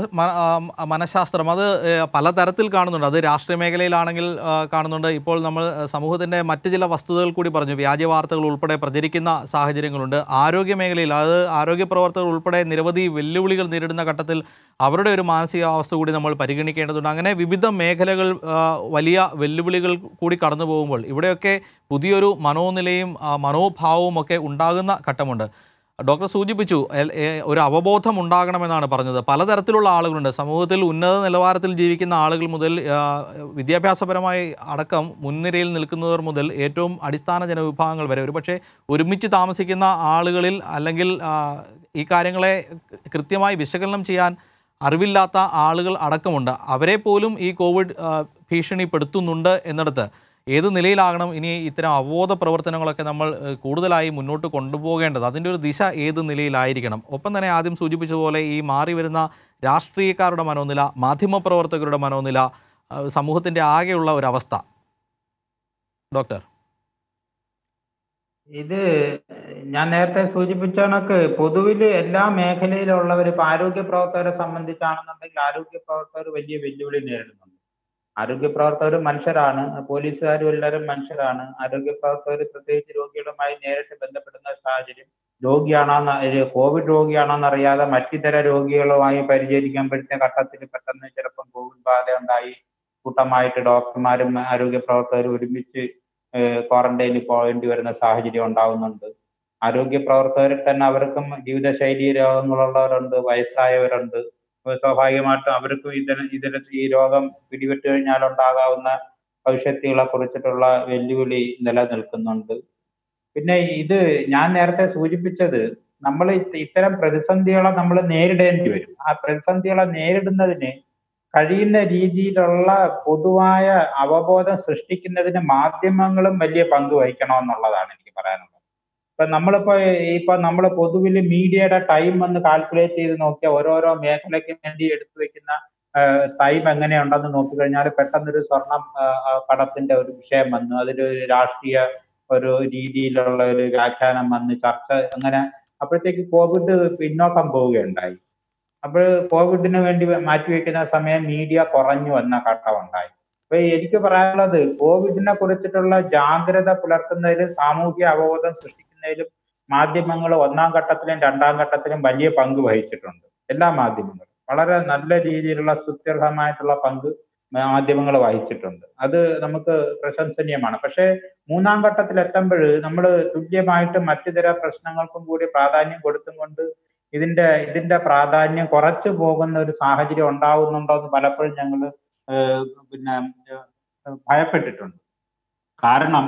Speaker 1: മനഃശാസ്ത്രം അത് പലതരത്തിൽ കാണുന്നുണ്ട്. അത് രാഷ്ട്രീയ മേഖലയിലാണെങ്കിൽ കാണുന്നുണ്ട്. ഇപ്പോൾ നമ്മൾ സമൂഹത്തിന്റെ മറ്റ് ചില വസ്തുതകൾ കൂടി പറഞ്ഞു. വ്യാജ വാർത്തകൾ ഉൾപ്പെടെ പ്രചരിക്കുന്ന സാഹചര്യങ്ങളുണ്ട്. ആരോഗ്യ മേഖലയിൽ അത് ആരോഗ്യ പ്രവർത്തകർ ഉൾപ്പെടെ നിരവധി വെല്ലുവിളികൾ നേരിടുന്ന ഘട്ടത്തിൽ അവരുടെ ഒരു മാനസികാവസ്ഥ കൂടി നമ്മൾ പരിഗണിക്കേണ്ടതുണ്ട്. അങ്ങനെ വിവിധ മേഖലകൾ വലിയ വെല്ലുവിളികൾ കൂടി കടന്നു പോകുമ്പോൾ ഇവിടെയൊക്കെ പുതിയൊരു മനോനിലയും മനോഭാവവും ഒക്കെ ഉണ്ടാകുന്ന ഘട്ടമുണ്ട്. ഡോക്ടർ സൂചിപ്പിച്ചു ഒരു അവബോധം ഉണ്ടാകണമെന്നാണ് പറഞ്ഞത്. പലതരത്തിലുള്ള ആളുകളുണ്ട്. സമൂഹത്തിൽ ഉന്നത നിലവാരത്തിൽ ജീവിക്കുന്ന ആളുകൾ മുതൽ വിദ്യാഭ്യാസപരമായി അടക്കം മുൻനിരയിൽ നിൽക്കുന്നവർ മുതൽ ഏറ്റവും അടിസ്ഥാന ജനവിഭാഗങ്ങൾ വരെ. ഒരുപക്ഷെ ഒരുമിച്ച് താമസിക്കുന്ന ആളുകളിൽ അല്ലെങ്കിൽ ഈ കാര്യങ്ങളെ കൃത്യമായി വിശകലനം ചെയ്യാൻ അറിവില്ലാത്ത ആളുകൾ അടക്കമുണ്ട്. അവരെ പോലും ഈ കോവിഡ് ഭീഷണിപ്പെടുത്തുന്നുണ്ട് എന്നിടത്ത്. ഏത് നിലയിലാകണം? ഇനി ഇത്തരം അവബോധ പ്രവർത്തനങ്ങളൊക്കെ നമ്മൾ കൂടുതലായി മുന്നോട്ട് കൊണ്ടുപോകേണ്ടത് അതിന്റെ ഒരു ദിശ ഏത് നിലയിലായിരിക്കണം? ഒപ്പം തന്നെ ആദ്യം സൂചിപ്പിച്ച പോലെ ഈ മാറി വരുന്ന രാഷ്ട്രീയക്കാരുടെ മനോനില മാധ്യമപ്രവർത്തകരുടെ മനോനില സമൂഹത്തിന്റെ ആകെയുള്ള ഒരവസ്ഥ ഡോക്ടർ.
Speaker 5: ഇത് ഞാൻ നേരത്തെ സൂചിപ്പിച്ച കണക്ക് പൊതുവിൽ എല്ലാ മേഖലയിലുള്ളവർ ഇപ്പൊ ആരോഗ്യ പ്രവർത്തകരെ സംബന്ധിച്ചാണെന്നുണ്ടെങ്കിൽ ആരോഗ്യ പ്രവർത്തകർ വലിയ വെല്ലുവിളി നേരിടുന്നുണ്ട്. ആരോഗ്യ പ്രവർത്തകരും മനുഷ്യരാണ്. പോലീസുകാരും എല്ലാവരും മനുഷ്യരാണ്. ആരോഗ്യ പ്രവർത്തകർ പ്രത്യേകിച്ച് രോഗികളുമായി നേരിട്ട് ബന്ധപ്പെടുന്ന സാഹചര്യം രോഗിയാണോന്ന് കോവിഡ് രോഗിയാണോന്ന് അറിയാതെ മറ്റിതര രോഗികളുമായി പരിചരിക്കുമ്പോഴത്തെ ഘട്ടത്തിൽ പെട്ടെന്ന് ചിലപ്പം കോവിഡ് ബാധ ഉണ്ടായി കൂട്ടമായിട്ട് ഡോക്ടർമാരും ആരോഗ്യ പ്രവർത്തകരും ഒരുമിച്ച് ക്വാറന്റൈനിൽ പോകേണ്ടി വരുന്ന സാഹചര്യം ഉണ്ടാവുന്നുണ്ട്. ആരോഗ്യ പ്രവർത്തകരിൽ തന്നെ അവർക്കും ജീവിതശൈലി രോഗങ്ങളുള്ളവരുണ്ട് വയസ്സായവരുണ്ട്. സ്വാഭാവികമായിട്ടും അവർക്കും ഇതിന് ഇതിന് ഈ രോഗം പിടിപെട്ട് കഴിഞ്ഞാൽ ഉണ്ടാകാവുന്ന ഭവിഷ്യത്തുകളെ കുറിച്ചിട്ടുള്ള വെല്ലുവിളി നിലനിൽക്കുന്നുണ്ട് പിന്നെ ഇത് ഞാൻ നേരത്തെ സൂചിപ്പിച്ചത് നമ്മൾ ഇത്തരം പ്രതിസന്ധികളെ നമ്മൾ നേരിടേണ്ടി വരും. ആ പ്രതിസന്ധികളെ നേരിടുന്നതിന് കഴിയുന്ന രീതിയിലുള്ള പൊതുവായ അവബോധം സൃഷ്ടിക്കുന്നതിന് മാധ്യമങ്ങളും വലിയ പങ്ക് വഹിക്കണമെന്നുള്ളതാണ് എനിക്ക് പറയാനുള്ളത്. ഇപ്പൊ നമ്മളിപ്പോ ഇപ്പൊ നമ്മൾ പൊതുവിൽ മീഡിയയുടെ ടൈം ഒന്ന് കാൽക്കുലേറ്റ് ചെയ്ത് നോക്കിയാൽ ഓരോരോ മേഖലയ്ക്ക് വേണ്ടി എടുത്തു വെക്കുന്ന ടൈം എങ്ങനെയുണ്ടെന്ന് നോക്കിക്കഴിഞ്ഞാൽ പെട്ടെന്നൊരു സ്വർണം പടത്തിന്റെ ഒരു വിഷയം വന്നു. അതിലൊരു രാഷ്ട്രീയ ഒരു രീതിയിലുള്ള ഒരു വ്യാഖ്യാനം വന്ന് ചർച്ച അങ്ങനെ അപ്പോഴത്തേക്ക് കോവിഡ് പിന്നോക്കം പോവുകയുണ്ടായി. അപ്പോൾ കോവിഡിന് വേണ്ടി മാറ്റിവെക്കുന്ന സമയം മീഡിയ കുറഞ്ഞു വന്ന ഘട്ടമുണ്ടായി അപ്പൊ എനിക്ക് പറയാനുള്ളത് കോവിഡിനെ കുറിച്ചിട്ടുള്ള ജാഗ്രത പുലർത്തുന്നതിൽ സാമൂഹ്യ അവബോധം സൃഷ്ടിക്കുന്നതിലും മാധ്യമങ്ങൾ ഒന്നാം ഘട്ടത്തിലും രണ്ടാം ഘട്ടത്തിലും വലിയ പങ്ക് വഹിച്ചിട്ടുണ്ട്. എല്ലാ മാധ്യമങ്ങളും. വളരെ നല്ല രീതിയിലുള്ള സുത്യർഹമായിട്ടുള്ള പങ്ക് മാധ്യമങ്ങൾ വഹിച്ചിട്ടുണ്ട്. അത് നമുക്ക് പ്രശംസനീയമാണ്. പക്ഷേ മൂന്നാം ഘട്ടത്തിൽ എത്തുമ്പോൾ നമ്മൾ തുല്യമായിട്ട് മറ്റു ചില പ്രശ്നങ്ങൾക്കും കൂടി പ്രാധാന്യം കൊടുത്തും കൊണ്ട് ഇതിന്റെ ഇതിന്റെ പ്രാധാന്യം കുറച്ചു പോകുന്ന ഒരു സാഹചര്യം ഉണ്ടാവുന്നുണ്ടോ എന്ന് പലപ്പോഴും ഞങ്ങൾ പിന്നെ ഭയപ്പെട്ടിട്ടുണ്ട്. കാരണം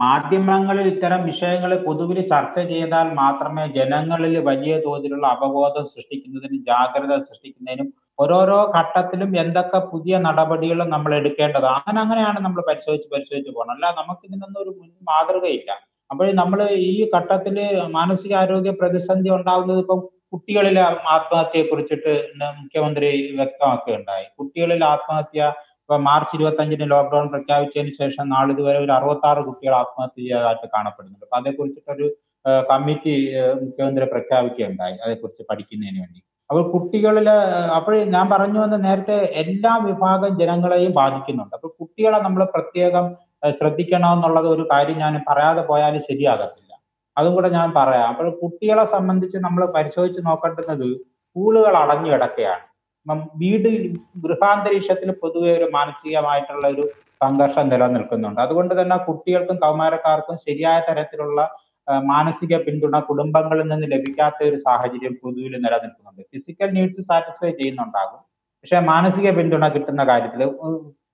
Speaker 5: മാധ്യമങ്ങളിൽ ഇത്തരം വിഷയങ്ങൾ പൊതുവിൽ ചർച്ച ചെയ്താൽ മാത്രമേ ജനങ്ങളിൽ വലിയ തോതിലുള്ള അവബോധം സൃഷ്ടിക്കുന്നതിനും ജാഗ്രത സൃഷ്ടിക്കുന്നതിനും ഓരോരോ ഘട്ടത്തിലും എന്തൊക്കെ പുതിയ നടപടികൾ നമ്മൾ എടുക്കേണ്ടത് അങ്ങനെ അങ്ങനെയാണ് നമ്മൾ പരിശോധിച്ച് പരിശോധിച്ച് പോകണം. അല്ല നമുക്ക് ഇതിനൊന്നും ഒരു മുൻ മാതൃകയില്ല. അപ്പോൾ നമ്മൾ ഈ ഘട്ടത്തിൽ മാനസികാരോഗ്യ പ്രതിസന്ധി ഉണ്ടാകുന്നത് ഇപ്പം കുട്ടികളിലെ ആത്മഹത്യയെ കുറിച്ചിട്ട് മുഖ്യമന്ത്രി വ്യക്തമാക്കുകയുണ്ടായി. കുട്ടികളിൽ ആത്മഹത്യ ഇപ്പൊ മാർച്ച് ഇരുപത്തി അഞ്ചിന് ലോക്ക്ഡൌൺ പ്രഖ്യാപിച്ചതിന് ശേഷം നാളിതുവരെ ഒരു അറുപത്തി കുട്ടികൾ ആത്മഹത്യ ചെയ്തതായിട്ട് കാണപ്പെടുന്നുണ്ട്. അപ്പൊ അതേക്കുറിച്ചിട്ടൊരു കമ്മിറ്റി മുഖ്യമന്ത്രി പ്രഖ്യാപിക്കുകയുണ്ടായി അതേക്കുറിച്ച് പഠിക്കുന്നതിന് വേണ്ടി. അപ്പോൾ കുട്ടികളിൽ അപ്പോൾ ഞാൻ പറഞ്ഞു വന്ന നേരത്തെ എല്ലാ വിഭാഗം ജനങ്ങളെയും ബാധിക്കുന്നുണ്ട്. അപ്പൊ കുട്ടികളെ നമ്മൾ പ്രത്യേകം ശ്രദ്ധിക്കണം എന്നുള്ളത് ഒരു കാര്യം ഞാൻ പറയാതെ പോയാൽ ശരിയാകത്തില്ല. അതും കൂടെ ഞാൻ പറയാം. അപ്പോൾ കുട്ടികളെ സംബന്ധിച്ച് നമ്മൾ പരിശോധിച്ച് നോക്കേണ്ടുന്നത് സ്കൂളുകൾ അടഞ്ഞു കിടക്കുകയാണ്. വീട് ഗൃഹാന്തരീക്ഷത്തിൽ പൊതുവെ ഒരു മാനസികമായിട്ടുള്ള ഒരു സംഘർഷം നിലനിൽക്കുന്നുണ്ട്. അതുകൊണ്ട് തന്നെ കുട്ടികൾക്കും കൗമാരക്കാർക്കും ശരിയായ തരത്തിലുള്ള മാനസിക പിന്തുണ കുടുംബങ്ങളിൽ നിന്ന് ലഭിക്കാത്ത ഒരു സാഹചര്യം പൊതുവിൽ നിലനിൽക്കുന്നുണ്ട്. ഫിസിക്കൽ നീഡ്സ് സാറ്റിസ്ഫൈ ചെയ്യുന്നുണ്ടാകും. പക്ഷെ മാനസിക പിന്തുണ കിട്ടുന്ന കാര്യത്തിൽ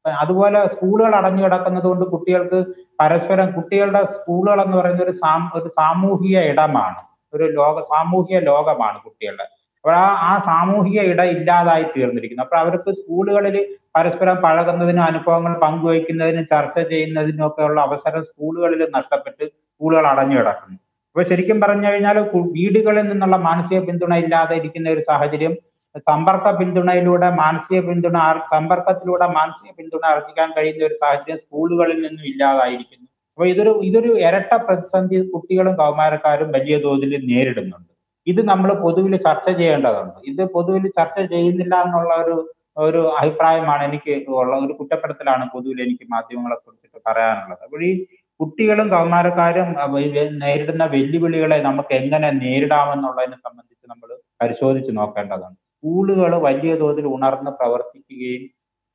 Speaker 5: അതുപോലെ സ്കൂളുകൾ അടഞ്ഞു കിടക്കുന്നത് കൊണ്ട് കുട്ടികൾക്ക് പരസ്പരം കുട്ടികളുടെ സ്കൂളുകൾ എന്ന് പറയുന്ന ഒരു ഒരു സാമൂഹിക ഇടമാണ്. ഒരു ലോക സാമൂഹിക ലോകമാണ് കുട്ടികളുടെ. അപ്പോൾ ആ ആ സാമൂഹിക ഇട ഇല്ലാതായി തീർന്നിരിക്കുന്നു. അപ്പോൾ അവർക്ക് സ്കൂളുകളിൽ പരസ്പരം പഴകുന്നതിനും അനുഭവങ്ങൾ പങ്കുവയ്ക്കുന്നതിനും ചർച്ച ചെയ്യുന്നതിനും ഒക്കെ ഉള്ള അവസരം സ്കൂളുകളിൽ നഷ്ടപ്പെട്ട് സ്കൂളുകൾ അടഞ്ഞു കിടക്കുന്നു. അപ്പൊ ശരിക്കും പറഞ്ഞു കഴിഞ്ഞാൽ വീടുകളിൽ നിന്നുള്ള മാനസിക പിന്തുണ ഇല്ലാതെ ഇരിക്കുന്ന ഒരു സാഹചര്യം സമ്പർക്ക പിന്തുണയിലൂടെ മാനസിക പിന്തുണ സമ്പർക്കത്തിലൂടെ മാനസിക പിന്തുണ അർജിക്കാൻ കഴിയുന്ന ഒരു സാഹചര്യം സ്കൂളുകളിൽ നിന്നും ഇല്ലാതായിരിക്കുന്നു. അപ്പൊ ഇതൊരു ഇതൊരു ഇരട്ട പ്രതിസന്ധി കുട്ടികളും കൗമാരക്കാരും വലിയ തോതിൽ നേരിടുന്നുണ്ട്. ഇത് നമ്മൾ പൊതുവിൽ ചർച്ച ചെയ്യേണ്ടതുണ്ട്. ഇത് പൊതുവിൽ ചർച്ച ചെയ്യുന്നില്ല എന്നുള്ള ഒരു ഒരു അഭിപ്രായമാണ് എനിക്ക് ഉള്ള ഒരു കുറ്റപ്പെടുത്തലാണ് പൊതുവിൽ എനിക്ക് മാധ്യമങ്ങളെ കുറിച്ചിട്ട് പറയാനുള്ളത്. അപ്പോൾ ഈ കുട്ടികളും കൗമാരക്കാരും നേരിടുന്ന വെല്ലുവിളികളെ നമുക്ക് എങ്ങനെ നേരിടാമെന്നുള്ളതിനെ സംബന്ധിച്ച് നമ്മൾ പരിശോധിച്ച് നോക്കേണ്ടതാണ് സ്കൂളുകൾ വലിയ തോതിൽ ഉണർന്ന് പ്രവർത്തിക്കുകയും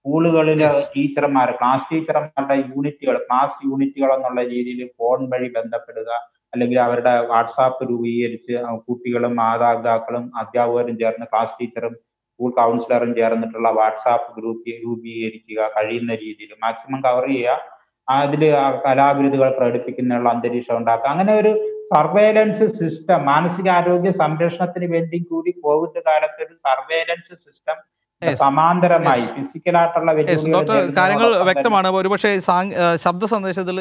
Speaker 5: സ്കൂളുകളിലെ ടീച്ചർമാർ ക്ലാസ് ടീച്ചർമാരുടെ യൂണിറ്റുകൾ ക്ലാസ് യൂണിറ്റുകൾ എന്നുള്ള രീതിയിൽ ഫോൺ വഴി ബന്ധപ്പെടുക അല്ലെങ്കിൽ അവരുടെ വാട്സാപ്പ് രൂപീകരിച്ച് കുട്ടികളും മാതാപിതാക്കളും അധ്യാപകരും ചേർന്ന് ക്ലാസ് ടീച്ചറും സ്കൂൾ കൗൺസിലറും ചേർന്നിട്ടുള്ള വാട്സാപ്പ് ഗ്രൂപ്പ് രൂപീകരിക്കുക കഴിയുന്ന രീതിയിൽ മാക്സിമം കവർ ചെയ്യുക. അതിൽ കലാവിരുതുകൾ പ്രകടിപ്പിക്കുന്നതിനുള്ള അന്തരീക്ഷം ഉണ്ടാക്കുക. അങ്ങനെ ഒരു സർവേലൻസ് സിസ്റ്റം മാനസികാരോഗ്യ സംരക്ഷണത്തിന് വേണ്ടി കൂടി കോവിഡ് കാലത്ത് ഒരു സർവേലൻസ് സിസ്റ്റം സമാന്തരമായി ഫിസിക്കലായിട്ടുള്ള
Speaker 1: കാര്യങ്ങൾ വ്യക്തമാണ്. ഒരുപക്ഷെ ശബ്ദ സന്ദേശത്തിൽ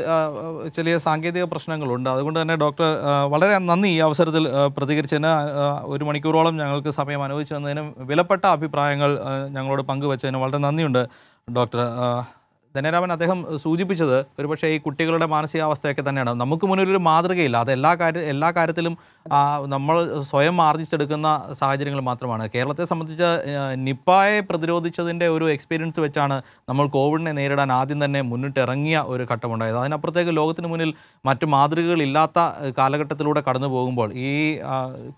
Speaker 1: ചെറിയ സാങ്കേതിക പ്രശ്നങ്ങളുണ്ട്. അതുകൊണ്ട് തന്നെ ഡോക്ടർ വളരെ നന്ദി ഈ അവസരത്തിൽ പ്രതികരിച്ചതിന്. ഒരു മണിക്കൂറോളം ഞങ്ങൾക്ക് സമയം അനുവദിച്ചു തന്നതിനും വിലപ്പെട്ട അഭിപ്രായങ്ങൾ ഞങ്ങളോട് പങ്കുവച്ചതിന് വളരെ നന്ദിയുണ്ട് ഡോക്ടർ ധനരാമൻ അദ്ദേഹം സൂചിപ്പിച്ചത് ഒരുപക്ഷെ ഈ കുട്ടികളുടെ മാനസികാവസ്ഥയൊക്കെ തന്നെയാണ്. നമുക്ക് മുന്നിൽ ഒരു മാതൃകയില്ല. അത് എല്ലാ കാര്യ എല്ലാ കാര്യത്തിലും നമ്മൾ സ്വയം ആർജിച്ചെടുക്കുന്ന സാഹചര്യങ്ങൾ മാത്രമാണ്. കേരളത്തെ സംബന്ധിച്ച് നിപ്പായെ പ്രതിരോധിച്ചതിന്റെ ഒരു എക്സ്പീരിയൻസ് വെച്ചാണ് നമ്മൾ കോവിഡിനെ നേരിടാൻ ആദ്യം തന്നെ മുന്നിട്ടിറങ്ങിയ ഒരു ഘട്ടമുണ്ടായത്. അതിനപ്പുറത്തേക്ക് ലോകത്തിന് മുന്നിൽ മറ്റു മാതൃകകളില്ലാത്ത കാലഘട്ടത്തിലൂടെ കടന്നു പോകുമ്പോൾ ഈ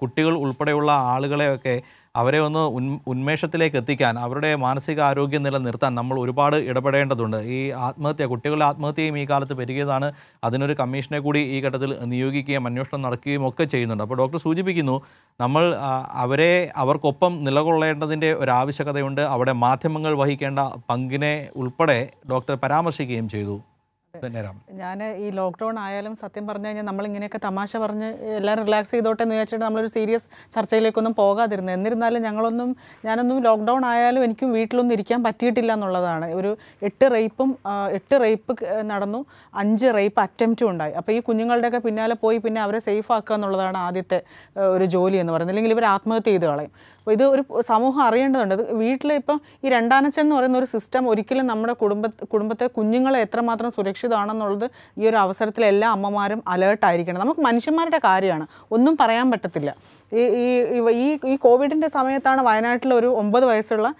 Speaker 1: കുട്ടികൾ ഉൾപ്പെടെയുള്ള ആളുകളെയൊക്കെ അവരെ ഒന്ന് ഉൻ ഉന്മേഷത്തിലേക്ക് എത്തിക്കാൻ അവരുടെ മാനസിക ആരോഗ്യം നിലനിർത്താൻ നമ്മൾ ഒരുപാട് ഇടപെടേണ്ടതുണ്ട്. ഈ ആത്മഹത്യ കുട്ടികളുടെ ആത്മഹത്യയും ഈ കാലത്ത് പെരുകിയതാണ്. അതിനൊരു കമ്മീഷനെ കൂടി ഈ ഘട്ടത്തിൽ നിയോഗിക്കുകയും അന്വേഷണം നടക്കുകയും ഒക്കെ ചെയ്യുന്നുണ്ട്. അപ്പോൾ ഡോക്ടർ സൂചിപ്പിക്കുന്നു നമ്മൾ അവരെ അവർക്കൊപ്പം നിലകൊള്ളേണ്ടതിന്റെ ഒരു ആവശ്യകതയുണ്ട്. അവിടെ മാധ്യമങ്ങൾ വഹിക്കേണ്ട പങ്കിനെ ഉൾപ്പെടെ ഡോക്ടർ പരാമർശിക്കുകയും ചെയ്തു.
Speaker 4: ഞാൻ ഈ ലോക്ക്ഡൗൺ ആയാലും സത്യം പറഞ്ഞു കഴിഞ്ഞാൽ നമ്മൾ ഇങ്ങനെയൊക്കെ തമാശ പറഞ്ഞ് എല്ലാവരും റിലാക്സ് ചെയ്തോട്ടെ എന്ന് വിചാരിച്ചിട്ട് നമ്മളൊരു സീരിയസ് ചർച്ചയിലേക്കൊന്നും പോകാതിരുന്നത്. എന്നിരുന്നാലും ഞങ്ങളൊന്നും ഞാനൊന്നും ലോക്ക്ഡൗൺ ആയാലും എനിക്കും വീട്ടിലൊന്നും ഇരിക്കാൻ പറ്റിയിട്ടില്ല എന്നുള്ളതാണ്. ഒരു എട്ട് റേപ്പും എട്ട് റേപ്പ് നടന്നു അഞ്ച് റേപ്പ് അറ്റംപ്റ്റും ഉണ്ടായി. അപ്പോൾ ഈ കുഞ്ഞുങ്ങളുടെയൊക്കെ പിന്നാലെ പോയി പിന്നെ അവരെ സേഫ് ആക്കുക എന്നുള്ളതാണ് ആദ്യത്തെ ഒരു ജോലി എന്ന് പറയുന്നത്. അല്ലെങ്കിൽ ഇവർ ആത്മഹത്യ ചെയ്ത് കളയും. അപ്പോൾ ഇത് ഒരു സമൂഹം അറിയേണ്ടതുണ്ട്. അത് വീട്ടിൽ ഇപ്പം ഈ രണ്ടാനച്ചൻ എന്ന് പറയുന്ന ഒരു സിസ്റ്റം ഒരിക്കലും നമ്മുടെ കുടുംബ കുടുംബത്തെ കുഞ്ഞുങ്ങളെ എത്രമാത്രം സുരക്ഷിതമാണെന്നുള്ളത് ഈ ഒരു അവസരത്തിൽ എല്ലാ അമ്മമാരും അലേർട്ടായിരിക്കണം നമുക്ക് മനുഷ്യന്മാരുടെ കാര്യമാണ്. ഒന്നും പറയാൻ പറ്റത്തില്ല. ഈ ഈ ഈ കോവിഡിന്റെ സമയത്താണ് വയനാട്ടിൽ ഒരു ഒമ്പത് വയസ്സുള്ള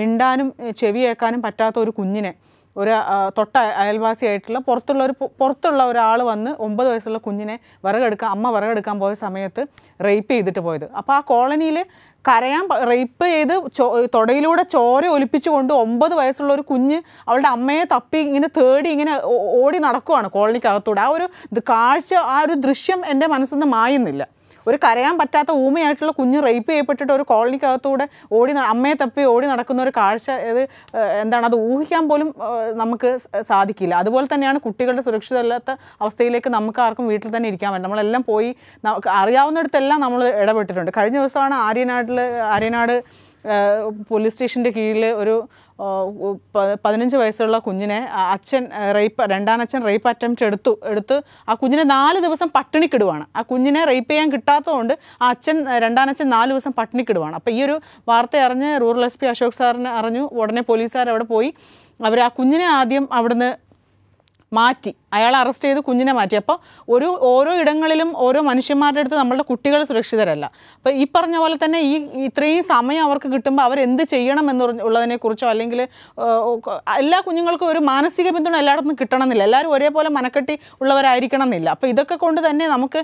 Speaker 4: മിണ്ടാനും ചെവിയേക്കാനും പറ്റാത്ത ഒരു കുഞ്ഞിനെ ഒരു തൊട്ട അയൽവാസിയായിട്ടുള്ള പുറത്തുള്ള ഒരു പുറത്തുള്ള ഒരാൾ വന്ന് ഒമ്പത് വയസ്സുള്ള കുഞ്ഞിനെ വിറകെടുക്കാൻ അമ്മ വിറകെടുക്കാൻ പോയ സമയത്ത് റേപ്പ് ചെയ്തിട്ട് പോയത്. അപ്പോൾ ആ കോളനിയിൽ കരയാൻ റേപ്പ് ചെയ്ത് ചോ തൊടയിലൂടെ ചോര ഒലിപ്പിച്ചുകൊണ്ട് ഒമ്പത് വയസ്സുള്ള ഒരു കുഞ്ഞ് അവളുടെ അമ്മയെ തപ്പി ഇങ്ങനെ തേടി ഇങ്ങനെ ഓടി നടക്കുവാണ് കോളനിക്കകത്തൂടെ. ആ ഒരു കാഴ്ച ആ ഒരു ദൃശ്യം എന്റെ മനസ്സിൽ നിന്ന് മായുന്നില്ല. ഒരു കരയാൻ പറ്റാത്ത ഊമയായിട്ടുള്ള കുഞ്ഞ് റേപ്പ് ചെയ്യപ്പെട്ടിട്ട് ഒരു കോളനിക്കകത്തൂടെ ഓടി അമ്മയെ തപ്പി ഓടി നടക്കുന്ന ഒരു കാഴ്ച ഇത് എന്താണ്? അത് ഊഹിക്കാൻ പോലും നമുക്ക് സാധിക്കില്ല. അതുപോലെ തന്നെയാണ് കുട്ടികളുടെ സുരക്ഷിതമല്ലാത്ത അവസ്ഥയിലേക്ക് നമുക്ക് ആർക്കും വീട്ടിൽ തന്നെ ഇരിക്കാൻ പറ്റും നമ്മളെല്ലാം പോയി അറിയാവുന്നിടത്തെല്ലാം നമ്മൾ ഇടപെട്ടിട്ടുണ്ട്. കഴിഞ്ഞ ദിവസമാണ് ആര്യനാട്ടിൽ ആര്യനാട് പോലീസ് സ്റ്റേഷന്റെ കീഴിൽ ഒരു പതിനഞ്ച് വയസ്സുള്ള കുഞ്ഞിനെ അച്ഛൻ റേപ്പ് രണ്ടാനച്ഛൻ റേപ്പ് അറ്റംപ്റ്റ് എടുത്തു എടുത്ത് ആ കുഞ്ഞിനെ നാല് ദിവസം പട്ടിണിക്കിടുവാണ്. ആ കുഞ്ഞിനെ റേപ്പ് ചെയ്യാൻ കിട്ടാത്തതുകൊണ്ട് ആ അച്ഛൻ രണ്ടാനച്ഛൻ നാല് ദിവസം പട്ടിണിക്കിടുവാണ്. അപ്പോൾ ഈ ഒരു വാർത്ത അറിഞ്ഞ് റൂറൽ എസ് പി അശോക് സാറിന് അറിഞ്ഞു ഉടനെ പോലീസുകാർ അവിടെ പോയി. അവർ ആ കുഞ്ഞിനെ ആദ്യം അവിടുന്ന് മാറ്റി. അയാൾ അറസ്റ്റ് ചെയ്ത് കുഞ്ഞിനെ മാറ്റി. അപ്പോൾ ഒരു ഓരോ ഇടങ്ങളിലും ഓരോ മനുഷ്യന്മാരുടെ അടുത്ത് നമ്മളുടെ കുട്ടികൾ സുരക്ഷിതരല്ല. അപ്പോൾ ഈ പറഞ്ഞ പോലെ തന്നെ ഈ ഇത്രയും സമയം അവർക്ക് കിട്ടുമ്പോൾ അവരെന്ത് ചെയ്യണം എന്ന് ഉള്ളതിനെക്കുറിച്ചോ അല്ലെങ്കിൽ എല്ലാ കുഞ്ഞുങ്ങൾക്കും ഒരു മാനസിക പിന്തുണ എല്ലായിടത്തും കിട്ടണമെന്നില്ല. എല്ലാവരും ഒരേപോലെ മനക്കെട്ടി ഉള്ളവരായിരിക്കണം എന്നില്ല അപ്പോൾ ഇതൊക്കെ കൊണ്ട് തന്നെ നമുക്ക്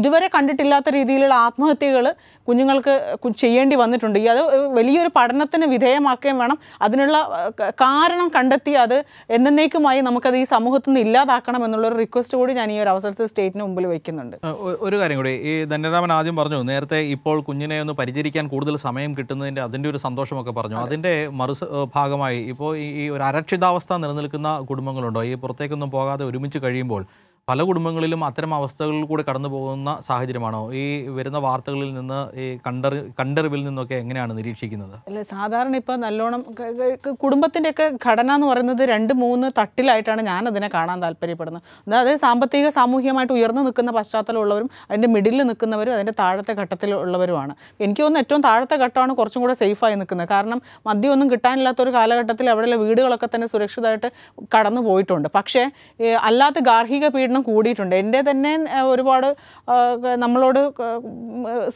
Speaker 4: ഇതുവരെ കണ്ടിട്ടില്ലാത്ത രീതിയിലുള്ള ആത്മഹത്യകൾ കുഞ്ഞുങ്ങൾക്ക് ചെയ്യേണ്ടി വന്നിട്ടുണ്ട്. ഈ അത് വലിയൊരു പഠനത്തിന് വിധേയമാക്കുകയും വേണം. അതിനുള്ള കാരണം കണ്ടെത്തി അത് എന്നേക്കുമായി നമുക്കത് ഈ സമൂഹത്തിൽ നിന്ന് ഇല്ലാതാക്കണം എന്നുള്ളൊരു റിക്വസ്റ്റ് കൂടി ഞാൻ ഈ ഒരു അവസരത്തിൽ സ്റ്റേറ്റിന് മുമ്പിൽ വയ്ക്കുന്നുണ്ട്
Speaker 1: ഒരു കാര്യം കൂടി ഈ ധന്യരാമൻ ആദ്യം പറഞ്ഞു നേരത്തെ ഇപ്പോൾ കുഞ്ഞിനെ ഒന്ന് പരിചരിക്കാൻ കൂടുതൽ സമയം കിട്ടുന്നതിന്റെ അതിന്റെ ഒരു സന്തോഷമൊക്കെ പറഞ്ഞു. അതിന്റെ മറു ഭാഗമായി ഇപ്പോൾ ഈ ഈ ഒരു അരക്ഷിതാവസ്ഥ നിലനിൽക്കുന്ന കുടുംബങ്ങളുണ്ടോ? ഈ പുറത്തേക്കൊന്നും പോകാതെ ഒരുമിച്ച് കഴിയുമ്പോൾ പല കുടുംബങ്ങളിലും അത്തരം അവസ്ഥകളിൽ കൂടെ കടന്നു പോകുന്ന സാഹചര്യമാണോ? ഈ വരുന്ന വാർത്തകളിൽ നിന്ന് ഈ കണ്ടറി കണ്ടറിവിൽ നിന്നൊക്കെ എങ്ങനെയാണ് നിരീക്ഷിക്കുന്നത്?
Speaker 4: അല്ല സാധാരണ ഇപ്പോൾ നല്ലോണം കുടുംബത്തിന്റെയൊക്കെ ഘടന എന്ന് പറയുന്നത് രണ്ട് മൂന്ന് തട്ടിലായിട്ടാണ് ഞാൻ അതിനെ കാണാൻ താല്പര്യപ്പെടുന്നത്. അതായത് സാമ്പത്തിക സാമൂഹികമായിട്ട് ഉയർന്നു നിൽക്കുന്ന പശ്ചാത്തലമുള്ളവരും അതിന്റെ മിഡിലിൽ നിൽക്കുന്നവരും അതിന്റെ താഴത്തെ ഘട്ടത്തിലുള്ളവരുമാണ് എനിക്ക് തോന്നുന്നു ഏറ്റവും താഴത്തെ ഘട്ടമാണ് കുറച്ചും കൂടെ സേഫായി നിൽക്കുന്നത്. കാരണം മദ്യമൊന്നും കിട്ടാനില്ലാത്ത ഒരു കാലഘട്ടത്തിൽ അവിടെയുള്ള വീടുകളൊക്കെ തന്നെ സുരക്ഷിതമായിട്ട് കടന്നു പോയിട്ടുണ്ട്. പക്ഷേ അല്ലാത്ത ഗാർഹിക പീഡനം കൂടിയിട്ടുണ്ട്. എന്റെ തന്നെ ഒരുപാട് നമ്മളോട്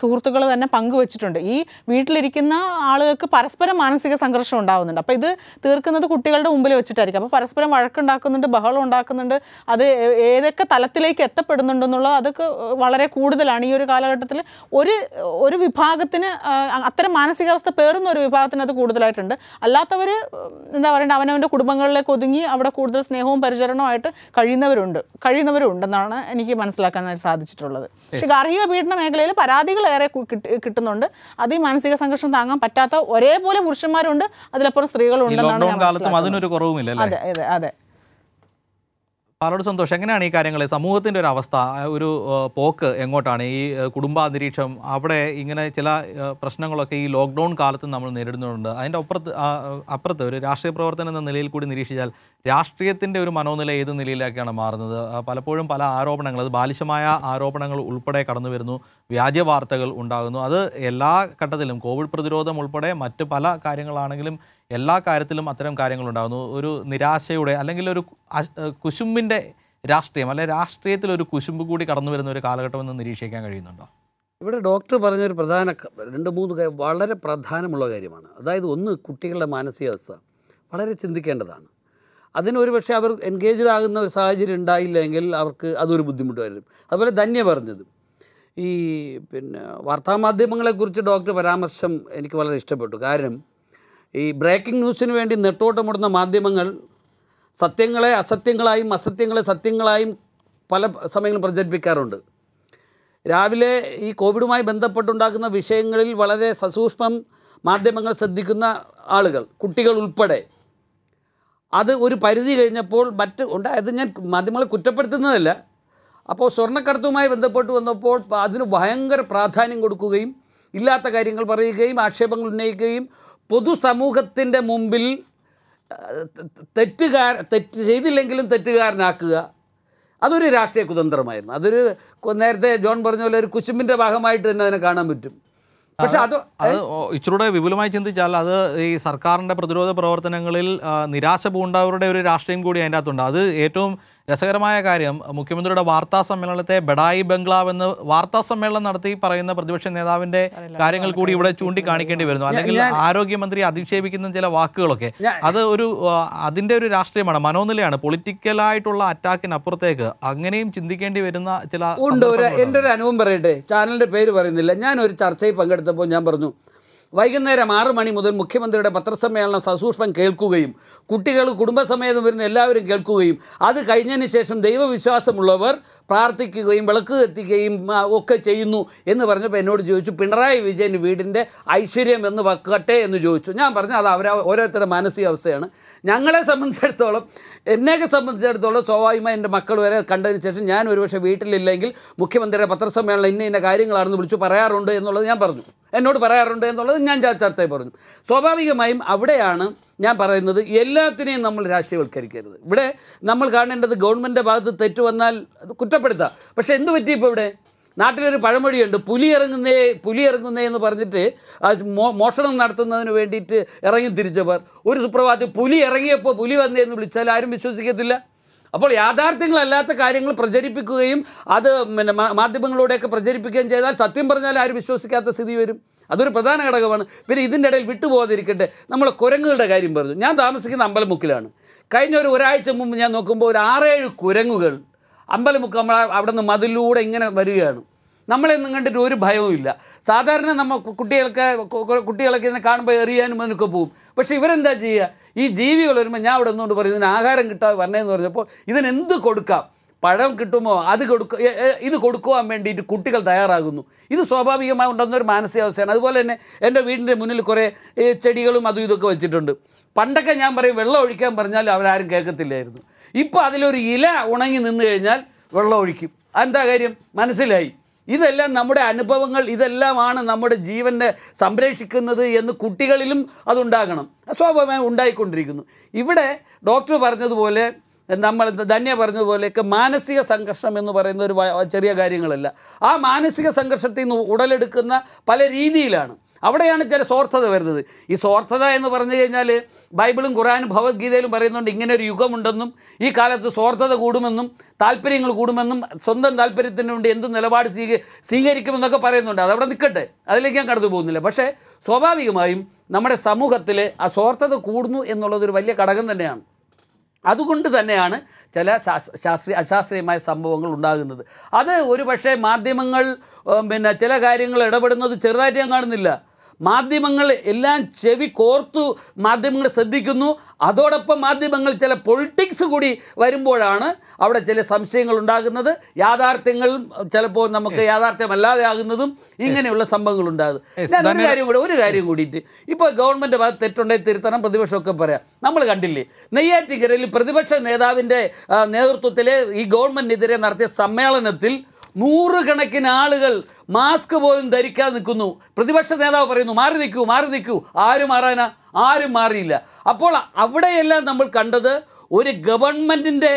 Speaker 4: സുഹൃത്തുക്കൾ തന്നെ പങ്കുവച്ചിട്ടുണ്ട്. ഈ വീട്ടിലിരിക്കുന്ന ആളുകൾക്ക് പരസ്പരം മാനസിക സംഘർഷം ഉണ്ടാകുന്നുണ്ട് അപ്പോൾ ഇത് തീർക്കുന്നത് കുട്ടികളുടെ മുമ്പിൽ വെച്ചിട്ടായിരിക്കും. അപ്പോൾ പരസ്പരം വഴക്കുണ്ടാക്കുന്നുണ്ട് ബഹളം ഉണ്ടാക്കുന്നുണ്ട് അത് ഏതൊക്കെ തലത്തിലേക്ക് എത്തപ്പെടുന്നുണ്ടെന്നുള്ളത് അതൊക്കെ വളരെ കൂടുതലാണ്. ഈ ഒരു കാലഘട്ടത്തിൽ ഒരു ഒരു വിഭാഗത്തിന് അത്തരം മാനസികാവസ്ഥ പേറുന്ന ഒരു വിഭാഗത്തിന് അത് കൂടുതലായിട്ടുണ്ട്. അല്ലാത്തവർ എന്താ പറയണ്ടത് അവനവന്റെ കുടുംബങ്ങളിലേക്ക് ഒതുങ്ങി അവിടെ കൂടുതൽ സ്നേഹവും പരിചരണവുമായിട്ട് കഴിയുന്നവരുണ്ട്. കഴിയുന്നവരുണ്ടെന്നാണ് എനിക്ക് മനസ്സിലാക്കാനായിട്ട് സാധിച്ചിട്ടുള്ളത്. പക്ഷേ ഗാർഹിക പീഡന മേഖലയിൽ പരാതികൾ ഏറെ കിട്ടുന്നുണ്ട്. അത് ഈ മാനസിക സംഘർഷം താങ്ങാൻ പറ്റാത്ത ഒരേപോലെ പുരുഷന്മാരുണ്ട്. അതിലപ്പുറം സ്ത്രീകളുണ്ടെന്നാണ് അതെ അതെ അതെ.
Speaker 1: പാലോട് സന്തോഷം എങ്ങനെയാണ് ഈ കാര്യങ്ങൾ സമൂഹത്തിന്റെ ഒരു അവസ്ഥ ഒരു പോക്ക് എങ്ങോട്ടാണ്? ഈ കുടുംബാന്തരീക്ഷം അവിടെ ഇങ്ങനെ ചില പ്രശ്നങ്ങളൊക്കെ ഈ ലോക്ക്ഡൗൺ കാലത്ത് നമ്മൾ നേരിടുന്നുണ്ട്. അതിന്റെ അപ്പുറത്ത് അപ്പുറത്ത് ഒരു രാഷ്ട്രീയ പ്രവർത്തനം എന്ന നിലയിൽ കൂടി നിരീക്ഷിച്ചാൽ രാഷ്ട്രീയത്തിന്റെ ഒരു മനോനില ഏത് നിലയിലേക്കാണ് മാറുന്നത്? പലപ്പോഴും പല ആരോപണങ്ങൾ അത് ബാലിശമായ ആരോപണങ്ങൾ ഉൾപ്പെടെ കടന്നു വരുന്നു. വ്യാജ വാർത്തകൾ ഉണ്ടാകുന്നു. അത് എല്ലാ ഘട്ടത്തിലും കോവിഡ് പ്രതിരോധം ഉൾപ്പെടെ മറ്റ് പല കാര്യങ്ങളാണെങ്കിലും എല്ലാ കാര്യത്തിലും അത്തരം കാര്യങ്ങളുണ്ടാകുന്നു ഒരു നിരാശയുടെ അല്ലെങ്കിൽ ഒരു കുശുമ്പിന്റെ രാഷ്ട്രീയം അല്ലെ രാഷ്ട്രീയത്തിൽ ഒരു കുശുമ്പ് കൂടി കടന്നു വരുന്ന ഒരു കാലഘട്ടം എന്ന് നിരീക്ഷിക്കാൻ കഴിയുന്നുണ്ടോ?
Speaker 3: ഇവിടെ ഡോക്ടർ പറഞ്ഞൊരു പ്രധാന രണ്ട് മൂന്ന് വളരെ പ്രധാനമുള്ള കാര്യമാണ്. അതായത് ഒന്ന് കുട്ടികളുടെ മാനസികാവസ്ഥ. വളരെ ചിന്തിക്കേണ്ടതാണ്. അതിനൊരു പക്ഷേ അവർ എൻഗേജ്ഡ് ആകുന്ന ഒരു സാഹചര്യം ഉണ്ടായില്ലെങ്കിൽ അവർക്ക് അതൊരു ബുദ്ധിമുട്ട് വരും അതുപോലെ ധന്യ പറഞ്ഞത്. ഈ പിന്നെ വാർത്താമാധ്യമങ്ങളെക്കുറിച്ച് ഡോക്ടർ പരാമർശം എനിക്ക് വളരെ ഇഷ്ടപ്പെട്ടു. കാരണം ഈ ബ്രേക്കിംഗ് ന്യൂസിന് വേണ്ടി നെട്ടോട്ടമിടുന്ന മാധ്യമങ്ങൾ സത്യങ്ങളെ അസത്യങ്ങളായും അസത്യങ്ങളെ സത്യങ്ങളായും പല സമയങ്ങളും പ്രചരിപ്പിക്കാറുണ്ട്. രാവിലെ ഈ കോവിഡുമായി ബന്ധപ്പെട്ടുണ്ടാക്കുന്ന വിഷയങ്ങളിൽ വളരെ സസൂക്ഷ്മം മാധ്യമങ്ങൾ ശ്രദ്ധിക്കുന്ന ആളുകൾ കുട്ടികൾ ഉൾപ്പെടെ. അത് ഒരു പരിധി കഴിഞ്ഞപ്പോൾ മറ്റ് ഉണ്ടായത് ഞാൻ മാധ്യമങ്ങളെ കുറ്റപ്പെടുത്തുന്നതല്ല. അപ്പോൾ സ്വർണക്കടത്തുമായി ബന്ധപ്പെട്ട് വന്നപ്പോൾ അതിന് ഭയങ്കര പ്രാധാന്യം കൊടുക്കുകയും ഇല്ലാത്ത കാര്യങ്ങൾ പറയുകയും ആക്ഷേപങ്ങൾ ഉന്നയിക്കുകയും പൊതുസമൂഹത്തിന്റെ മുമ്പിൽ തെറ്റുകാർ തെറ്റ് ചെയ്തില്ലെങ്കിലും തെറ്റുകാരനാക്കുക അതൊരു രാഷ്ട്രീയ കുതന്ത്രമായിരുന്നു. അതൊരു നേരത്തെ ജോൺ പറഞ്ഞ പോലെ ഒരു കുശുമ്പിന്റെ ഭാഗമായിട്ട് തന്നെ അതിനെ കാണാൻ പറ്റും. പക്ഷെ അത്
Speaker 1: അത് ഇച്ചിരൂടെ വിപുലമായി ചിന്തിച്ചാൽ അത് ഈ സർക്കാരിന്റെ പ്രതിരോധ പ്രവർത്തനങ്ങളിൽ നിരാശ പൂണ്ടവരുടെ ഒരു രാഷ്ട്രീയം കൂടി അതിന്റെ അകത്തുണ്ട്. അത് ഏറ്റവും രസകരമായ കാര്യം മുഖ്യമന്ത്രിയുടെ വാർത്താ സമ്മേളനത്തെ ബഡായി ബംഗ്ലാവ് എന്ന് വാർത്താ സമ്മേളനം നടത്തി പറയുന്ന പ്രതിപക്ഷ നേതാവിന്റെ കാര്യങ്ങൾ കൂടി ഇവിടെ ചൂണ്ടിക്കാണിക്കേണ്ടി വരുന്നു. അല്ലെങ്കിൽ ആരോഗ്യമന്ത്രി അധിക്ഷേപിക്കുന്ന ചില വാക്കുകളൊക്കെ. അത് ഒരു അതിന്റെ ഒരു രാഷ്ട്രീയമാണ് മനോനിലയാണ്. പൊളിറ്റിക്കലായിട്ടുള്ള അറ്റാക്കിനപ്പുറത്തേക്ക് അങ്ങനെയും ചിന്തിക്കേണ്ടി വരുന്ന ചില
Speaker 3: ഉണ്ട്? ഒരു എന്റെ ഒരു അനുഭവം പറയട്ടെ. ചാനലിന്റെ പേര് പറയുന്നില്ല. ഞാൻ ഒരു ചർച്ചയിൽ പങ്കെടുത്തപ്പോൾ ഞാൻ പറഞ്ഞു വൈകുന്നേരം ആറ് മണി മുതൽ മുഖ്യമന്ത്രിയുടെ പത്രസമ്മേളനം സസൂക്ഷ്മം കേൾക്കുകയും കുട്ടികൾ കുടുംബസമേതം വരുന്ന എല്ലാവരും കേൾക്കുകയും അത് കഴിഞ്ഞതിന് ശേഷം ദൈവവിശ്വാസമുള്ളവർ പ്രാർത്ഥിക്കുകയും വിളക്ക് കത്തിക്കുകയും ഒക്കെ ചെയ്യുന്നു എന്ന് പറഞ്ഞപ്പോൾ എന്നോട് ചോദിച്ചു പിണറായി വിജയൻ വീടിന്റെ ഐശ്വര്യം എന്ന് വെക്കട്ടെ എന്ന് ചോദിച്ചു. ഞാൻ പറഞ്ഞു അത് അവരാ ഓരോരുത്തരുടെ മാനസികാവസ്ഥയാണ്. ഞങ്ങളെ സംബന്ധിച്ചിടത്തോളം എന്നെയൊക്കെ സംബന്ധിച്ചിടത്തോളം സ്വാഭാവികമായി എന്റെ മക്കൾ വരെ കണ്ടതിന് ശേഷം ഞാൻ ഒരുപക്ഷെ വീട്ടിലില്ലെങ്കിൽ മുഖ്യമന്ത്രിയുടെ പത്രസമ്മേളനം ഇന്ന ഇന്ന കാര്യങ്ങളാണെന്ന് വിളിച്ചു പറയാറുണ്ട് എന്നുള്ളത് ഞാൻ പറഞ്ഞു. എന്നോട് പറയാറുണ്ട് എന്നുള്ളത് ഞാൻ ചർച്ചയായി പറഞ്ഞു. സ്വാഭാവികമായും അവിടെയാണ് ഞാൻ പറയുന്നത് എല്ലാത്തിനെയും നമ്മൾ രാഷ്ട്രീയവൽക്കരിക്കരുത്. ഇവിടെ നമ്മൾ കാണേണ്ടത് ഗവൺമെന്റിന്റെ ഭാഗത്ത് തെറ്റ് വന്നാൽ അത് കുറ്റപ്പെടുത്താം. പക്ഷേ എന്ത് പറ്റി ഇപ്പോൾ ഇവിടെ? നാട്ടിലൊരു പഴമൊഴിയുണ്ട് പുലി ഇറങ്ങുന്നേ പുലി ഇറങ്ങുന്നേ എന്ന് പറഞ്ഞിട്ട് മോഷണം നടത്തുന്നതിന് വേണ്ടിയിട്ട് ഇറങ്ങി തിരിച്ചവർ. ഒരു സുപ്രഭാതത്തിൽ പുലി ഇറങ്ങിയപ്പോൾ പുലി വന്നേ എന്ന് വിളിച്ചാൽ ആരും വിശ്വസിക്കത്തില്ല. അപ്പോൾ യാഥാർത്ഥ്യങ്ങളല്ലാത്ത കാര്യങ്ങൾ പ്രചരിപ്പിക്കുകയും അത് പിന്നെ മാധ്യമങ്ങളിലൂടെയൊക്കെ പ്രചരിപ്പിക്കുകയും ചെയ്താൽ സത്യം പറഞ്ഞാൽ ആരും വിശ്വസിക്കാത്ത സ്ഥിതി വരും. അതൊരു പ്രധാന ഘടകമാണ്. പിന്നെ ഇതിന്റെ ഇടയിൽ വിട്ടുപോകാതിരിക്കട്ടെ. നമ്മൾ കുരങ്ങുകളുടെ കാര്യം പറഞ്ഞു. ഞാൻ താമസിക്കുന്ന അമ്പലമുക്കിലാണ്. കഴിഞ്ഞ ഒരു ഒരാഴ്ച മുമ്പ് ഞാൻ നോക്കുമ്പോൾ ഒരു ആറേഴ് കുരങ്ങുകൾ അമ്പലമുക്ക് നമ്മൾ അവിടെ നിന്ന് മതിലൂടെ ഇങ്ങനെ വരികയാണ്. നമ്മളെന്നും കണ്ടിട്ട് ഒരു ഭയവുമില്ല സാധാരണ നമ്മൾ കുട്ടികൾക്ക് കുട്ടികളൊക്കെ ഇതിനെ കാണുമ്പോൾ എറിയാനും അതിനൊക്കെ പോകും പക്ഷേ ഇവരെന്താ ചെയ്യുക ഈ ജീവികൾ വരുമ്പോൾ ഞാൻ അവിടെ നിന്നുകൊണ്ട് പറയും ഇതിന് ആഹാരം കിട്ടാതെ വരണേന്ന് പറഞ്ഞപ്പോൾ ഇതിനെന്ത് കൊടുക്കാം? പഴം കിട്ടുമോ? അത് കൊടുക്ക എ- എ- ഇത് കൊടുക്കുവാൻ വേണ്ടിയിട്ട് കുട്ടികൾ തയ്യാറാകുന്നു. ഇത് സ്വാഭാവികമായി ഉണ്ടാകുന്ന ഒരു മാനസികാവസ്ഥയാണ്. അതുപോലെ തന്നെ എന്റെ വീടിന്റെ മുന്നിൽ കുറേ ചെടികളും അതും ഇതൊക്കെ വെച്ചിട്ടുണ്ട്. പണ്ടൊക്കെ ഞാൻ പറയും വെള്ളം ഒഴിക്കാൻ പറഞ്ഞാലും അവരാരും കേൾക്കത്തില്ലായിരുന്നു. ഇപ്പോൾ അതിലൊരു ഇല ഉണങ്ങി നിന്ന് കഴിഞ്ഞാൽ വെള്ളം ഒഴിക്കും. എന്താ കാര്യം? മനസ്സിലായി. ഇതെല്ലാം നമ്മുടെ അനുഭവങ്ങൾ ഇതെല്ലാമാണ് നമ്മുടെ ജീവനെ സംരക്ഷിക്കുന്നത് എന്ന് കുട്ടികളിലും അതുണ്ടാകണം. സ്വാഭാവികമായി ഉണ്ടായിക്കൊണ്ടിരിക്കുന്നു. ഇവിടെ ഡോക്ടർ പറഞ്ഞതുപോലെ നമ്മൾ ധന്യ പറഞ്ഞതുപോലെയൊക്കെ മാനസിക സംഘർഷം എന്ന് പറയുന്ന ഒരു ചെറിയ കാര്യങ്ങളല്ല. ആ മാനസിക സംഘർഷത്തിൽ നിന്ന് ഉടലെടുക്കുന്ന പല രീതിയിലാണ്. അവിടെയാണ് ചില സ്വാർത്ഥത വരുന്നത്. ഈ സ്വാർത്ഥത എന്ന് പറഞ്ഞു കഴിഞ്ഞാൽ ബൈബിളും ഖുറാനും ഭഗവത്ഗീതയിലും പറയുന്നുണ്ട് ഇങ്ങനെ ഒരു യുഗമുണ്ടെന്നും ഈ കാലത്ത് സ്വാർത്ഥത കൂടുമെന്നും താല്പര്യങ്ങൾ കൂടുമെന്നും സ്വന്തം താല്പര്യത്തിന് വേണ്ടി എന്ത് നിലപാട് സ്വീക സ്വീകരിക്കുമെന്നൊക്കെ പറയുന്നുണ്ട്. അതവിടെ നിൽക്കട്ടെ. അതിലേക്ക് ഞാൻ കടന്നു പോകുന്നില്ല. പക്ഷേ സ്വാഭാവികമായും നമ്മുടെ സമൂഹത്തിൽ ആ സ്വാർത്ഥത കൂടുന്നു എന്നുള്ളതൊരു വലിയ ഘടകം തന്നെയാണ്. അതുകൊണ്ട് തന്നെയാണ് ചില ശാസ്ത്രീയ അശാസ്ത്രീയമായ സംഭവങ്ങൾ ഉണ്ടാകുന്നത്. അത് ഒരു പക്ഷേ മാധ്യമങ്ങൾ പിന്നെ ചില കാര്യങ്ങൾ ഇടപെടുന്നത് ചെറുതായിട്ട് ഞാൻ കാണുന്നില്ല. മാധ്യമങ്ങൾ എല്ലാം ചെവി കോർത്തു മാധ്യമങ്ങൾ ശ്രദ്ധിക്കുന്നു. അതോടൊപ്പം മാധ്യമങ്ങൾ ചില പൊളിറ്റിക്സ് കൂടി വരുമ്പോഴാണ് അവിടെ ചില സംശയങ്ങൾ ഉണ്ടാകുന്നത്. യാഥാർത്ഥ്യങ്ങൾ ചിലപ്പോൾ നമുക്ക് യാഥാർത്ഥ്യമല്ലാതെ ആകുന്നതും ഇങ്ങനെയുള്ള സംഭവങ്ങൾ
Speaker 1: ഉണ്ടാകുന്നത്
Speaker 3: ഞാൻ ഒരു കാര്യം കൂടെ ഒരു കാര്യം കൂടിയിട്ട് ഇപ്പോൾ ഗവൺമെന്റ് ഭാഗത്ത് തെറ്റുണ്ടെങ്കിൽ തിരുത്തണം പ്രതിപക്ഷമൊക്കെ പറയാം. നമ്മൾ കണ്ടില്ലേ നെയ്യാറ്റിക്കരയിൽ പ്രതിപക്ഷ നേതാവിന്റെ നേതൃത്വത്തിലെ ഈ ഗവൺമെന്റിനെതിരെ നടത്തിയ സമ്മേളനത്തിൽ നൂറുകണക്കിന് ആളുകൾ മാസ്ക് പോലും ധരിക്കാതെ നിൽക്കുന്നു. പ്രതിപക്ഷ നേതാവ് പറയുന്നു മാറി നിൽക്കൂ മാറി നിൽക്കൂ. ആരും മാറാനാ ആരും മാറിയില്ല. അപ്പോൾ അവിടെയെല്ലാം നമ്മൾ കണ്ടത് ഒരു ഗവൺമെന്റിന്റെ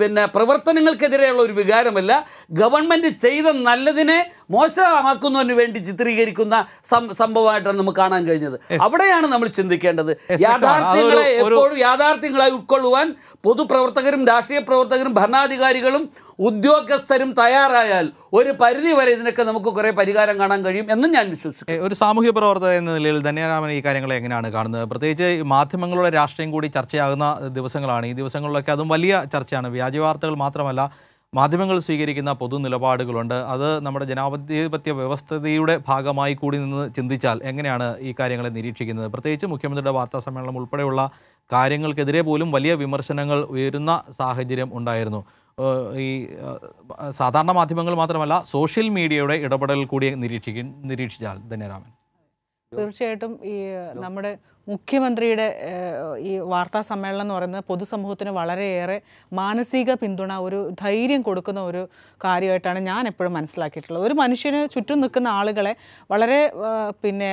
Speaker 3: പിന്നെ പ്രവർത്തനങ്ങൾക്കെതിരെയുള്ള ഒരു വികാരമല്ല. ഗവൺമെന്റ് ചെയ്ത നല്ലതിനെ മോശമാക്കുന്നതിന് വേണ്ടി ചിത്രീകരിക്കുന്ന സംഭവമായിട്ടാണ് നമുക്ക് കാണാൻ കഴിഞ്ഞത്. അവിടെയാണ് നമ്മൾ ചിന്തിക്കേണ്ടത്. യാഥാർത്ഥ്യങ്ങളെ എപ്പോഴും യാഥാർത്ഥ്യങ്ങളായി ഉൾക്കൊള്ളുവാൻ പൊതുപ്രവർത്തകരും രാഷ്ട്രീയ പ്രവർത്തകരും ഭരണാധികാരികളും ഉദ്യോഗസ്ഥരും തയ്യാറായാൽ ഒരു പരിധി വരെ ഇതിനൊക്കെ നമുക്ക് കുറേ പരിഹാരം കാണാൻ കഴിയും എന്നും ഞാൻ വിശ്വസിക്കുന്നു.
Speaker 1: ഒരു സാമൂഹ്യ പ്രവർത്തക എന്ന നിലയിൽ ധന്യരാമൻ ഈ കാര്യങ്ങളെ എങ്ങനെയാണ് കാണുന്നത്? പ്രത്യേകിച്ച് മാധ്യമങ്ങളുടെ രാഷ്ട്രീയം കൂടി ചർച്ചയാകുന്ന ദിവസങ്ങളാണ്. ഈ ദിവസങ്ങളിലൊക്കെ അതും വലിയ ചർച്ചയാണ്. വ്യാജ വാർത്തകൾ മാത്രമല്ല മാധ്യമങ്ങൾ സ്വീകരിക്കുന്ന പൊതു നിലപാടുകളുണ്ട്. അത് നമ്മുടെ ജനാധിപത്യ വ്യവസ്ഥതയുടെ ഭാഗമായി കൂടി നിന്ന് ചിന്തിച്ചാൽ എങ്ങനെയാണ് ഈ കാര്യങ്ങളെ നിരീക്ഷിക്കുന്നത്? പ്രത്യേകിച്ച് മുഖ്യമന്ത്രിയുടെ വാർത്താ സമ്മേളനം ഉൾപ്പെടെയുള്ള കാര്യങ്ങൾക്കെതിരെ പോലും വലിയ വിമർശനങ്ങൾ ഉയരുന്ന സാഹചര്യം ഉണ്ടായിരുന്നു. ഈ സാധാരണ മാധ്യമങ്ങൾ മാത്രമല്ല സോഷ്യൽ മീഡിയയുടെ ഇടപെടൽ കൂടി നിരീക്ഷിക്കും നിരീക്ഷിച്ചാൽ ധന്യരാമൻ.
Speaker 4: തീർച്ചയായിട്ടും ഈ നമ്മുടെ മുഖ്യമന്ത്രിയുടെ ഈ വാർത്താ സമ്മേളനം എന്ന് പറയുന്നത് പൊതുസമൂഹത്തിന് വളരെയേറെ മാനസിക പിന്തുണ ഒരു ധൈര്യം കൊടുക്കുന്ന ഒരു കാര്യമായിട്ടാണ് ഞാൻ എപ്പോഴും മനസ്സിലാക്കിയിട്ടുള്ളത്. ഒരു മനുഷ്യന് ചുറ്റും നിൽക്കുന്ന ആളുകളെ വളരെ പിന്നെ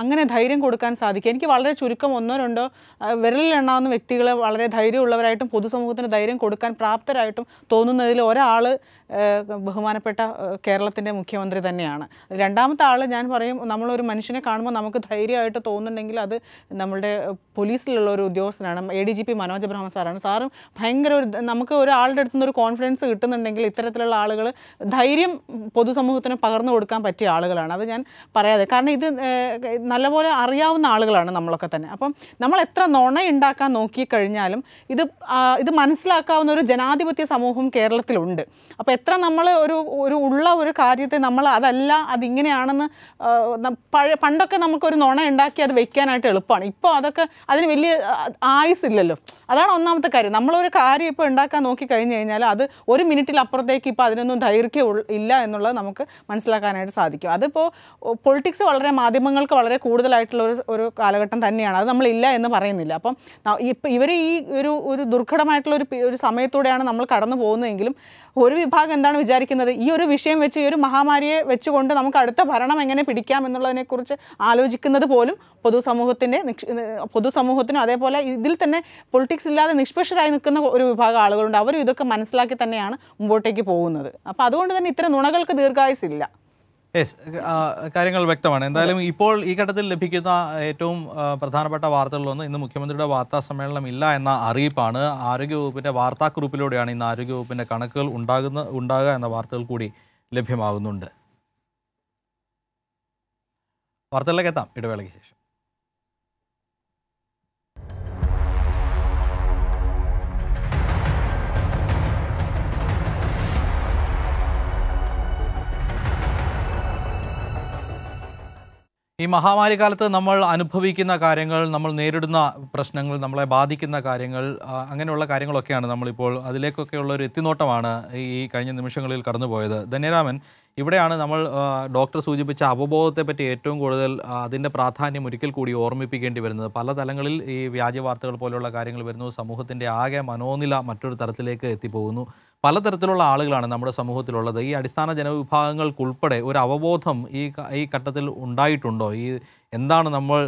Speaker 4: അങ്ങനെ ധൈര്യം കൊടുക്കാൻ സാധിക്കും. എനിക്ക് വളരെ ചുരുക്കം ഒന്നോ രണ്ടോ വിരലിലെണ്ണാവുന്ന വ്യക്തികളെ വളരെ ധൈര്യമുള്ളവരായിട്ടും പൊതുസമൂഹത്തിന് ധൈര്യം കൊടുക്കാൻ പ്രാപ്തരായിട്ടും തോന്നുന്നതിൽ ഒരാൾ ബഹുമാനപ്പെട്ട കേരളത്തിന്റെ മുഖ്യമന്ത്രി തന്നെയാണ്. രണ്ടാമത്തെ ആൾ ഞാൻ പറയും നമ്മളൊരു മനുഷ്യനെ കാണുമ്പോൾ നമുക്ക് ധൈര്യമായിട്ട് തോന്നുന്നുണ്ടെങ്കിൽ അത് നമ്മളുടെ ഏഹ്, പോലീസിലുള്ള ഒരു ഉദ്യോഗസ്ഥനാണ് A D G P Manoj ബ്രഹ്മ സാറാണ്. സാറും ഭയങ്കര ഒരു നമുക്ക് ഒരാളുടെ അടുത്തുനിന്ന് ഒരു കോൺഫിഡൻസ് കിട്ടുന്നുണ്ടെങ്കിൽ ഇത്തരത്തിലുള്ള ആളുകൾ ധൈര്യം പൊതുസമൂഹത്തിന് പകർന്നു കൊടുക്കാൻ പറ്റിയ ആളുകളാണ്. അത് ഞാൻ പറയാതെ. കാരണം ഇത് നല്ലപോലെ അറിയാവുന്ന ആളുകളാണ് നമ്മളൊക്കെ തന്നെ. അപ്പം നമ്മൾ എത്ര നുണ ഉണ്ടാക്കാൻ നോക്കിക്കഴിഞ്ഞാലും ഇത് ഇത് മനസ്സിലാക്കാവുന്ന ഒരു ജനാധിപത്യ സമൂഹം കേരളത്തിലുണ്ട്. അപ്പോൾ എത്ര നമ്മൾ ഒരു ഒരു ഉള്ള ഒരു കാര്യത്തെ നമ്മൾ അതല്ല അതിങ്ങനെയാണെന്ന് പഴയ പണ്ടൊക്കെ നമുക്കൊരു നുണ ഉണ്ടാക്കി അത് വെക്കാനായിട്ട് എളുപ്പമാണ് ഇപ്പോൾ അതൊക്കെ അതിന് വലിയ ആയുസില്ലല്ലോ അതാണ് ഒന്നാമത്തെ കാര്യം. നമ്മളൊരു കാര്യം ഇപ്പോൾ ഉണ്ടാക്കാൻ നോക്കി കഴിഞ്ഞ് കഴിഞ്ഞാൽ അത് ഒരു മിനിറ്റിൽ അപ്പുറത്തേക്ക് ഇപ്പോൾ അതിനൊന്നും ദൈർഘ്യം ഇല്ല എന്നുള്ളത് നമുക്ക് മനസ്സിലാക്കാനായിട്ട് സാധിക്കും. അതിപ്പോൾ പൊളിറ്റിക്സ് വളരെ മാധ്യമങ്ങൾക്ക് വളരെ കൂടുതലായിട്ടുള്ള ഒരു ഒരു കാലഘട്ടം തന്നെയാണ്. അത് നമ്മളില്ല എന്ന് പറയുന്നില്ല. അപ്പം ഇപ്പം ഇവർ ഈ ഒരു ഒരു ദുർഘടമായിട്ടുള്ള ഒരു ഒരു സമയത്തൂടെയാണ് നമ്മൾ കടന്നു പോകുന്നതെങ്കിലും ഒരു വിഭാഗം എന്താണ് വിചാരിക്കുന്നത്? ഈ ഒരു വിഷയം വെച്ച് ഈ ഒരു മഹാമാരിയെ വെച്ചുകൊണ്ട് നമുക്ക് അടുത്ത ഭരണം എങ്ങനെ പിടിക്കാം എന്നുള്ളതിനെക്കുറിച്ച് ആലോചിക്കുന്നത് പോലും പൊതുസമൂഹത്തിന്റെ പൊതുസമൂഹത്തിനും അതേപോലെ ഇതിൽ തന്നെ പൊളിറ്റിക്സ് ഇല്ലാതെ നിഷ്പക്ഷരായി നിൽക്കുന്ന ഒരു വിഭാഗം ആളുകളുണ്ട്. അവരും ഇതൊക്കെ മനസ്സിലാക്കി തന്നെയാണ് മുമ്പോട്ടേക്ക് പോകുന്നത്. അപ്പോൾ അതുകൊണ്ട് തന്നെ ഇത്തരം നുണകൾക്ക് ദീർഘായുസില്ല
Speaker 1: യെസ് കാര്യങ്ങൾ വ്യക്തമാണ്. എന്തായാലും ഇപ്പോൾ ഈ ഘട്ടത്തിൽ ലഭിക്കുന്ന ഏറ്റവും പ്രധാനപ്പെട്ട വാർത്തകളിലൊന്ന് ഇന്ന് മുഖ്യമന്ത്രിയുടെ വാർത്താ സമ്മേളനം ഇല്ല എന്ന അറിയിപ്പാണ്. ആരോഗ്യവകുപ്പിന്റെ വാർത്താക്കുറിപ്പിലൂടെയാണ് ഇന്ന് ആരോഗ്യവകുപ്പിന്റെ കണക്കുകൾ ഉണ്ടാകുന്ന ഉണ്ടാകുക എന്ന വാർത്തകൾ കൂടി ലഭ്യമാകുന്നുണ്ട്. വാർത്തകളിലേക്ക് എത്താം. ഇടവേളയ്ക്ക് ശേഷം. ഈ മഹാമാരി കാലത്ത് നമ്മൾ അനുഭവിക്കുന്ന കാര്യങ്ങൾ നമ്മൾ നേരിടുന്ന പ്രശ്നങ്ങൾ നമ്മളെ ബാധിക്കുന്ന കാര്യങ്ങൾ അങ്ങനെയുള്ള കാര്യങ്ങളൊക്കെയാണ് നമ്മളിപ്പോൾ അതിലേക്കൊക്കെയുള്ള ഒരു എത്തിനോട്ടമാണ് ഈ കഴിഞ്ഞ നിമിഷങ്ങളിൽ കടന്നുപോയത്. ധന്യരാമൻ ഇവിടെയാണ് നമ്മൾ ഡോക്ടർ സൂചിപ്പിച്ച അവബോധത്തെ പറ്റി ഏറ്റവും കൂടുതൽ അതിന്റെ പ്രാധാന്യം ഒരിക്കൽ കൂടി ഓർമ്മിപ്പിക്കേണ്ടി വരുന്നത്. പല തലങ്ങളിൽ ഈ വ്യാജ വാർത്തകൾ പോലെയുള്ള കാര്യങ്ങൾ വരുന്നു. സമൂഹത്തിന്റെ ആകെ മനോനില മറ്റൊരു തരത്തിലേക്ക് എത്തിപ്പോകുന്നു. പലതരത്തിലുള്ള ആളുകളാണ് നമ്മുടെ സമൂഹത്തിലുള്ളത്. ഈ അടിസ്ഥാന ജനവിഭാഗങ്ങൾക്കുൾപ്പെടെ ഒരു അവബോധം ഈ ഈ ഘട്ടത്തിൽ ഉണ്ടായിട്ടുണ്ടോ? ഈ എന്താണ് നമ്മൾ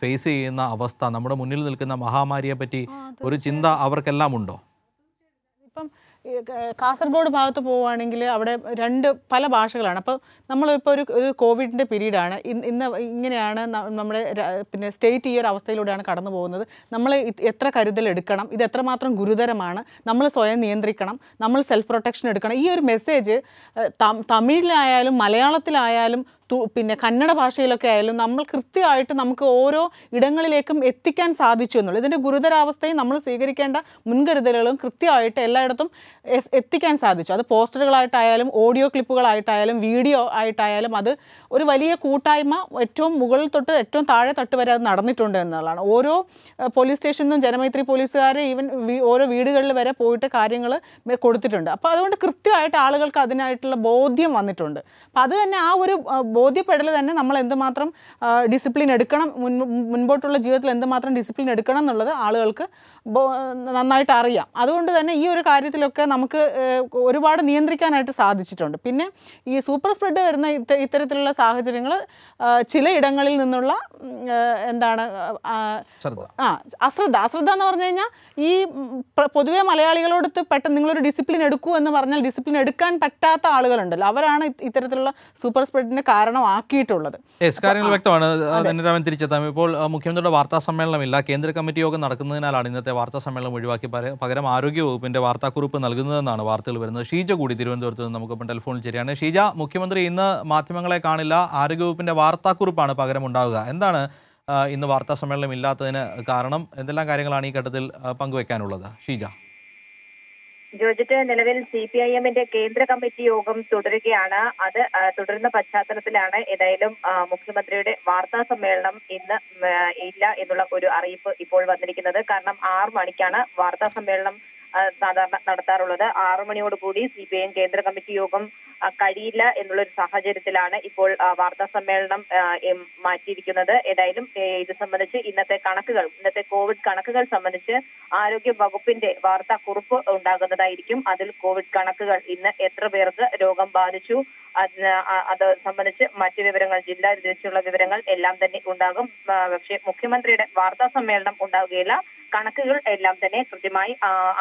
Speaker 1: ഫേസ് ചെയ്യുന്ന അവസ്ഥ നമ്മുടെ മുന്നിൽ നിൽക്കുന്ന മഹാമാരിയെ പറ്റി ഒരു ചിന്ത അവർക്കെല്ലാം ഉണ്ടോ
Speaker 4: കാസർഗോഡ് ഭാഗത്ത് പോവുകയാണെങ്കിൽ അവിടെ രണ്ട് പല ഭാഷകളാണ്. അപ്പോൾ നമ്മളിപ്പോൾ ഒരു ഒരു കോവിഡിന്റെ പീരീഡാണ്. ഇന്ന് ഇങ്ങനെയാണ് നമ്മുടെ പിന്നെ സ്റ്റേറ്റ് ഈ ഒരു അവസ്ഥയിലൂടെയാണ് കടന്നു പോകുന്നത്. നമ്മൾ എത്ര കരുതൽ എടുക്കണം? ഇത് എത്രമാത്രം ഗുരുതരമാണ്? നമ്മൾ സ്വയം നിയന്ത്രിക്കണം. നമ്മൾ സെൽഫ് പ്രൊട്ടക്ഷൻ എടുക്കണം. ഈ ഒരു മെസ്സേജ് തമിഴിലായാലും മലയാളത്തിലായാലും പിന്നെ കന്നഡ ഭാഷയിലൊക്കെ ആയാലും നമ്മൾ കൃത്യമായിട്ട് നമുക്ക് ഓരോ ഇടങ്ങളിലേക്കും എത്തിക്കാൻ സാധിച്ചു എന്നുള്ളത് ഇതിന്റെ ഗുരുതരാവസ്ഥയും നമ്മൾ സ്വീകരിക്കേണ്ട മുൻകരുതലുകളും കൃത്യമായിട്ട് എല്ലായിടത്തും എത്തിക്കാൻ സാധിച്ചു. അത് പോസ്റ്ററുകളായിട്ടായാലും ഓഡിയോ ക്ലിപ്പുകളായിട്ടായാലും വീഡിയോ ആയിട്ടായാലും അത് ഒരു വലിയ കൂട്ടായ്മ ഏറ്റവും മുകളിൽ തൊട്ട് ഏറ്റവും താഴെ തട്ട് വരെ അത് നടന്നിട്ടുണ്ട് എന്നുള്ളതാണ്. ഓരോ പോലീസ് സ്റ്റേഷനിൽ നിന്നും ജനമൈത്രി പോലീസുകാർ ഈവൻ ഓരോ വീടുകളിൽ വരെ പോയിട്ട് കാര്യങ്ങൾ കൊടുത്തിട്ടുണ്ട്. അപ്പോൾ അതുകൊണ്ട് കൃത്യമായിട്ട് ആളുകൾക്ക് അതിനായിട്ടുള്ള ബോധ്യം വന്നിട്ടുണ്ട്. അപ്പോൾ അത് തന്നെ ആ ഒരു ബോധ്യപ്പെടൽ തന്നെ നമ്മൾ എന്തുമാത്രം ഡിസിപ്ലിൻ എടുക്കണം മുൻ മുൻപോട്ടുള്ള ജീവിതത്തിൽ എന്തുമാത്രം ഡിസിപ്ലിൻ എടുക്കണം എന്നുള്ളത് ആളുകൾക്ക് നന്നായിട്ട് അറിയാം. അതുകൊണ്ട് തന്നെ ഈ ഒരു കാര്യത്തിലൊക്കെ നമുക്ക് ഒരുപാട് നിയന്ത്രിക്കാനായിട്ട് സാധിച്ചിട്ടുണ്ട്. പിന്നെ ഈ സൂപ്പർ സ്പ്രെഡ് വരുന്ന ഇത്തരത്തിലുള്ള സാഹചര്യങ്ങൾ ചിലയിടങ്ങളിൽ നിന്നുള്ള എന്താണ് ആ,
Speaker 1: ശ്രദ്ധ
Speaker 4: അശ്രദ്ധ. അശ്രദ്ധ എന്ന് പറഞ്ഞു കഴിഞ്ഞാൽ ഈ പൊതുവെ മലയാളികളോടത്ത് പെട്ടെന്ന് നിങ്ങളൊരു ഡിസിപ്ലിൻ എടുക്കൂ എന്ന് പറഞ്ഞാൽ ഡിസിപ്ലിൻ എടുക്കാൻ പറ്റാത്ത ആളുകളുണ്ടല്ലോ. അവരാണ് ഇത്തരത്തിലുള്ള സൂപ്പർ സ്പ്രെഡിന് കാരണമാക്കിയിട്ടുള്ളത്.
Speaker 1: എസ് കാര്യങ്ങൾ വ്യക്തമാണ്. ധനരാമൻ തിരിച്ചെത്താം. ഇപ്പോൾ മുഖ്യമന്ത്രിയുടെ വാർത്താ സമ്മേളനമില്ല. കേന്ദ്ര കമ്മിറ്റി യോഗം നടക്കുന്നതിനാലാണ് ഇന്നത്തെ വാർത്താ സമ്മേളനം ഒഴിവാക്കി പകരം ആരോഗ്യ വകുപ്പിന്റെ വാർത്താക്കുറിപ്പ് നൽകുന്നതെന്നാണ് വാർത്തകൾ വരുന്നത്. ഷീജ കൂടി തിരുവനന്തപുരത്ത് നിന്ന് നമുക്കിപ്പം ടെലിഫോണിൽ ശരിയാണ് ഷീജ മുഖ്യമന്ത്രി ഇന്ന് മാധ്യമങ്ങളെ കാണില്ല. ആരോഗ്യ വകുപ്പിന്റെ വാർത്താക്കുറിപ്പാണ് പകരം ഉണ്ടാവുക. എന്താണ് ഇന്ന് വാർത്താ സമ്മേളനം ഇല്ലാത്തതിന് കാരണം? എന്തെല്ലാം കാര്യങ്ങളാണ് ഈ ഘട്ടത്തിൽ പങ്കുവെക്കാനുള്ളത്? ഷീജ.
Speaker 12: ജോർജിറ്റ് നിലവിൽ സി പി ഐ എമ്മിന്റെ കേന്ദ്ര കമ്മിറ്റി യോഗം തുടരുകയാണ്. അത് തുടരുന്ന പശ്ചാത്തലത്തിലാണ് ഏതായാലും മുഖ്യമന്ത്രിയുടെ വാർത്താ സമ്മേളനം ഇന്ന് ഇല്ല എന്നുള്ള ഒരു അറിയിപ്പ് ഇപ്പോൾ വന്നിരിക്കുന്നത്. കാരണം ആറ് മണിക്കാണ് വാർത്താ സമ്മേളനം സാധാരണ നടത്താറുള്ളത്. ആറു മണിയോടുകൂടി സി പി ഐ എം കേന്ദ്ര കമ്മിറ്റി യോഗം കഴിയില്ല എന്നുള്ള ഒരു സാഹചര്യത്തിലാണ് ഇപ്പോൾ വാർത്താ സമ്മേളനം മാറ്റിയിരിക്കുന്നത്. ഏതായാലും ഇത് സംബന്ധിച്ച് ഇന്നത്തെ കണക്കുകൾ ഇന്നത്തെ കോവിഡ് കണക്കുകൾ സംബന്ധിച്ച് ആരോഗ്യ വകുപ്പിന്റെ വാർത്താ കുറിപ്പ് ഉണ്ടാകുന്നതായിരിക്കും. അതിൽ കോവിഡ് കണക്കുകൾ ഇന്ന് എത്ര പേർക്ക് രോഗം ബാധിച്ചു അത് സംബന്ധിച്ച് മറ്റു വിവരങ്ങൾ ജില്ലാ തിരിച്ചുള്ള വിവരങ്ങൾ എല്ലാം തന്നെ ഉണ്ടാകും. പക്ഷേ മുഖ്യമന്ത്രിയുടെ വാർത്താ സമ്മേളനം ഉണ്ടാവുകയില്ല. കണക്കുകൾ എല്ലാം തന്നെ കൃത്യമായി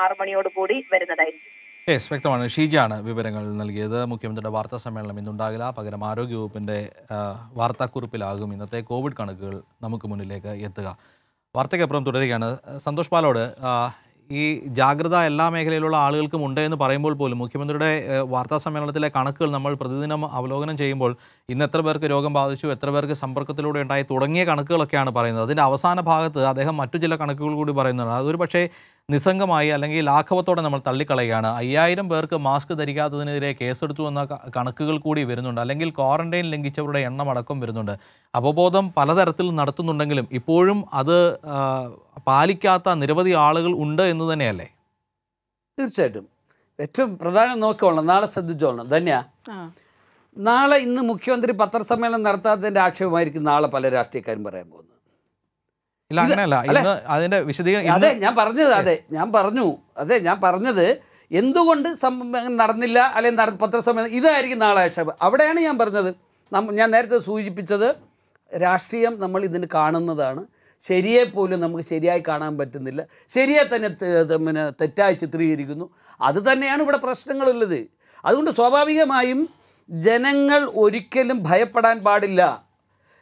Speaker 12: ആറു മണിയോടുകൂടി വരുന്നതായിരിക്കും.
Speaker 1: യെസ് വ്യക്തമാണ്. ഷീജയാണ് വിവരങ്ങൾ നൽകിയത്. മുഖ്യമന്ത്രിയുടെ വാർത്താ സമ്മേളനം ഇന്നുണ്ടാകില്ല. പകരം ആരോഗ്യവകുപ്പിന്റെ വാർത്താക്കുറിപ്പിലാകും ഇന്നത്തെ കോവിഡ് കണക്കുകൾ നമുക്ക് മുന്നിലേക്ക് എത്തുക. വാർത്തയ്ക്കപ്പുറം തുടരുകയാണ്. സന്തോഷ് പാലോട് ഈ ജാഗ്രത എല്ലാ മേഖലയിലുള്ള ആളുകൾക്കും ഉണ്ട് എന്ന് പറയുമ്പോൾ പോലും മുഖ്യമന്ത്രിയുടെ വാർത്താ സമ്മേളനത്തിലെ കണക്കുകൾ നമ്മൾ പ്രതിദിനം അവലോകനം ചെയ്യുമ്പോൾ ഇന്ന് എത്ര പേർക്ക് രോഗം ബാധിച്ചു എത്ര പേർക്ക് സമ്പർക്കത്തിലൂടെ ഉണ്ടായി തുടങ്ങിയ കണക്കുകളൊക്കെയാണ് പറയുന്നത്. അതിന്റെ അവസാന ഭാഗത്ത് അദ്ദേഹം മറ്റു ചില കണക്കുകൾ കൂടി പറയുന്നുണ്ട്. അതൊരു പക്ഷേ നിസ്സംഗമായി അല്ലെങ്കിൽ ലാഘവത്തോടെ നമ്മൾ തള്ളിക്കളയുകയാണ്. അയ്യായിരം പേർക്ക് മാസ്ക് ധരിക്കാത്തതിനെതിരെ കേസെടുത്തു എന്ന കണക്കുകൾ കൂടി വരുന്നുണ്ട്. അല്ലെങ്കിൽ ക്വാറന്റൈൻ ലംഘിച്ചവരുടെ എണ്ണം അടക്കം വരുന്നുണ്ട്. അവബോധം പലതരത്തിൽ നടത്തുന്നുണ്ടെങ്കിലും ഇപ്പോഴും അത് പാലിക്കാത്ത നിരവധി ആളുകൾ ഉണ്ട് എന്ന് തന്നെയല്ലേ?
Speaker 3: തീർച്ചയായിട്ടും. ഏറ്റവും പ്രധാനം നോക്കിക്കോളണം. നാളെ ശ്രദ്ധിച്ചോളണം. ധന്യ നാളെ ഇന്ന് മുഖ്യമന്ത്രി പത്രസമ്മേളനം നടത്താത്തതിന്റെ ആക്ഷേപമായിരിക്കും നാളെ പല രാഷ്ട്രീയക്കാരും പറയാൻ പോകുന്നത്.
Speaker 1: ഇല്ല അങ്ങനെയല്ല. ഇന്ന് അതിന്റെ വിശദീകരണം
Speaker 3: അതെ ഞാൻ പറഞ്ഞത് അതെ ഞാൻ പറഞ്ഞു അതെ ഞാൻ പറഞ്ഞത് എന്തുകൊണ്ട് നടന്നില്ല അല്ലെങ്കിൽ നട പത്രസമ്മേളനം ഇതായിരിക്കും നാളെ ആക്ഷേപം അവിടെയാണ് ഞാൻ പറഞ്ഞത്. ഞാൻ നേരത്തെ സൂചിപ്പിച്ചത് രാഷ്ട്രീയം നമ്മൾ ഇതിന് കാണുന്നതാണ്. ശരിയെ പോലും നമുക്ക് ശരിയായി കാണാൻ പറ്റുന്നില്ല. ശരിയെ തന്നെ പിന്നെ തെറ്റായി ചിത്രീകരിക്കുന്നു. അത് തന്നെയാണ് ഇവിടെ പ്രശ്നങ്ങളുള്ളത്. അതുകൊണ്ട് സ്വാഭാവികമായും ജനങ്ങൾ ഒരിക്കലും ഭയപ്പെടാൻ പാടില്ല.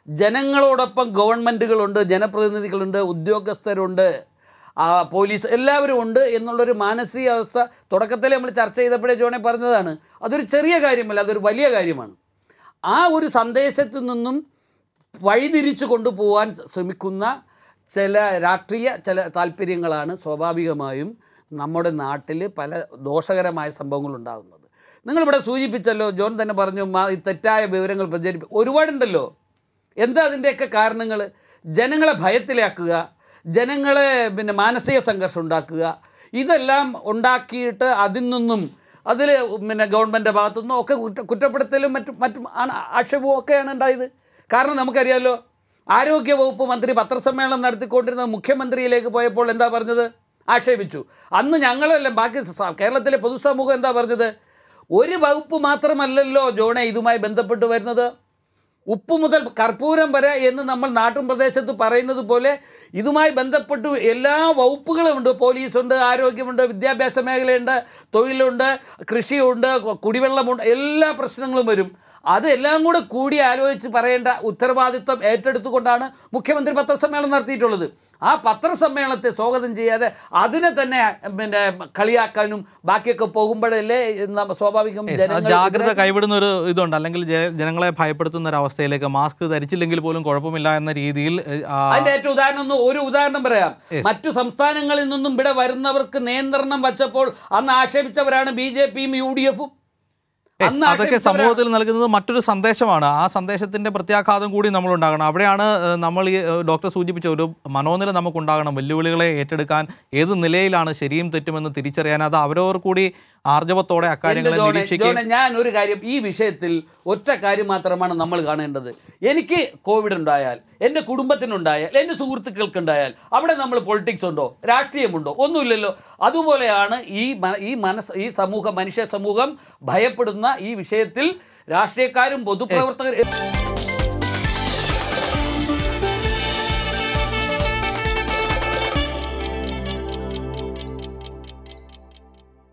Speaker 3: ജനങ്ങളോടൊപ്പം ഗവൺമെന്റുകളുണ്ട് ജനപ്രതിനിധികളുണ്ട് ഉദ്യോഗസ്ഥരുണ്ട് പോലീസ് എല്ലാവരും ഉണ്ട് എന്നുള്ളൊരു മാനസികാവസ്ഥ തുടക്കത്തിൽ നമ്മൾ ചർച്ച ചെയ്തപ്പോഴേ ജോണെ പറഞ്ഞതാണ്. അതൊരു ചെറിയ കാര്യമല്ല അതൊരു വലിയ കാര്യമാണ്. ആ ഒരു സന്ദേശത്തിൽ നിന്നും വഴിതിരിച്ചു കൊണ്ടുപോകാൻ ശ്രമിക്കുന്ന ചില രാഷ്ട്രീയ ചില താല്പര്യങ്ങളാണ് സ്വാഭാവികമായും നമ്മുടെ നാട്ടിൽ പല ദോഷകരമായ സംഭവങ്ങളുണ്ടാകുന്നത്. നിങ്ങളിവിടെ സൂചിപ്പിച്ചല്ലോ ജോൺ തന്നെ പറഞ്ഞു ഈ തെറ്റായ വിവരങ്ങൾ പ്രചരിപ്പി ഒരുപാടുണ്ടല്ലോ. എന്താ അതിന്റെയൊക്കെ കാരണങ്ങൾ ജനങ്ങളെ ഭയത്തിലാക്കുക ജനങ്ങളെ പിന്നെ മാനസിക സംഘർഷം ഉണ്ടാക്കുക ഇതെല്ലാം ഉണ്ടാക്കിയിട്ട് അതിൽ നിന്നും അതിൽ പിന്നെ ഗവൺമെന്റ് ഭാഗത്തുനിന്നും ഒക്കെ കുറ്റ കുറ്റപ്പെടുത്തലും മറ്റും മറ്റും ആണ് ആക്ഷേപവും ഒക്കെയാണ് ഉണ്ടായത്. കാരണം നമുക്കറിയാമല്ലോ ആരോഗ്യ വകുപ്പ് മന്ത്രി പത്രസമ്മേളനം നടത്തിക്കൊണ്ടിരുന്ന മുഖ്യമന്ത്രിയിലേക്ക് പോയപ്പോൾ എന്താ പറഞ്ഞത്? ആക്ഷേപിച്ചു. അന്ന് ഞങ്ങളെല്ലാം ബാക്കി കേരളത്തിലെ പൊതുസമൂഹം എന്താ പറഞ്ഞത്? ഒരു വകുപ്പ് മാത്രമല്ലല്ലോ ജോണെ ഇതുമായി ബന്ധപ്പെട്ട് വരുന്നത്. ഉപ്പ് മുതൽ കർപ്പൂരം വരെ എന്ന് നമ്മൾ നാട്ടിൻ പ്രദേശത്ത് പറയുന്നത് പോലെ ഇതുമായി ബന്ധപ്പെട്ട് എല്ലാ വകുപ്പുകളും ഉണ്ട് പോലീസുണ്ട് ആരോഗ്യമുണ്ട് വിദ്യാഭ്യാസ മേഖലയുണ്ട് തൊഴിലുണ്ട് കൃഷിയുണ്ട് കുടിവെള്ളമുണ്ട് എല്ലാ പ്രശ്നങ്ങളും വരും. അതെല്ലാം കൂടെ കൂടി ആലോചിച്ച് പറയേണ്ട ഉത്തരവാദിത്വം ഏറ്റെടുത്തുകൊണ്ടാണ് മുഖ്യമന്ത്രി പത്രസമ്മേളനം നടത്തിയിട്ടുള്ളത്. ആ പത്രസമ്മേളനത്തെ സ്വാഗതം ചെയ്യാതെ അതിനെ തന്നെ പിന്നെ കളിയാക്കാനും ബാക്കിയൊക്കെ പോകുമ്പോഴല്ലേ സ്വാഭാവികം
Speaker 1: ജാഗ്രത കൈവിടുന്ന ഒരു ഇതുണ്ട്. അല്ലെങ്കിൽ ജനങ്ങളെ ഭയപ്പെടുത്തുന്ന ഒരു അവസ്ഥയിലേക്ക് മാസ്ക് ധരിച്ചില്ലെങ്കിൽ പോലും കുഴപ്പമില്ല എന്ന രീതിയിൽ
Speaker 3: അതിന്റെ ഏറ്റവും ഉദാഹരണം ഒന്ന് ഒരു ഉദാഹരണം പറയാം. മറ്റു സംസ്ഥാനങ്ങളിൽ നിന്നും ഇവിടെ വരുന്നവർക്ക് നിയന്ത്രണം വച്ചപ്പോൾ അന്ന് ആക്ഷേപിച്ചവരാണ് ബി ജെ പിയും യു ഡി എഫും.
Speaker 1: അതൊക്കെ സമൂഹത്തിൽ നൽകുന്നത് മറ്റൊരു സന്ദേശമാണ്. ആ സന്ദേശത്തിന്റെ പ്രത്യാഘാതം കൂടി നമ്മൾ ഉണ്ടാകണം. അവിടെയാണ് നമ്മൾ ഈ ഡോക്ടർ സൂചിപ്പിച്ച ഒരു മനോനില നമുക്കുണ്ടാകണം. വെല്ലുവിളികളെ ഏറ്റെടുക്കാൻ ഏത് നിലയിലാണ് ശരിയും തെറ്റുമെന്ന് തിരിച്ചറിയാൻ അത് അവരവർ കൂടി ആർജവത്തോടെ അക്കാര്യങ്ങളെ
Speaker 3: ഞാൻ ഒരു കാര്യം ഈ വിഷയത്തിൽ ഒറ്റ കാര്യം മാത്രമാണ് നമ്മൾ കാണേണ്ടത്. എനിക്ക് കോവിഡ് ഉണ്ടായാൽ എന്റെ കുടുംബത്തിനുണ്ടായാൽ എന്റെ സുഹൃത്തുക്കൾക്കുണ്ടായാൽ അവിടെ നമ്മൾ പൊളിറ്റിക്സ് ഉണ്ടോ? രാഷ്ട്രീയമുണ്ടോ? ഒന്നുമില്ലല്ലോ. അതുപോലെയാണ് ഈ ഈ മനസ്സ് ഈ സമൂഹം മനുഷ്യ സമൂഹം ഭയപ്പെടുന്ന ഈ വിഷയത്തിൽ രാഷ്ട്രീയക്കാരും പൊതുപ്രവർത്തകരും